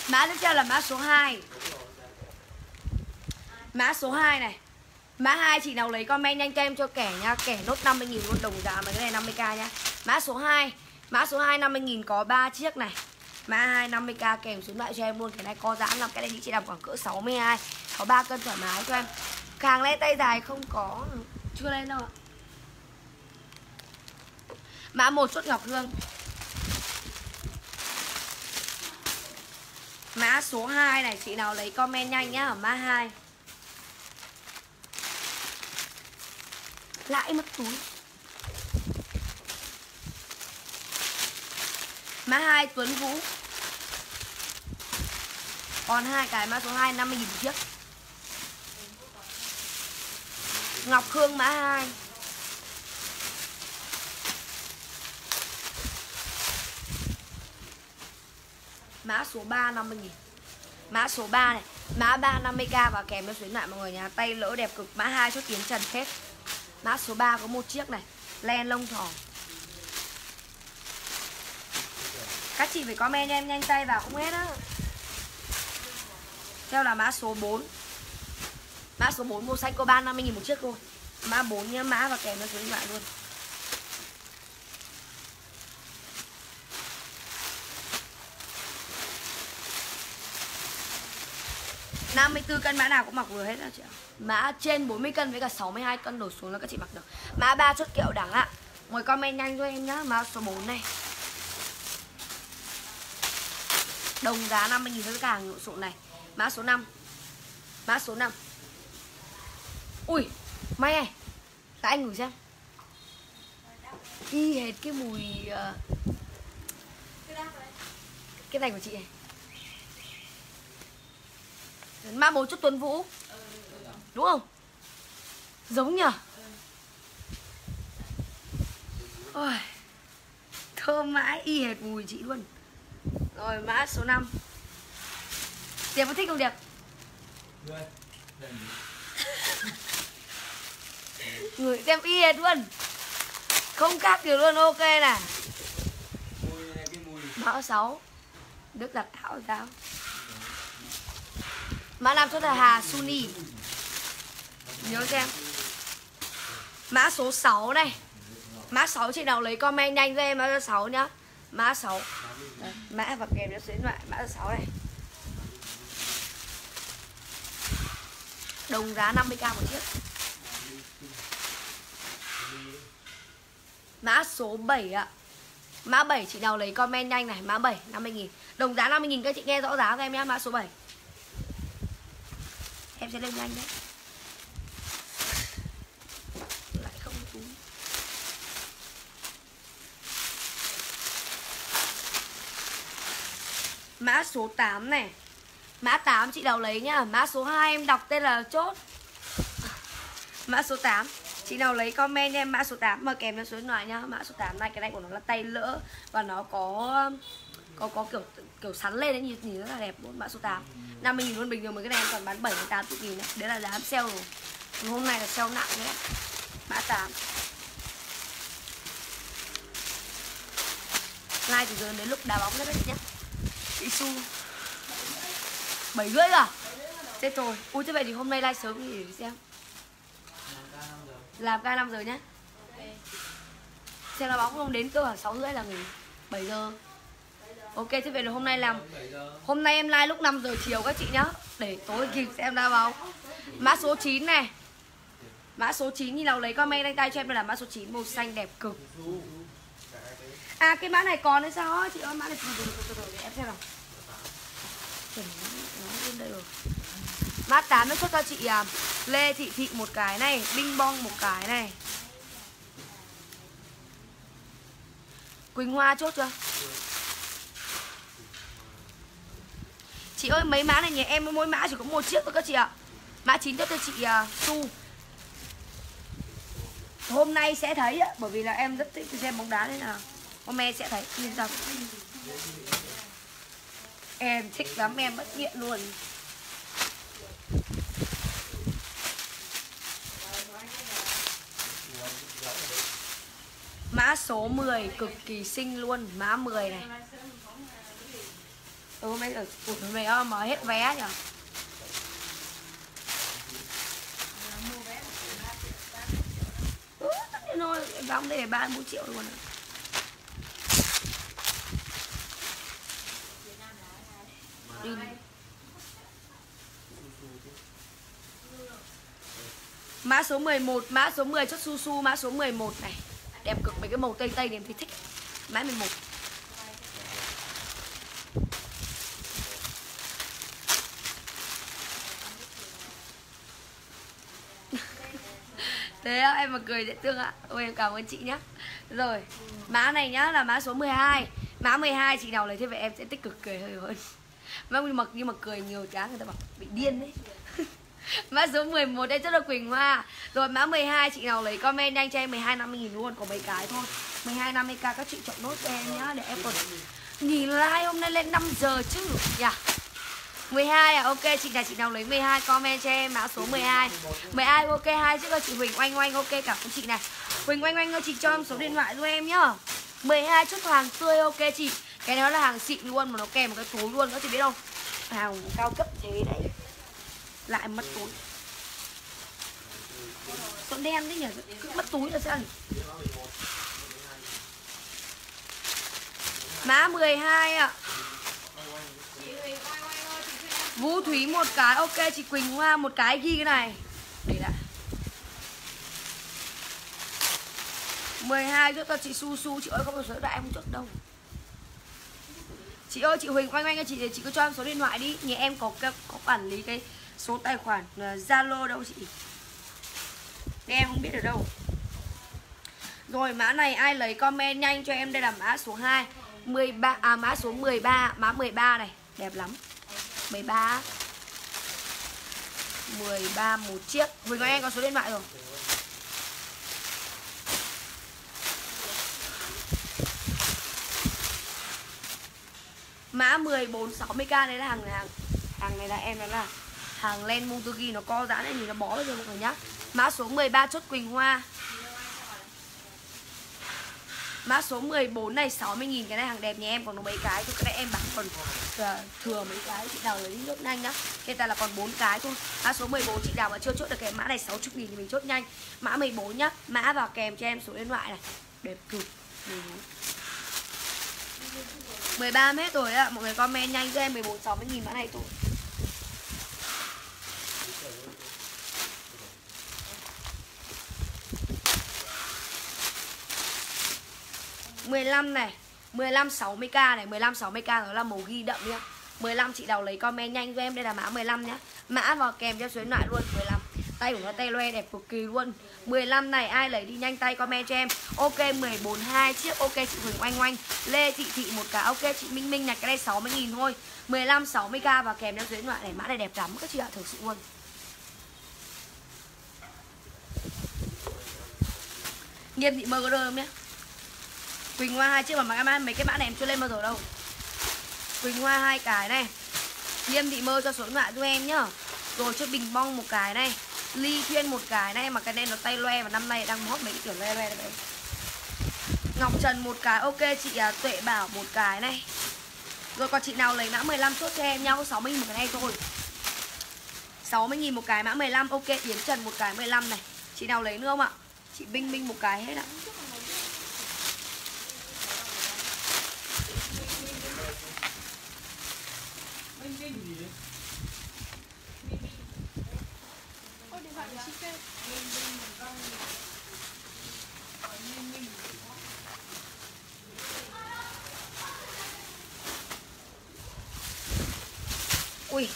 Mã tiếp theo là mã số 2 mã số 2 này. Mã 2 chị nào lấy comment nhanh cho em cho kẻ nha. Kẻ nốt 50.000 luôn, đồng giá mà cái này 50k nhá mã số 2 mã số 2 50.000 có 3 chiếc này. Mã 2 50k kèm xuống lại cho em luôn, Cái này co giãn làm Cái này chị làm khoảng cỡ 62 Có 3 cân thoải mái cho em. Càng lấy tay dài không có, Chưa lên đâu ạ. Mã một suốt ngọc hương. Mã số 2 này, Chị nào lấy comment nhanh nhá, Ở mã 2 Lại mất túi. Mã 2 Tuấn Vũ. Còn hai cái mã số 2 50 000 một chiếc. Ngọc Hương mã 2 Mã số 3 50 000 Mã số 3 này Mã 3 50k và kèm với khuyến mại mọi người nhà Tay lỡ đẹp cực Mã 2 chốt tiến trần hết Mã số 3 có một chiếc này, Len lông thỏ. Các chị phải comment cho em nhanh tay vào không hết á. Theo là mã số 4 Mã số 4 màu xanh có 350 nghìn một chiếc thôi. Mã 4 nhá, mã và kèm nó số điện thoại luôn. năm mươi bốn cân mã nào cũng mặc vừa hết á chị ạ. Mã trên 40 cân với cả 62 cân đổ xuống là các chị mặc được. Mã 3 chốt kiệu đẳng ạ. Mời comment nhanh cho em nhá Mã số 4 này. Đồng giá 50 000 tất cả hàng lộn xộn này. Mã số 5 Mã số 5 Ui May này. Các anh gửi xem. Y hệt cái mùi uh, Cái này của chị này. Mã bố chút Tuấn Vũ. Đúng không? Giống nhở Ôi Thơm mãi y hệt mùi chị luôn rồi mã số 5 Điệp có thích không Điệp? Gửi xem y hệt luôn. Không khác được luôn ok mùi Mã 6 Đức đặt áo sao Mã 5 chốt là Hà Suni Nhớ xem. Mã số 6 này. Mã 6 chị nào lấy comment nhanh cho em mã số 6 nhá. Mã 6 Đấy, Mã và kèm cho số điện thoại Mã số 6 này. Đồng giá 50k một chiếc. Mã số 7 ạ. Mã 7 chị nào lấy comment nhanh này. Mã 7 50.000 Đồng giá 50.000 các chị nghe rõ giá cho em nhé. Mã số 7 Em sẽ lên nhanh đấy Lại không túi Mã số 8 này. Mã 8 chị nào lấy nhá. Mã số 2 em đọc tên là chốt. Mã số 8 Chị nào lấy comment em mã số 8 mà kèm theo số điện thoại nhá. Mã số 8 này cái này của nó là tay lỡ Và nó có có có kiểu kiểu sắn lên đấy nhìn, nhìn rất là đẹp luôn mã số 8 50 nghìn luôn bình thường mấy cái này em còn bán 7 đến 80 nghìn đấy. Đấy là giá sale rồi. Còn hôm nay là sale nặng đấy mã 8 like từ giờ đến lúc đá bóng đấy các chị nhé chị su. Bảy rưỡi à chết rồi. Ui, thế vậy thì hôm nay like sớm thì để xem. Làm ca 5 giờ nhé xem là bóng không? Đến cơ khoảng 6 rưỡi là nghỉ. 7 giờ. Ok, thế vậy là hôm nay làm hôm nay em like lúc 5 giờ chiều các chị nhá. Để tối kịp xem ra bóng. Mã số 9 này. Mã số 9 như nào lấy comment đánh tay cho em đây là mã số 9 màu xanh đẹp cực. À cái mã này còn hay sao chị ơi, mã này từ từ từ từ để em xem nào. Chuẩn, nó đây rồi. 8 nó xuất cho chị à, Lê Thị Thị một cái này Binh Bong một cái này. Quỳnh Hoa chốt chưa? Chị ơi mấy mã này nhỉ? Em mỗi mã chỉ có một chiếc thôi các chị ạ. Mã 9 cho chị uh, Su. Hôm nay sẽ thấy á, Bởi vì là em rất thích xem bóng đá nên là Hôm nay sẽ thấy. Yên tâm Em thích lắm em bất nghiện luôn. Mã số 10 cực kỳ xinh luôn Mã 10 này. Ừ mấy nay ở Ủa mày ơi mở hết vé nhở Ừ, tất nhiên thôi Em đây để 34 triệu luôn rồi. Pin. Mã số 11, mã số 10 chốt su su, mã số 11 này. Đẹp cực mấy cái màu tây tây này em thấy thích. Mã 11 Thế á, em mà cười dễ thương ạ Ôi em cảm ơn chị nhá. Rồi, mã này nhá là mã số 12 Mã 12 chị nào lấy thế vậy em sẽ tích cực cười hơi hơn. Mã nhưng mà, nhưng mà cười nhiều chán người ta bảo bị điên đấy. Mã số 11 đây rất là Quỳnh Hoa. Rồi mã 12 chị nào lấy comment nhanh cho em 12 50 nghìn luôn Có mấy cái thôi. 12 50k các chị chọn nốt cho em nhá Để em còn nghỉ like hôm nay lên 5 giờ chứ. Nhỉ yeah. 12 à ok chị nào chị nào lấy 12 comment cho em mã số 12 12 ok hai chứ chị Huỳnh Oanh Oanh ok cảm ơn chị này. Huỳnh Oanh Oanh ơi chị cho em số điện thoại cho em nhá. 12 chút hàng tươi ok chị. Cái đó là hàng xịn luôn mà nó kèm một cái túi luôn nữa chị biết không? Hàng cao cấp thế đấy. Lại mất túi. Con đen đấy nhỉ? Cứ mất túi là sẽ ăn Mã 12 ạ. À. Vũ Thúy một cái, Ok, chị Quỳnh Hoa một cái, ghi cái này. Để đã 12 cho chị Su Su, Chị ơi, không được số đại em trước đâu. Chị ơi, chị Huỳnh Oanh Oanh ơi chị Chị cứ cho em số điện thoại đi. Nhà em có có quản lý cái số tài khoản ờ, Zalo đâu chị? Để em không biết ở đâu. Rồi, mã này ai lấy comment nhanh cho em? Đây là mã số 2 13 à mã số 13 Mã 13 này. Đẹp lắm. 13 13 một chiếc. Huỳnh Anh có số điện thoại rồi. Mã 14 60k đấy là hàng hàng hàng này là em đó là hàng len Montuki nó co giãn này nhìn nó bó rồi mọi người nhá. Mã số 13 chốt Quỳnh Hoa. Mã số 14 này 60.000 Cái này hàng đẹp nhà em còn có mấy cái thôi Cái này em bán còn ờ, thừa, mấy cái Chị Đào lấy nước nhanh nhá. Hiện tại là còn 4 cái thôi. Mã số 14 chị Đào mà chưa chốt được cái mã này 60.000 thì mình chốt nhanh. Mã 14 nhá Mã vào kèm cho em số điện thoại này. Đẹp cực. 14 13 mét rồi ạ. Mọi người comment nhanh cho em 14 60.000 mã này thôi. 15 này 15 60k này 15 60k đó là màu ghi đậm nhá. 15 chị đầu lấy comment nhanh cho em. Đây là mã 15 nhá. Mã vào kèm cho số điện thoại luôn 15 Tay của nó tay loe đẹp cực kỳ luôn. 15 này, ai lấy đi nhanh tay comment cho em. Ok 14 2 chiếc Ok chị Huỳnh Oanh Oanh. Lê Thị Thị một cả Ok chị Minh Minh là cái này 60 nghìn thôi. 15 60k và kèm theo dưới loại này, Mã này đẹp lắm các chị ạ, thực sự luôn. Nghiêm thị mơ có đơn không nhé Quỳnh Hoa hai chiếc mà các mấy cái mã này em chưa lên bao giờ đâu. Quỳnh Hoa hai cái này. Nghiêm thị mơ cho số điện thoại cho em nhá. Rồi cho bình bong một cái này. Ly Thiên một cái này mà cái này nó tay loe và năm nay đang hot mấy cái kiểu loe loe đấy. Ngọc Trần một cái ok chị à, Tuệ Bảo một cái này. Rồi còn chị nào lấy mã 15 chốt cho em nhau? 60 000 một cái này thôi. 60 000 một cái mã 15 ok Yến Trần một cái 15 này. Chị nào lấy nữa không ạ? Chị Binh Binh một cái hết ạ. Ui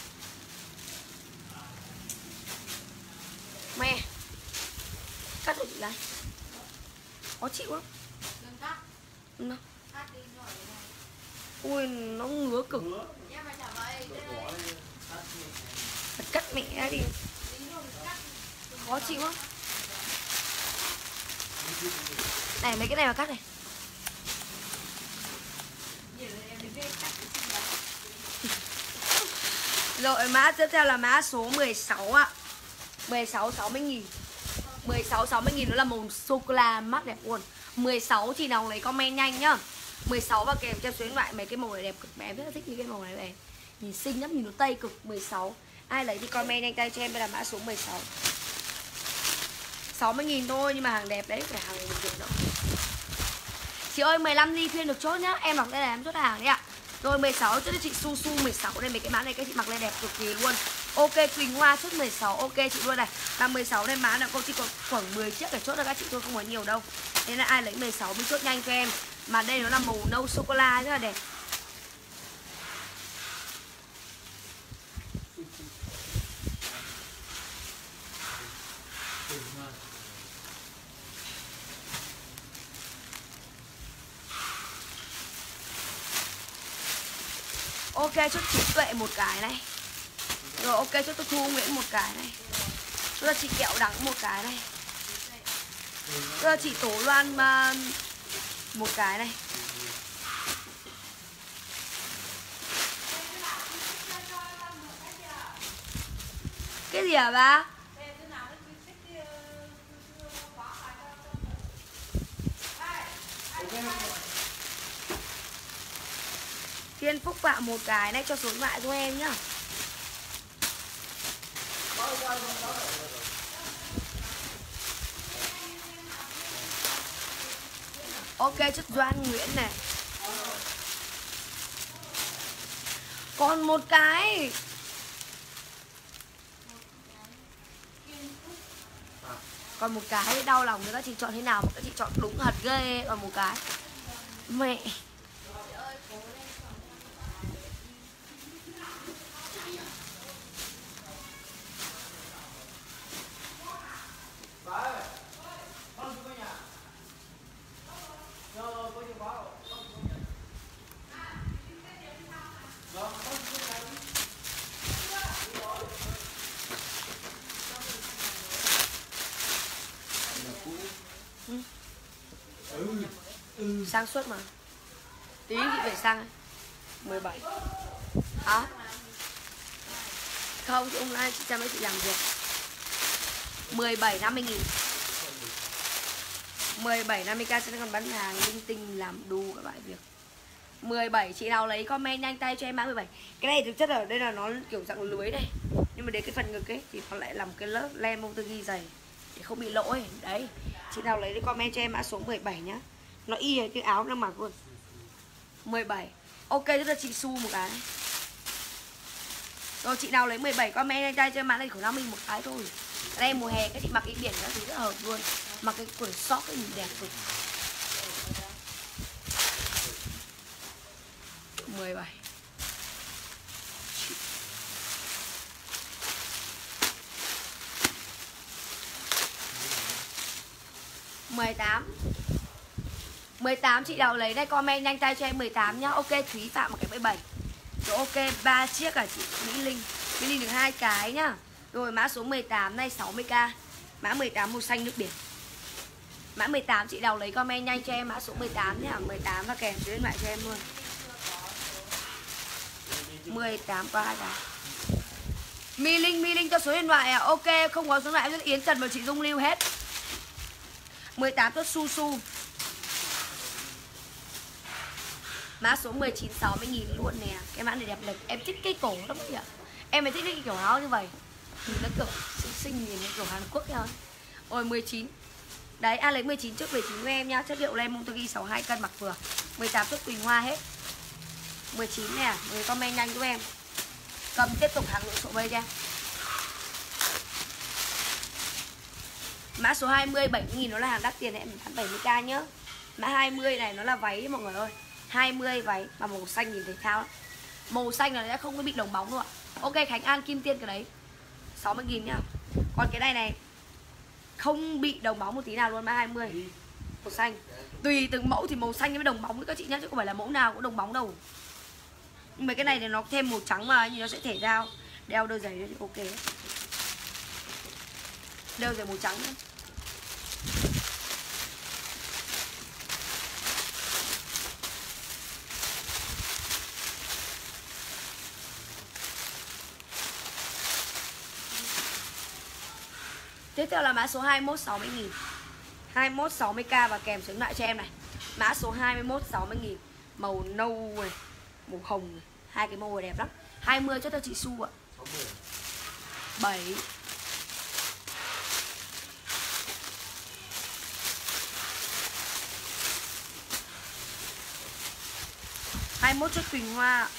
Mẹ Cắt được chị này Khó chịu lắm Đừng cắt, Nó- cắt đi rồi này. Ui nó ngứa cực. Phải cắt mẹ đi. Khó chịu lắm Này mấy cái này mà cắt này. Rồi mã tiếp theo là mã số 16 ạ. 16 60 nghìn 16 60 nghìn nó là màu sô-cô-la mắt đẹp luôn. 16 chị nào lấy comment nhanh nhá. 16 và kèm cho số điện thoại mấy cái màu này đẹp cực Mẹ em rất là thích những cái màu này này. Nhìn xinh lắm, nhìn nó tây cực 16 Ai lấy thì comment nhanh tay cho em đây là mã số 16 60 nghìn thôi nhưng mà hàng đẹp đấy Phải hàng này mình được đâu Chị ơi 15 ly khuyên được chốt nhá. Em mặc đây là em chốt hàng đấy ạ. Rồi 16 cho chị Su Su 16 đây mấy cái mã này các chị mặc lên đẹp cực kỳ luôn. Ok, Quỳnh Hoa chốt 16 Ok, chị luôn này. Và 16 đây má là cô chỉ có khoảng 10 chiếc để chốt cho các chị thôi, không có nhiều đâu. Nên là ai lấy 16 mới chốt nhanh cho em. Mà đây nó là màu nâu sô-cô-la rất là đẹp. Ok, chốt trí Tuệ một cái này. Rồi, ok, cho tôi Thu Nguyễn một cái này. Tôi là chị Kẹo Đắng một cái này. Tôi là chị Tổ Loan mà một cái này. Cái gì hả ba? Thiên Phúc Phạm một cái này, cho số điện thoại cho em nhá. Ok, chất Doan Nguyễn này. Còn một cái. Còn một cái, đau lòng nữa các chị chọn thế nào mà các chị chọn đúng thật ghê. Còn một cái. Mẹ. Ừ, sang suốt mà. Tí chị phải sang. 17 Hả? không, chị online chị cho mấy chị làm việc. 17 50 nghìn. 17 50k sẽ còn bán hàng, linh tinh làm đủ các loại việc. 17 chị nào lấy comment nhanh tay cho em mã 17 cái này thực chất ở đây là nó kiểu dạng lưới đây. Nhưng mà đến cái phần ngực ấy, thì nó lại làm cái lớp len mông tư ghi dày. Để không bị lỗi. Đấy. Chị nào lấy đi comment cho em mã số 17 nhá nó y cái áo đang mặc luôn. 17 ok tức là chị su một cái. Rồi, chị nào lấy 17 comment lên tay cho mã này khẩu 50 một cái thôi. Đây mùa hè các chị mặc cái biển các thứ rất hợp luôn. Mặc cái quần sóc cái nhìn đẹp cực. 17 18 18 chị nào lấy đây comment nhanh tay cho em 18 nhá. Ok Thúy Phạm một cái 17 Rồi ok ba chiếc à chị? Mỹ Linh Mỹ Linh được hai cái nhá. Rồi mã số 18 này 60k Mã 18 màu xanh nước biển. Mã 18 chị nào lấy comment nhanh cho em mã số 18 nhá. 18 và kèm số điện thoại cho em luôn. 18 qua hai cái Mi Linh, Mi Linh cho số điện thoại à? Ok, không có số điện thoại Yến Trần và chị Dung lưu hết. 18 tốt su su. Mã số 19 60 nghìn luôn nè. Cái mã này đẹp lực Em thích cái cổ lắm nhỉ Em mới thích cái kiểu áo như vậy. Nhìn nó kiểu xinh xinh nhìn nó kiểu Hàn Quốc thôi Ôi 19 Đấy, A à, lấy 19 trước 19 của em nhá. Chất liệu lemon tôi ghi 62 cân mặc vừa. 18 chút Quỳnh Hoa hết. 19 nè, người comment nhanh giúp em. Cầm tiếp tục hàng lựa sổ bây cho em Mã số 20 70.000 nó là hàng đắt tiền em bán 70k nhá. Mã 20 này nó là váy mọi người ơi. 20 váy mà màu xanh nhìn thể thao Màu xanh là nó không có bị đồng bóng đâu ạ. Ok Khánh An Kim Tiên cái đấy. 60.000 nhá. Còn cái này này Không bị đồng bóng một tí nào luôn mã 20 Màu xanh. Tùy từng mẫu thì màu xanh mới đồng bóng với các chị nhá Chứ không phải là mẫu nào cũng đồng bóng đâu. Nhưng mà cái này thì nó thêm màu trắng mà thì nó sẽ thể thao. Đeo đôi giày thì ok. Đeo giày màu trắng nữa Tiếp theo là mã số 21 60 nghìn. 21 60k và kèm số lại cho em này. Mã số 21 60 nghìn. Màu nâu này, Màu hồng này. Hai cái màu này đẹp lắm. 20 cho cho chị Su ạ. 7 21 cho Quỳnh Hoa. Ạ.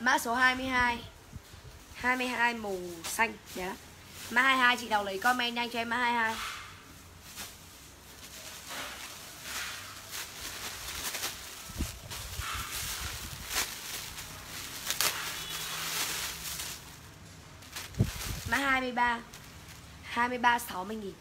Mã số 22 22 màu xanh. Nhá lắm Mã 22 chị nào lấy comment nhanh cho em mã 22 Mã 23 23 60 nghìn.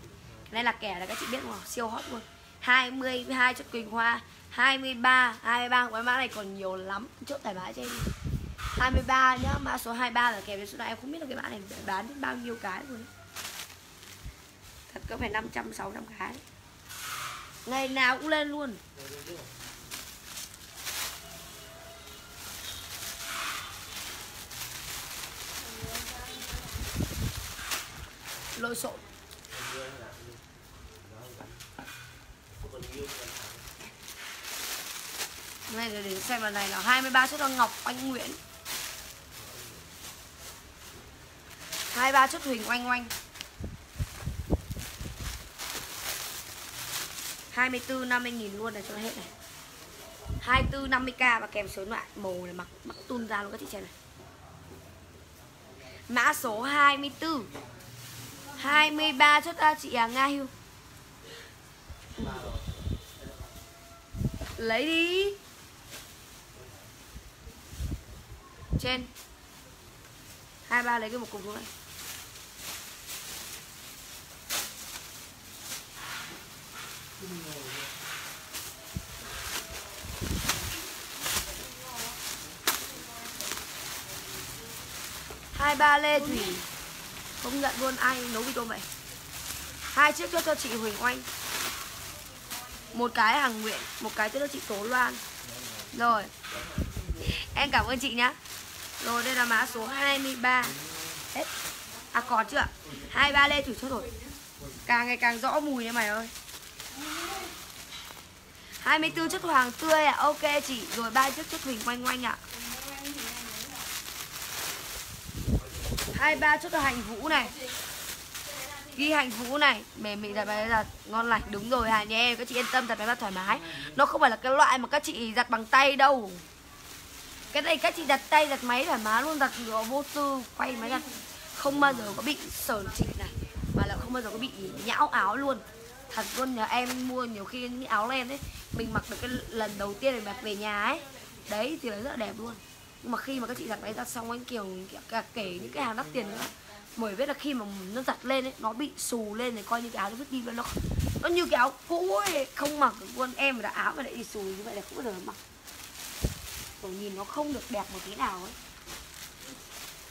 Cái này là kẻ là các chị biết không? Siêu hot luôn. 22 cho Quỳnh Hoa 23 23 cái mã này còn nhiều lắm. Chốt thoải mái cho em đi. 23 nhá Mã số 23 là kèm với số này. Em không biết là cái mã này bán đến bao nhiêu cái rồi Thật có phải 500 600 cái. Ngày nào cũng lên luôn. Lôi xộn. Này để, xem là này là 23 xuất là Ngọc Anh Nguyễn hai, ba chút Huỳnh Oanh Oanh. 24 50 nghìn luôn là cho hết này. 24 50k và kèm số loại màu này, mặc mặc tun ra luôn các chị xem này. Mã số 24 23 chút ra chị à Nga Hưu. Lấy đi. Trên. 23 lấy cái một cục luôn này hai ba lê thủy không nhận luôn ai nấu video vậy. Hai chiếc cho cho chị huỳnh oanh. Một cái hàng nguyện một cái cho chị tố loan. Rồi, em cảm ơn chị nhá. Rồi, đây là mã số 23 Hết. À còn chưa hai 23 lê thủy cho rồi. Càng ngày càng rõ mùi nha mày ơi. 24 chất hoàng tươi ạ. Ok chị, Rồi ba chiếc chất huỳnh quanh quanh ạ. 23 chất hành vũ này. Ghi hành vũ này. Mềm mịn thật máy giặt ngon lành. Đúng rồi hà nhé em, các chị yên tâm thật máy giặt thoải mái. Nó không phải là cái loại mà các chị giặt bằng tay đâu. Cái này các chị đặt tay, giặt máy thoải mái luôn, giặt nó vô tư, quay máy giặt. Không bao giờ có bị sờn chỉnh này, mà là không bao giờ có bị nhão áo luôn thật luôn nhà em mua nhiều khi những áo len ấy mình mặc được cái lần đầu tiên mình mặc về nhà ấy đấy thì là rất là đẹp luôn. Nhưng mà khi mà các chị giặt máy ra xong anh kiểu, kiểu cả kể những cái hàng đắt tiền nữa bởi biết là khi mà nó giặt lên ấy nó bị xù lên thì coi như cái áo nó vứt đi luôn nó nó như cái áo cũ ấy không mặc được luôn. Em mà đã áo mà lại đi xù như vậy là không bao giờ mặc. Rồi nhìn nó không được đẹp một tí nào ấy.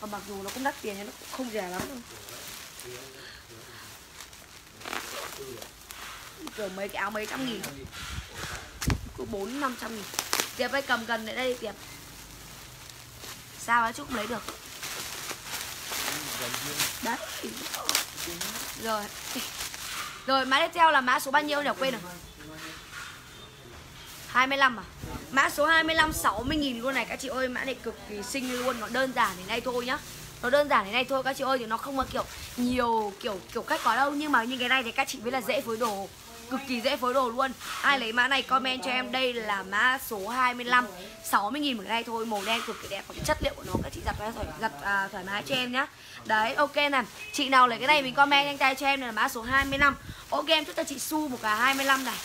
Và mặc dù nó cũng đắt tiền nhưng nó cũng không rẻ lắm đâu kiểu mấy cái áo mấy trăm nghìn. Cứ bốn năm trăm nghìn. Tiệp ơi, cầm gần lại đây, tiệp. Sao á chút lấy được. Đấy. Rồi. Rồi, mã tiếp theo là mã số bao nhiêu nhỉ? Quên rồi. 25 à? Mã số 25 60 nghìn luôn này. Các chị ơi, Mã này cực kỳ xinh luôn. Nó đơn giản thế này thôi nhá. Nó đơn giản thế này thôi, các chị ơi. Thì nó không có kiểu nhiều kiểu kiểu cách có đâu. Nhưng mà như cái này thì các chị biết là dễ phối đồ cực kỳ dễ phối đồ luôn. Ai lấy mã này comment cho em Đây là mã số 25 60 nghìn một cái này thôi Màu đen cực kỳ đẹp. Và cái chất liệu của nó các chị giặt thoải, giặt à, thoải mái cho em nhá. Đấy ok này Chị nào lấy cái này mình comment nhanh tay cho em này là mã số 25 Ok em chúc cho chị Su một cái 25 này.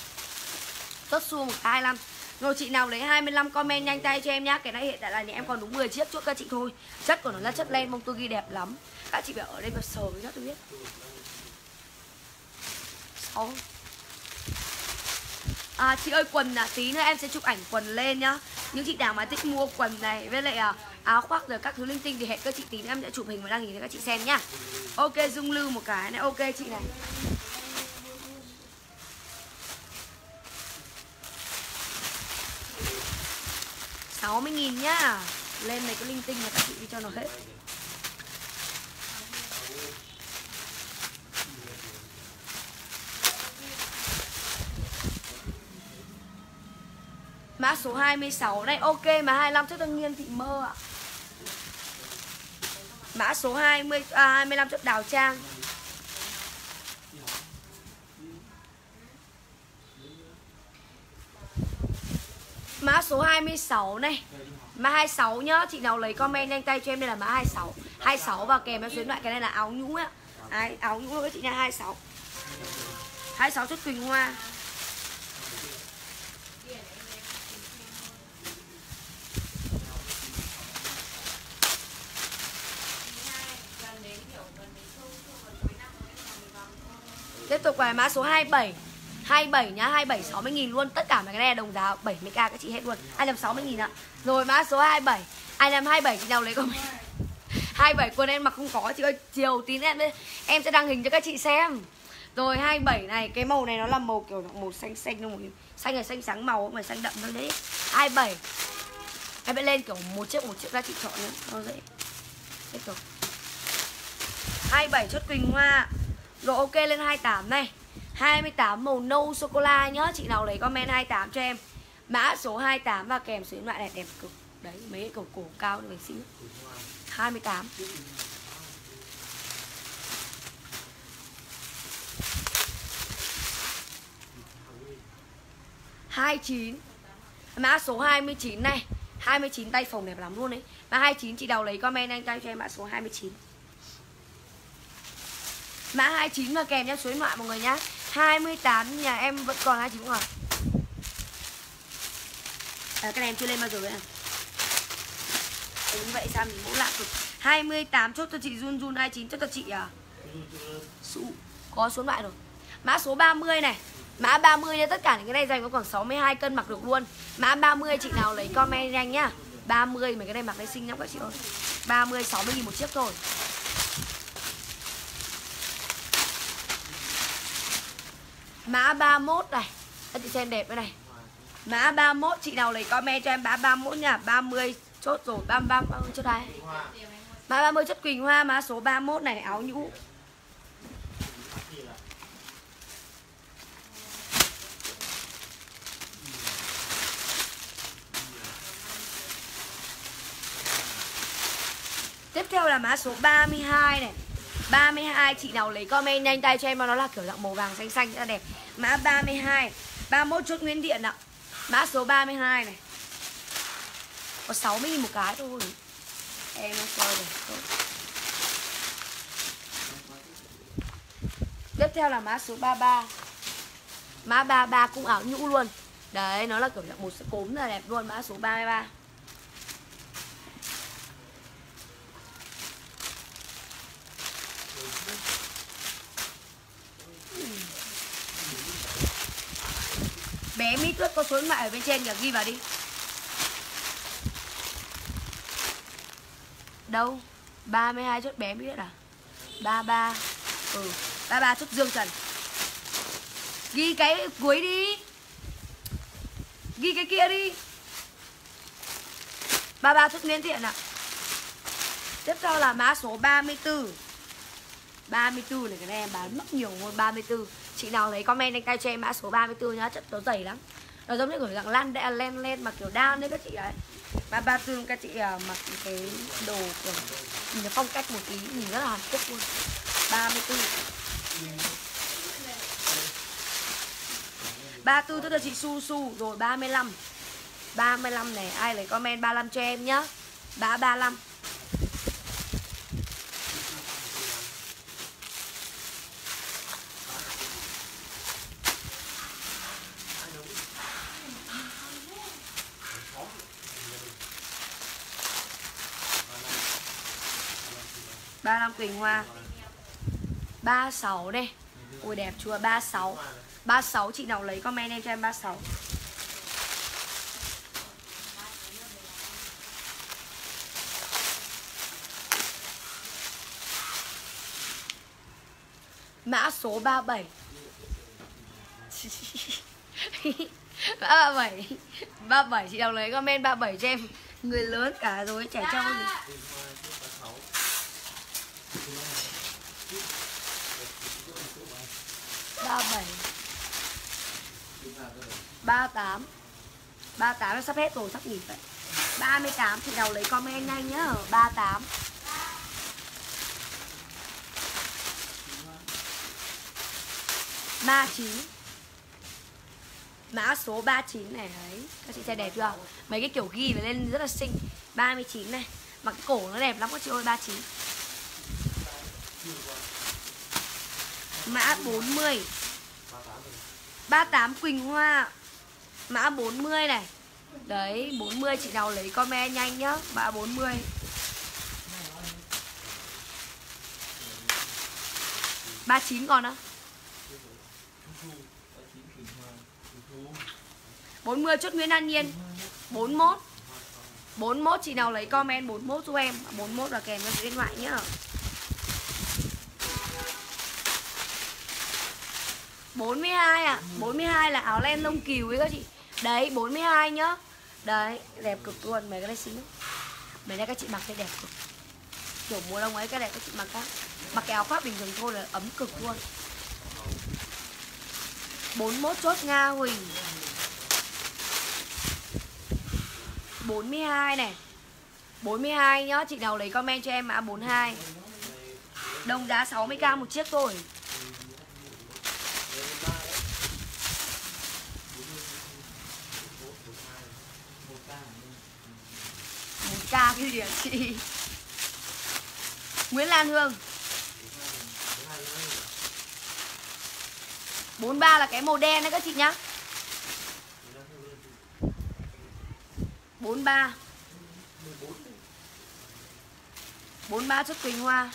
Tốt Su một cái 25 rồi chị nào lấy 25 comment nhanh tay cho em nhá. Cái này hiện tại là nhà em còn đúng 10 chiếc chốt các chị thôi. Chất của nó là chất len mông tôi ghi đẹp lắm. Các chị phải ở đây mà sờ với cho tôi biết. 6 à, Chị ơi quần là tí nữa em sẽ chụp ảnh quần lên nhá. Những chị nào mà thích mua quần này với lại à, áo khoác rồi các thứ linh tinh thì hẹn các chị tí nữa em sẽ chụp hình và đăng hình cho các chị xem nhá. Ok Dung Lưu một cái này. Ok chị này. 60 nghìn nhá. Lên này có linh tinh là các chị đi cho nó hết. Mã số 26 này Ok mà 25 chắc đương nhiên thị mơ ạ. Mã số 20 à, 25 chất đào trang. Mã số 26 này. Mã 26 nhá Chị nào lấy comment nhanh tay cho em đây là mã 26 26 và kèm em số điện thoại Cái này là áo nhũ á Đấy, áo nhũ với chị nha 26 26 chút Quỳnh Hoa. Tiếp tục về mã số 27 27 nhá 27 60 nghìn luôn. Tất cả mấy cái này đồng giá 70k các chị hết luôn. 260 nghìn ạ? Rồi, mã số 27 Anh làm 27 chị nào lấy comment 27 quần em mặc không có, chị ơi, Chiều tí em em sẽ đăng hình cho các chị xem. Rồi 27 này, Cái màu này nó là màu kiểu màu xanh xanh màu Xanh là xanh sáng màu mà xanh đậm thôi đấy. 27 Em sẽ lên kiểu một chiếc một chiếc ra chị chọn nữa Nó dễ Tiếp tục 27 chốt Quỳnh Hoa. Rồi ok, lên 28 này. 28 màu nâu sô cô la nhá. Chị nào lấy comment 28 cho em. Mã số 28 và kèm số điện thoại này đẹp cực. Đấy, mấy cái cầu cổ cao này xinh 28 29 Mã số 29 này. 29 tay phòng đẹp lắm luôn đấy Mã 29 chị đầu lấy comment anh tay cho em mã số 29 Mã 29 và kèm nhá số điện thoại mọi người nhá. 28 nhà em vẫn còn 29 không à à, cái này em chưa lên bao giờ đấy à Đúng vậy sao mình mẫu lạ cực. 28 chốt cho chị Jun Jun 29 chốt cho chị à? Su Có số loại rồi. Mã số 30 này. Mã 30 nha tất cả những cái này dành có khoảng 62 cân mặc được luôn. Mã 30 chị nào lấy comment nhanh nhá. 30 mấy cái này mặc đây xinh lắm các chị ơi. 30 60 nghìn một chiếc thôi. Mã 31 này. Các chị xem đẹp đây này. Mã 31 chị nào lấy comment cho em mã 31 nha. 30 chốt rồi 33 30 chốt ai mã 30 chất Quỳnh Hoa mã số 31 này, áo nhũ. Tiếp theo là mã số 32 này. 32 chị nào lấy comment nhanh tay cho em mà nó là kiểu dạng màu vàng xanh xanh, rất đẹp. Mã 32 31 chốt Nguyễn Điện ạ. Mã số 32 này. Có 60 nghìn một cái thôi. Em đang coi rồi Tốt. Tiếp theo là mã số 33 Mã 33 cũng áo nhũ luôn. Đấy, nó là kiểu dạng một cốm là đẹp luôn, Mã số 33 Bé Mỹ Tuyết có số điện thoại ở bên trên kìa, ghi vào đi. Đâu? 32 chốt bé Mỹ Tuyết à? 33 Ừ 33 chốt Dương Trần. Ghi cái cuối đi. Ghi cái kia đi. 33 chốt Nguyễn Thiện ạ. À. Tiếp theo là mã số 34 34 này các em bán mất nhiều hơn 34 chị nào lấy comment lên tay cho em mã số 34 nhá chất nó dày lắm. Nó giống như kiểu dạng lan đen len len mặc kiểu đan đấy các chị ấy ba ba tư các chị à, mặc cái đồ kiểu nhìn phong cách một tí, nhìn rất là hàn quốc luôn. 34 34 tức là chị su su, rồi 35 35 này, ai lấy comment 35 cho em nhá. 335 cành hoa. 36 đây. Ui đẹp chưa? 36 36 chị nào lấy comment em cho em 36 Mã số 37 37 37 chị nào lấy comment 37 cho em? Người lớn cả rồi, trẻ trâu. gì 38 38 nó sắp hết rồi, sắp nghỉ vậy. 38 thì đầu lấy comment nhanh nhá. 38 39 Mã số 39 này, đấy, Các chị trai đẹp chưa? Mấy cái kiểu ghi lên rất là xinh. 39 này mặc cổ nó đẹp lắm các chị ơi 39 Mã 40 38 Quỳnh Hoa. Mã 40 này. Đấy 40 chị nào lấy comment nhanh nhá. Mã 40 39 còn á. 40 chốt Nguyễn An Nhiên. 41 41 chị nào lấy comment 41 giúp em. 41 là kèm cho số điện thoại nhá. 42 à 42 là áo len lông cừu ấy các chị. Đấy 42 nhá. Đấy, đẹp cực luôn, mấy cái này xinh lắm Mấy này các chị mặc thấy đẹp cực. Kiểu mùa đông ấy, cái này các chị mặc á. Mặc cái áo khoác bình thường thôi là ấm cực luôn. 41 chốt Nga Huỳnh. 42 này. 42 nhá, Chị nào lấy comment cho em mã 42 Đồng giá 60k một chiếc thôi. Ca cái gì hả chị? Nguyễn Lan Hương. 43 là cái màu đen đấy các chị nhá. 43 43 chất Quỳnh Hoa.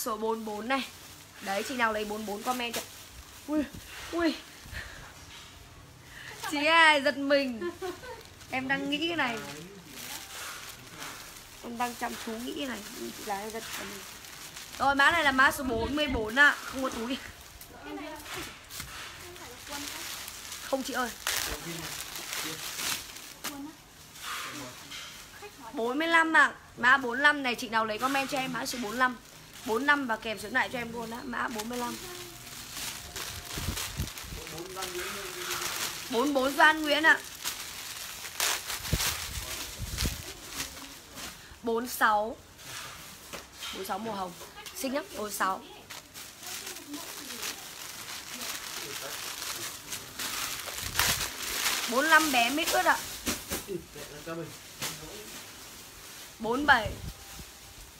Số 44 này. Đấy, chị nào lấy 44 comment cho. Ui Ui. Chị ai giật mình. Em đang nghĩ cái này. Em đang chăm chú nghĩ cái này. Chị gái em giật mình. Rồi, mã này là mã số 44 ạ. À. Không có túi Không, chị ơi. 45 ạ. À. Mã 45 này, chị nào lấy comment cho em mã số 45 45 và kèm số lại cho em luôn á, Mã 45 44 Doan Nguyễn ạ. 46 46 màu hồng. Xinh lắm 46 45 bé mít ướt ạ. 47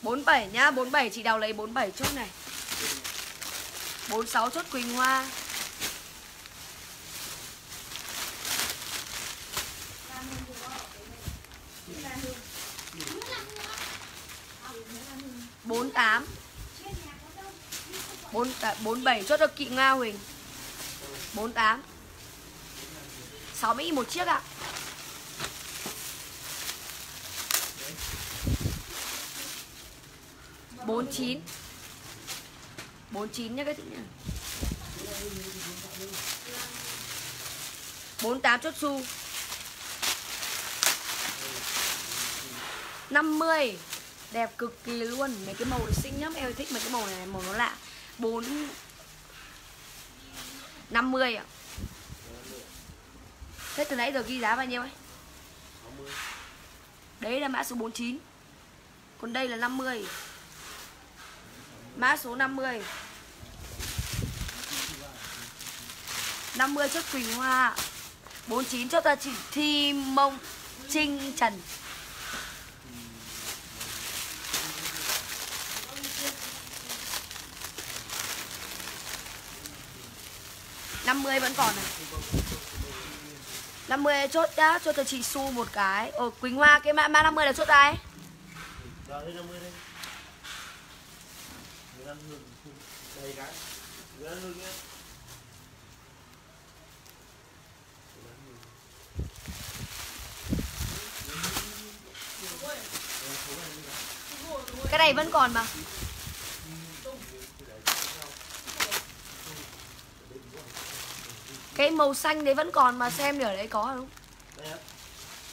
47 nhá 47 chị đào lấy 47 chốt này. 46 chốt Quỳnh Hoa. Bốn tám. Bốn bốn bảy chốt được kỵ nga huỳnh. Bốn tám. Sáu mỹ một chiếc ạ. à. 49 49 nhá các chị nhá. 48 chốt xu. 50 Đẹp cực kỳ luôn. Mấy cái màu này xinh lắm. Em thích mấy cái màu này Màu nó lạ. 4 50 ạ. À. Thế từ nãy giờ ghi giá bao nhiêu ấy? Đấy là mã số 49 Còn đây là 50 Mã số 50 50 chốt Quỳnh Hoa 49 chốt là chị Thi Mông Trinh Trần 50 vẫn còn này 50 chốt đã chốt cho chị Su một cái Ở Quỳnh Hoa, cái mã, mã 50 là chốt ai? Rồi, 50 đây. 15 hương. Đây cái. 15 hương nhé. Cái này vẫn còn mà Cái màu xanh đấy vẫn còn mà xem ở đấy có không?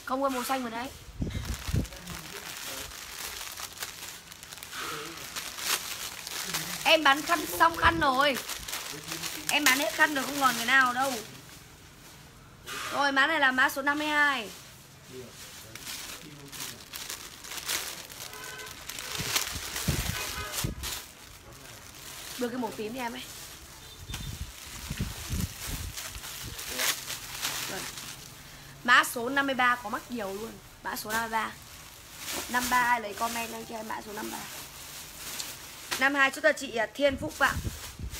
Không có màu xanh vào đấy Em bán khăn xong khăn rồi. Em bán hết khăn rồi, không còn người nào đâu. Rồi mã này là mã số 52 Đưa cái màu tím đi em ấy Rồi. Mã số 53 có mắc nhiều luôn. Mã số 53 53 ai lấy comment lên cho em mã số 53 52 chúng ta chị à, Thiên Phúc ạ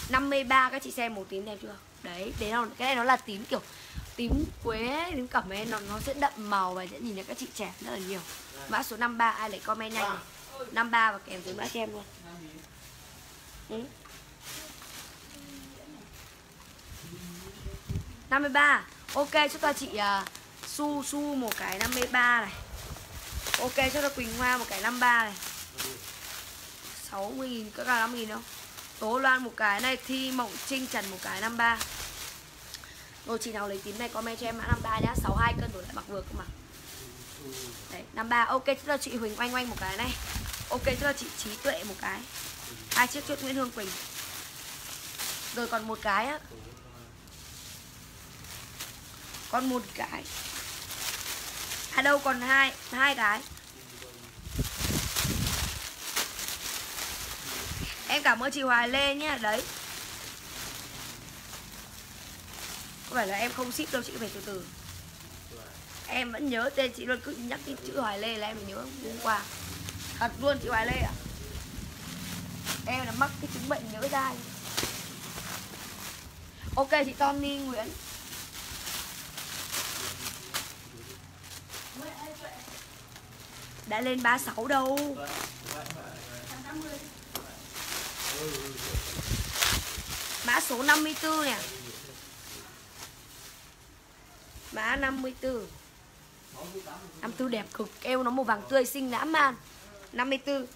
53 các chị xem màu tím đẹp chưa? Đấy, đấy là, cái này nó là tím kiểu tím quế, tím cẩm ấy nó, nó sẽ đậm màu và sẽ nhìn thấy các chị trẻ rất là nhiều. Mã số 53 ai lấy comment nhanh? Này 53 và kèm với mã cho em luôn. Ừ. 53 Ok chúng ta chị uh, Su Su một cái 53 này. Ok cho ta Quỳnh Hoa một cái 53 này. 60 nghìn có cả 5 nghìn đâu Tố Loan một cái này, Thi Mộng Trinh Trần một cái 53 Rồi chị nào lấy tím này comment cho em mã 53 nhá. 62 cân đổi lại mặc vừa cơ mà. Đấy 53 Ok chứ là chị Huỳnh Oanh Oanh một cái này. Ok chứ là chị Trí Tuệ một cái. Hai chiếc chốt Nguyễn Hương Quỳnh. Rồi còn một cái á. Còn một cái. À đâu, còn hai hai cái. Em cảm ơn chị Hoài Lê nhé đấy. Có phải là em không ship đâu chị? Phải từ từ. Em vẫn nhớ tên chị luôn. Cứ nhắc cái chữ Hoài Lê là em nhớ hôm qua. Thật luôn chị Hoài Lê ạ. À. em là mắc cái chứng bệnh nhớ dai. Ok, chị Tony Nguyễn. Đã lên 36 đâu. Vâng, vâng, vâng. Mã số 54 nè. Mã 54 54 đẹp cực Eo nó màu vàng tươi xinh dã man. 54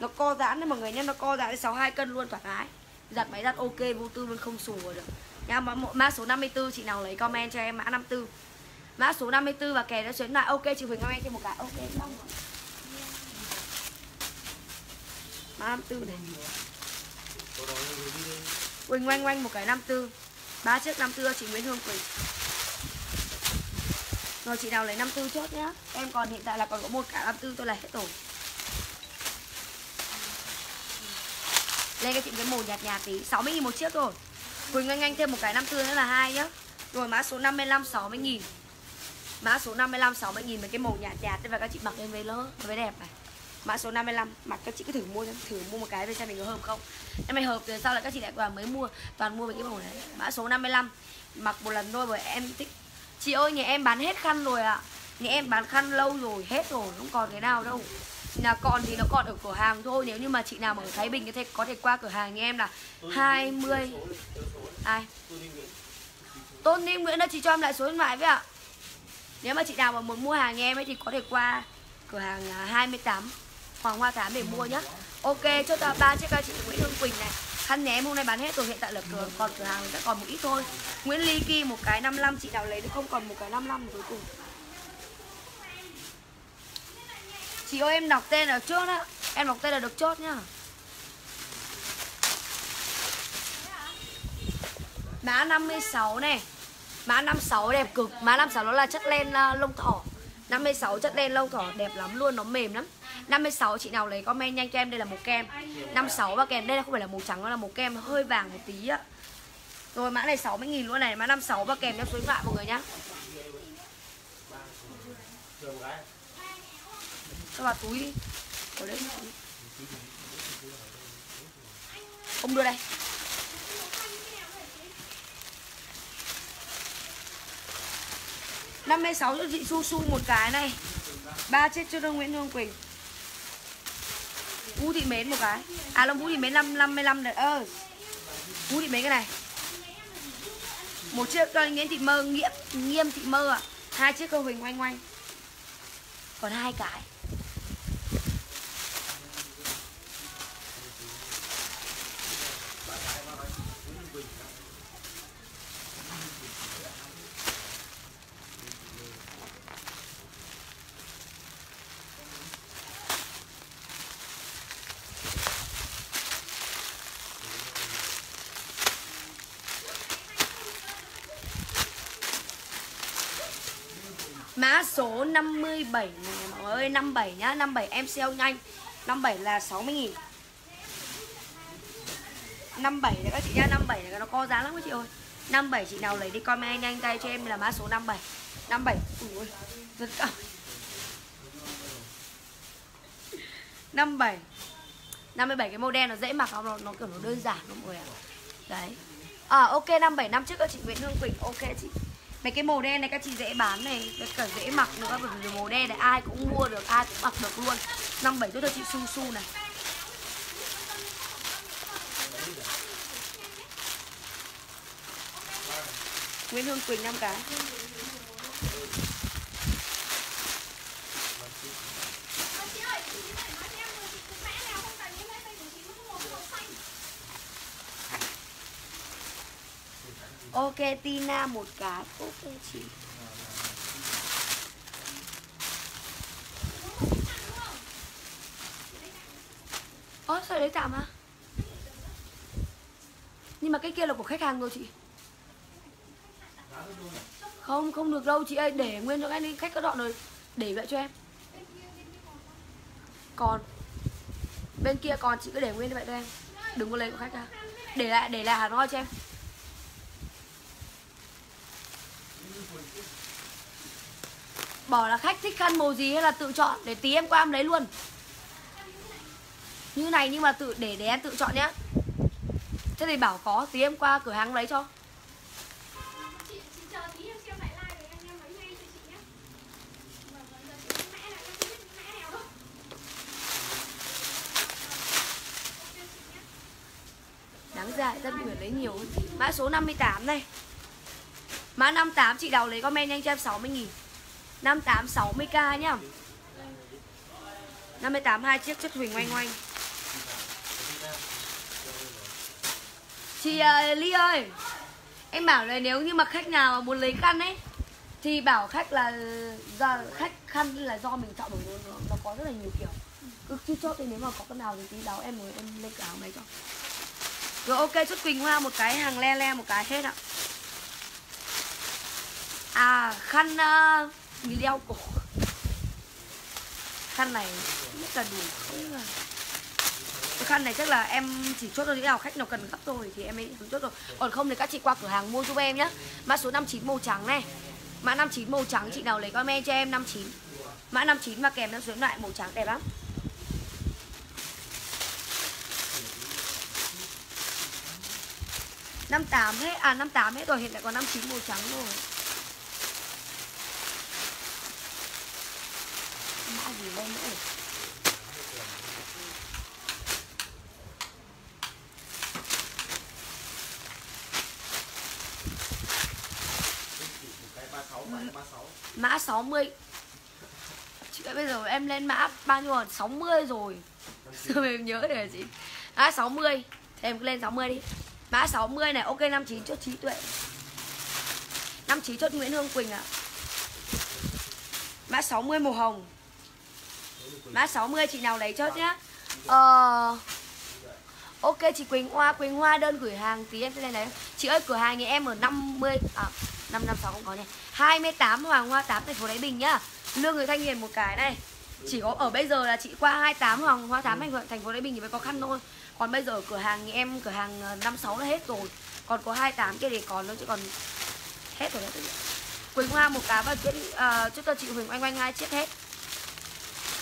Nó co giãn đấy mọi người nhé Nó co giãn đến 62 cân luôn thoải mái. Giặt máy giặt ok vô tư luôn không sùa được. Nha mã, mã số 54 chị nào lấy comment cho em mã 54 Mã số 54 và kèm nó chuyển lại. Ok chị Huỳnh comment cho một cái. Ok xong rồi. Mã 54 này. Quỳnh oanh oanh một cái 54 Ba chiếc 54 chị Nguyễn Hương Quỳnh. Rồi chị nào lấy 54 chốt nhá. Em còn hiện tại là còn có một cả 54 tôi lấy hết rồi. Lên cái chị cái màu nhạt nhạt tí. 60 nghìn một chiếc rồi Quỳnh oanh oanh thêm một cái 54 nữa là hai nhá. Rồi mã số 55 60 nghìn. Mã số 55 60 nghìn với cái màu nhạt nhạt. Và các chị mặc lên với lớn với đẹp này. Mã số 55 Mặc các chị cứ thử mua Thử mua một cái về xem mình có hợp không. Em mày hợp rồi sau lại các chị lại toàn mới mua Toàn mua với cái màu này Mã số 55 Mặc một lần thôi bởi em thích. Chị ơi nhà em bán hết khăn rồi ạ. À. Nhà em bán khăn lâu rồi Hết rồi không còn cái nào đâu. Nhà còn thì nó còn ở cửa hàng thôi Nếu như mà chị nào mà ở Thái Bình có thể, có thể qua cửa hàng nhà em là 20 Ai? Tôn Ninh Nguyễn. Ơi chị cho em lại số điện thoại với ạ. Nếu mà chị nào mà muốn mua hàng nhà em ấy thì có thể qua cửa hàng à, 28 Hoàng Hoa Thám để mua nhá. Ok cho ta ba chiếc ca chị Nguyễn Hương Quỳnh này. Khăn nhé em hôm nay bán hết rồi hiện tại là cửa còn cửa hàng sẽ còn một ít thôi. Nguyễn Ly Ki một cái 55 chị nào lấy thì không còn một cái 55 cuối cùng. Chị ơi em đọc tên ở trước á. Em đọc tên là được chốt nhá. Mã 56 này. Mã 56 đẹp cực. Mã 56 nó là chất len uh, lông thỏ. 56 chất len lông thỏ đẹp lắm luôn Nó mềm lắm. 56 chị nào lấy comment nhanh cho em, Đây là màu kem. 56 và kèm, đây là không phải là màu trắng, Nó là màu kem hơi vàng một tí á Rồi, mã này 60 nghìn luôn này, Mã 56 và kèm theo số điện thoại, mọi người nhá. Cho vào túi đi. Ở đấy Không đưa đây. Năm mươi sáu cho chị su su một cái này. Ba chiếc cho Nguyễn Hương Quỳnh. Vũ Thị Mến một cái. À Long Vũ Thị Mến 5, 55 đợt ơ Vũ Thị Mến cái này. Một chiếc cho Nguyễn Thị Mơ Nghiêm, Nghiêm Thị Mơ à Hai chiếc câu Huỳnh oanh oanh Còn hai cái. Mã số 57 này mọi người ơi 57 nhá 57 em sale nhanh. 57 là 60 nghìn. 57 này các chị nhá 57 này nó co giá lắm các chị ơi. 57 chị nào lấy đi comment nhanh tay cho em là mã số 57 57 Ui ôi rất cao 57 57 cái màu đen nó dễ mặc không nó, nó kiểu nó đơn giản không mọi người ạ. Đấy. À ok 57 năm trước các chị Nguyễn Hương Quỳnh. Ok chị. Mấy cái màu đen này các chị dễ bán này. Với cả dễ mặc nữa, Bởi vì màu đen này ai cũng mua được, Ai cũng mặc được luôn. 57 tốt cho chị Su Su này. Nguyễn Hương Quỳnh năm cái. Ok, Tina, một cái. Ok, chị. Ơ, sao đấy tạm à? Nhưng mà cái kia là của khách hàng rồi chị. Không không được đâu chị ơi, Để nguyên cho cái đi khách có đoạn rồi, Để vậy cho em. Còn, Bên kia còn chị cứ để nguyên như vậy cho em. Đừng có lấy của khách ra Để lại để lại Hà Nội cho em. Bỏ là khách thích khăn màu gì hay là tự chọn, Để tí em qua em lấy luôn. Như này nhưng mà tự, để để em tự chọn nhá. Thế thì bảo có, tí em qua cửa hàng lấy cho. Đáng ra chờ dân Nguyễn lấy nhiều. Mã số 58 này. Mã 58 chị Đào lấy comment nhanh cho em 60 nghìn. 58 60k nhá. 58 hai chiếc chất huỳnh oanh oanh. Chị uh, Ly ơi Em bảo là nếu như mà khách nào mà muốn lấy khăn ấy Thì bảo khách là do khách khăn là do mình chọn bởi nó, nó, có rất là nhiều kiểu. Cứ chưa chốt thì nếu mà có cái nào thì tí đáo em rồi em lên cả mấy cho. Rồi ok chút Quỳnh Hoa một cái hàng le le một cái hết ạ. À khăn uh, mình leo cổ. Khăn này rất là đủ. Không là cái khăn này chắc là em chỉ chốt cho những nào khách nào cần gấp thôi thì em ấy chốt rồi còn không thì các chị qua cửa hàng mua giúp em nhá. Mã số 59 màu trắng này. Mã 59 màu trắng, chị nào lấy comment cho em 59 mã 59 mà kèm theo số loại màu trắng đẹp lắm. Năm tám hết à năm tám hết rồi, hiện tại còn năm chín màu trắng rồi. Gì nữa cái 36 phải 36 Mã 60 Chị ơi bây giờ em lên mã bao nhiêu rồi? 60 rồi. Sao em nhớ hả chị? Mã 60 Thì em cứ lên 60 đi. Mã 60 này ok 59 chốt trí tuệ. 59 chốt Nguyễn Hương Quỳnh ạ. Mã 60 màu hồng Mã 60 chị nào lấy chốt nhá. Ờ Ok chị Quỳnh Hoa Quỳnh Hoa đơn gửi hàng tí em sẽ lên đấy. Chị ơi cửa hàng nhà em ở 50 À 556 không có nhỉ? 28 Hoàng Hoa 8 thành phố Thái Bình nhá. Lương người thanh hiền một cái này. Chỉ có ở bây giờ là chị qua 28 Hoàng Hoa 8 thành phố, thành phố Thái Bình thì mới có khăn thôi. Còn bây giờ ở cửa hàng nhà em cửa hàng ờ, 56 là hết rồi. Còn có 28 kia để còn nữa chứ còn hết rồi đấy. Quỳnh Hoa một cái và chốt uh, chốt cho chị Huỳnh Oanh Oanh hai chiếc hết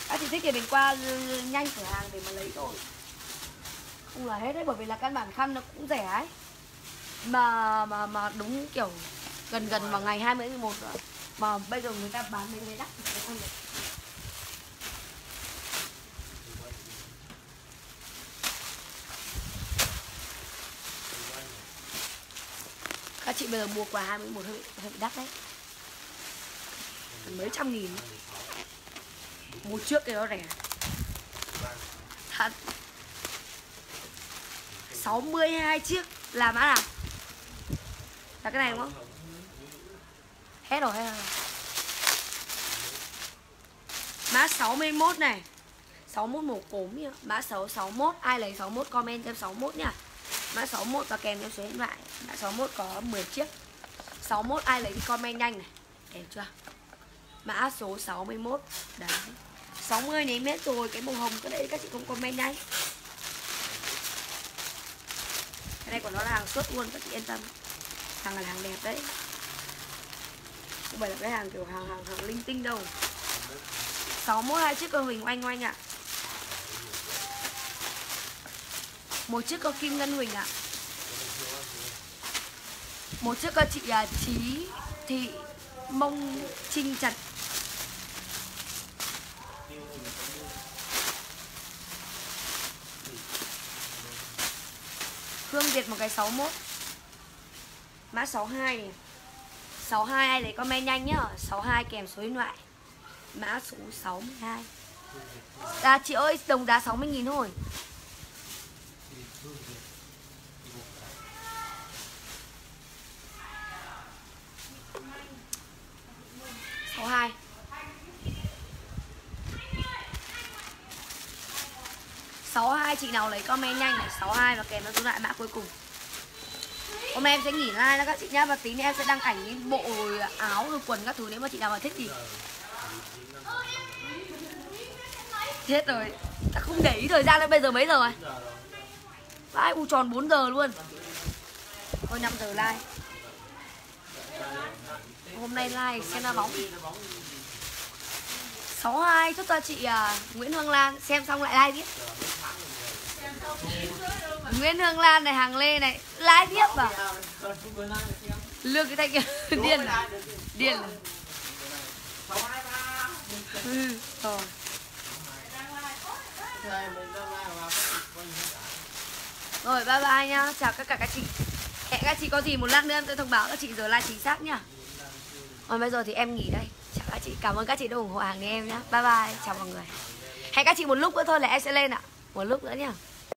các chị thích thì mình qua nhanh cửa hàng để mà lấy rồi không là hết đấy bởi vì là căn bản khăn nó cũng rẻ ấy. Mà mà mà đúng kiểu gần gần vào ngày 20 tháng 11 rồi. Mà bây giờ người ta bán mấy cái đắt thì không được. Các chị bây giờ mua quà 21 hơi, hơi đắt đấy. Mấy trăm nghìn mua trước cái đó rẻ. Thật. 62 chiếc là mã nào? Là cái này đúng không? Hết rồi hết rồi. Mã 61 này. 61 màu cốm nhá. Mã 661 ai lấy 61 comment cho 61 nhá. Mã 61 và kèm theo số điện thoại. Mã 61 có 10 chiếc. 61 ai lấy thì comment nhanh này. Đẹp chưa? Mã số 61 đấy. 60 ném hết rồi, cái màu hồng có đấy các chị không comment đây cái này của nó là hàng xuất luôn, các chị yên tâm. Hàng là hàng đẹp đấy. Không phải là cái hàng kiểu hàng hàng hàng linh tinh đâu. 61 hai chiếc cơ huỳnh oanh oanh ạ. Một chiếc cơ kim ngân huỳnh ạ. Một chiếc cơ chị là trí thị mông trinh chặt Hương Việt một cái 61 Mã 62 này 62 ai lấy comment nhanh nhá. 62 kèm số điện thoại. Mã số 62 À dạ, chị ơi, đồng đá 60 nghìn thôi. Sáu hai. Sáu hai, chị nào lấy comment nhanh này. Sáu hai và kèm nó số lại mã cuối cùng. Hôm nay em sẽ nghỉ like đó các chị nhá, và tí nữa em sẽ đăng ảnh những bộ áo rồi quần các thứ nếu mà chị nào mà thích thì. Chết rồi. Ta không để ý thời gian lên bây giờ mấy giờ rồi? Vãi u tròn 4 giờ luôn. Thôi 5 giờ like. Hôm nay like, xem ra bóng. 62 chúc cho chị à, Nguyễn Hương Lan. Xem xong lại like tiếp. Nguyễn Hương Lan này hàng Lê này Like tiếp à Lương cái tay kia Điên à Điên à ừ, Rồi. Rồi bye bye nhá chào tất cả các chị. Hẹn các chị có gì một lát nữa em sẽ thông báo các chị giờ like chính xác nhá còn bây giờ thì em nghỉ đây. Chào các chị. Cảm ơn các chị đã ủng hộ hàng của em nhá. Bye bye. Chào mọi người. Hẹn các chị một lúc nữa thôi là em sẽ lên ạ. Một lúc nữa nhá.